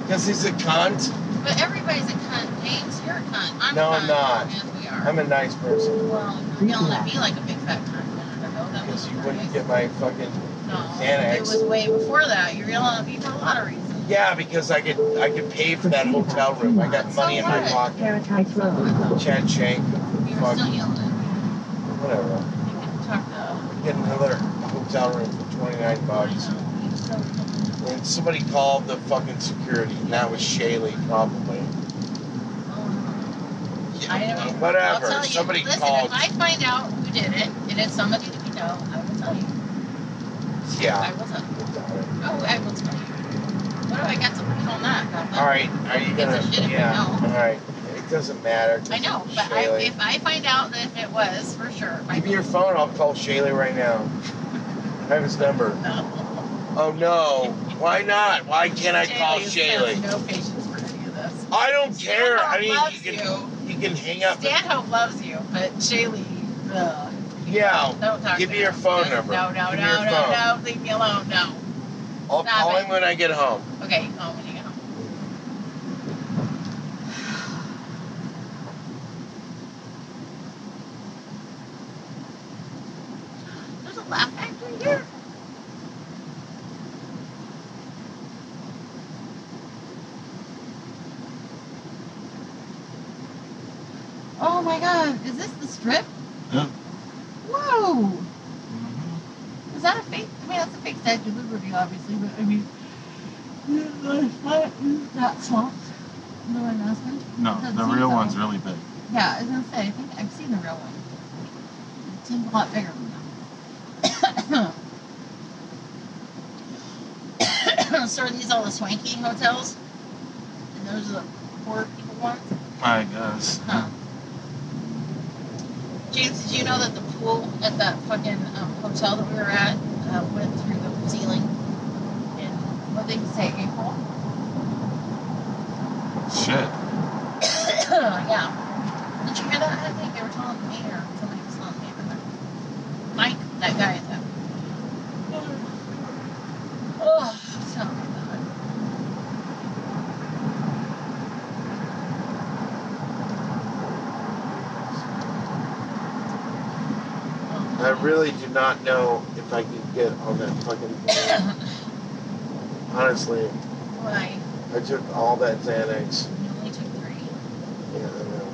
Because he's a cunt. But everybody's a cunt. James, you're a cunt. I'm No, I'm not. Yes, we are. I'm a nice person. well, you yelling at me like a big fat cunt a minute ago. That was Because you wouldn't get my fucking No, it Xanax. was way before that. You were yelling at me for a lot of reasons. Yeah, because I could I could pay for that hotel room. I got money in my pocket. Paradise Road. Chad Shank. You were Fuck. still yelling at me. Whatever. You could. Get another hotel room for 29 bucks. I know. You still yelling. And somebody called the fucking security, and that was Chaille, probably. I never, Whatever. I'll tell you. Somebody Listen, called. if I find out who did it, and it's somebody that we know, I will tell you. Yeah. I will tell you. Oh, I will tell you. What do I got to lose on that? All right. Are you gonna? a shit if you Yeah. know. All right. It doesn't matter. I know, but I, Chaille. if I find out that it was for sure, I Give me your phone. I'll call Chaille right now. I have his number. no. Oh. oh no. Why not? Why can't I call has Chaille? No patience for any of this. I don't care. I mean, you. can you can hang up. Stanhope loves you, but Chaille, ugh. Yeah. Don't talk Give me your phone Just- number. No, no, Give no, no, phone. no. Leave me alone. No. I'll Stop call it. him when I get home. Okay, home. There's a laugh factory here. Oh my god, is this the strip? Yeah. Whoa! Is that a fake? I mean, that's a fake Statue of Liberty, obviously, but I mean, that swamp. You know what I'm asking? No, Doesn't the seem real so. one's really big. Yeah, I was gonna say, I think I've seen the real one. It seems a lot bigger than that. so are these all the swanky hotels? And those are the poor people ones? I guess. Huh. James, did you know that the pool at that fucking um, hotel that we were at uh, went through the ceiling in what they say April? Shit. yeah. Did you hear that? I think they were telling me or somebody was telling me about that. Mike, that guy at that. Oh, so bad. I really do not know if I can get on that fucking plane. Honestly, Why? I took all that Xanax. You only took three. Yeah, I know.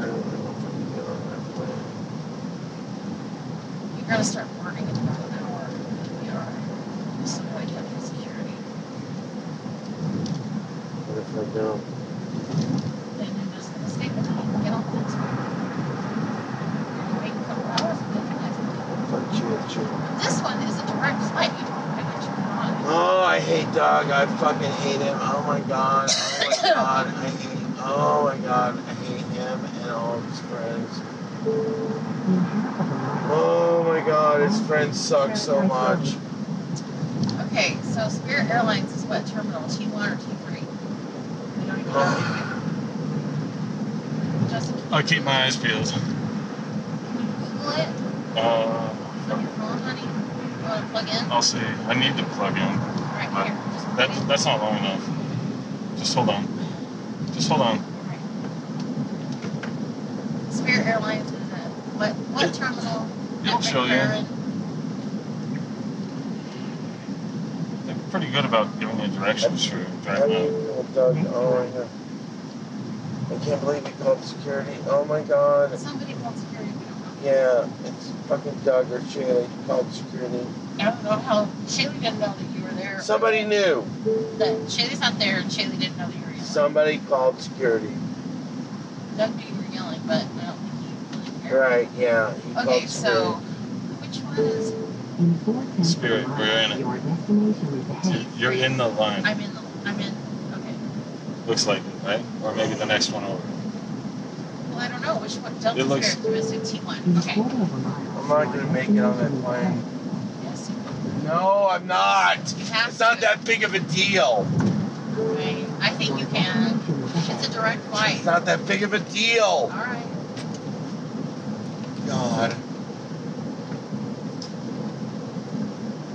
I don't know if I can get on that plane. You're gonna start burning in about an hour. You'll be alright. Just avoid heavy security. What if I don't? Then you're just gonna stay with me. Get off this one. Wait a couple hours and then the next one. Fuck you, you. This one is a direct flight. You don't I get you on. Oh, I hate Doug. I fucking hate him. Oh my god. Oh my god. I hate. Oh my god. I hate him and all of his friends. Oh my god. His friends suck so much. Okay, so Spirit Airlines is what terminal? T1 or T3? We don't even know. Justin, I'll keep my eyes peeled. can you Google it Uh, your phone, honey? You want to plug in? I'll see. I need to plug in. Right But here. Just plug that, in. that's not long enough. Just hold on. Just hold on. Spirit Airlines is at what what It- terminal? it'll show you. They're pretty good about giving you directions for How do driving you out. know Doug? Oh my god. I can't believe he called security. Oh my god. Somebody called security. We don't know. Yeah, it's fucking Doug or Chaille called security. I don't know how Chaille didn't know that you were there. Somebody knew. That Chaille's not there, and Chaille didn't know that you were yelling. Somebody called security. Doug knew you were yelling, but I don't think he really cared. Right, yeah. He Okay, so which one is in four Spirit, we're in it. your destination is ahead. You're in the line. I'm in the. I'm in. Okay. Looks like it, right? Or maybe the next one over. Well, I don't know which one. Delta It looks- Spirit domestic T1. Okay. quarter of a mile, I'm not gonna make it on that plane. Yes. No, I'm not. You have It's not that big of a deal. Right. I think you can. It's a direct flight. It's not that big of a deal. All right. God.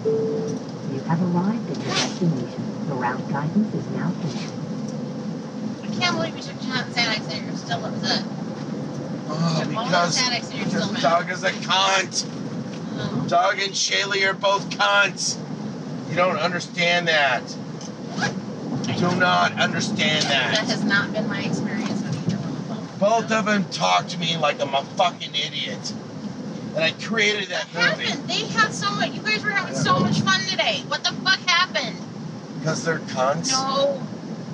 you have arrived at your destination. The route guidance is now finished. I can't believe you took John Xanax and you're still upset. Oh, because, Xanax and you're still because mad. Doug is a cunt. Uh-huh. Oh. Doug and Chaille are both cunts. You don't understand that. You do not understand That that. has not been my experience with either one of them. Both of them talk to me like I'm a fucking idiot. And I created that What movie happened? They had so much. You guys were having so much fun today. What the fuck happened? because they're cunts. No,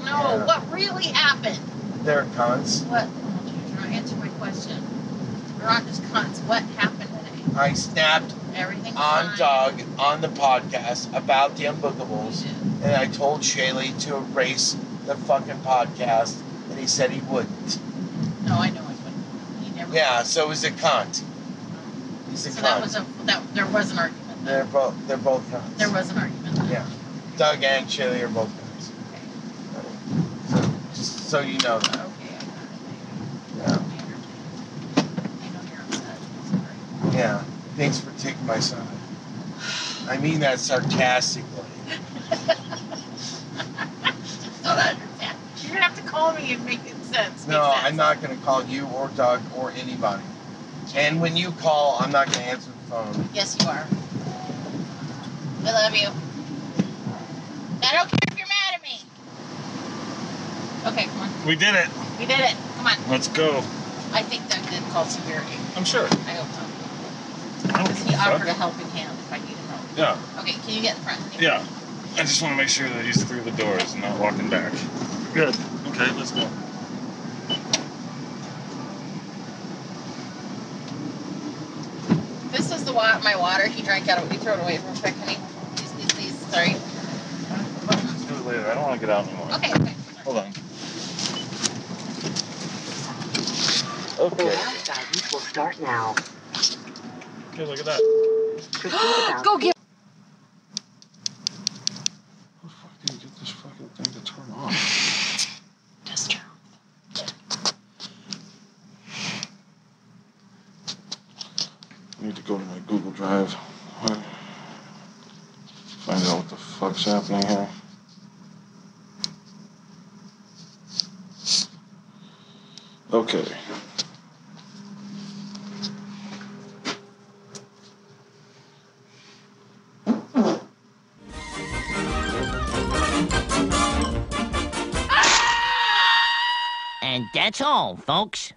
no. Yeah. What really happened? They're cunts. What? Oh, dude, you're not answering my question. Just cunts. What happened today? I snapped Everything on fine. Doug on the podcast about the Unbookables, and I told Chaille to erase the fucking podcast, and he said he wouldn't. No, I know he wouldn't. He never. Yeah, so he's a cunt. He's a So cunt. that was a that. There was an argument. they're both they're both cunts. There was an argument. Yeah. Doug and Chaille are both cunts. So you know that. Okay, I got it. Yeah. I understand. I know you're Yeah. Thanks for taking my side. I mean that sarcastically. Don't. You're gonna have to call me and make it sense. No, Make sense. I'm not going to call you or Doug or anybody. And when you call, I'm not going to answer the phone. Yes, you are. I love you. I don't care if you're mad at me. Okay, come on. We did it. We did it. Come on. Let's go. I think Doug did call security. I'm sure. I hope so. Because he offered a helping hand if I needed help. Yeah. Okay, can you get in front? Yeah. I just want to make sure that he's through the doors and not walking back. Good. Okay, let's go. This is the wa- my water. He drank out of it. We throw it away real quick, honey. Please, please, please. Sorry. Let's do it later. I don't want to get out anymore. Okay, okay. Hold on. The last guidance will start now. Okay, look at that. Proceed about Go get. Dude, get this fucking thing to turn on. Just turn. I need to go to my Google Drive. Find out what the fuck's happening here. Okay. That's all, folks.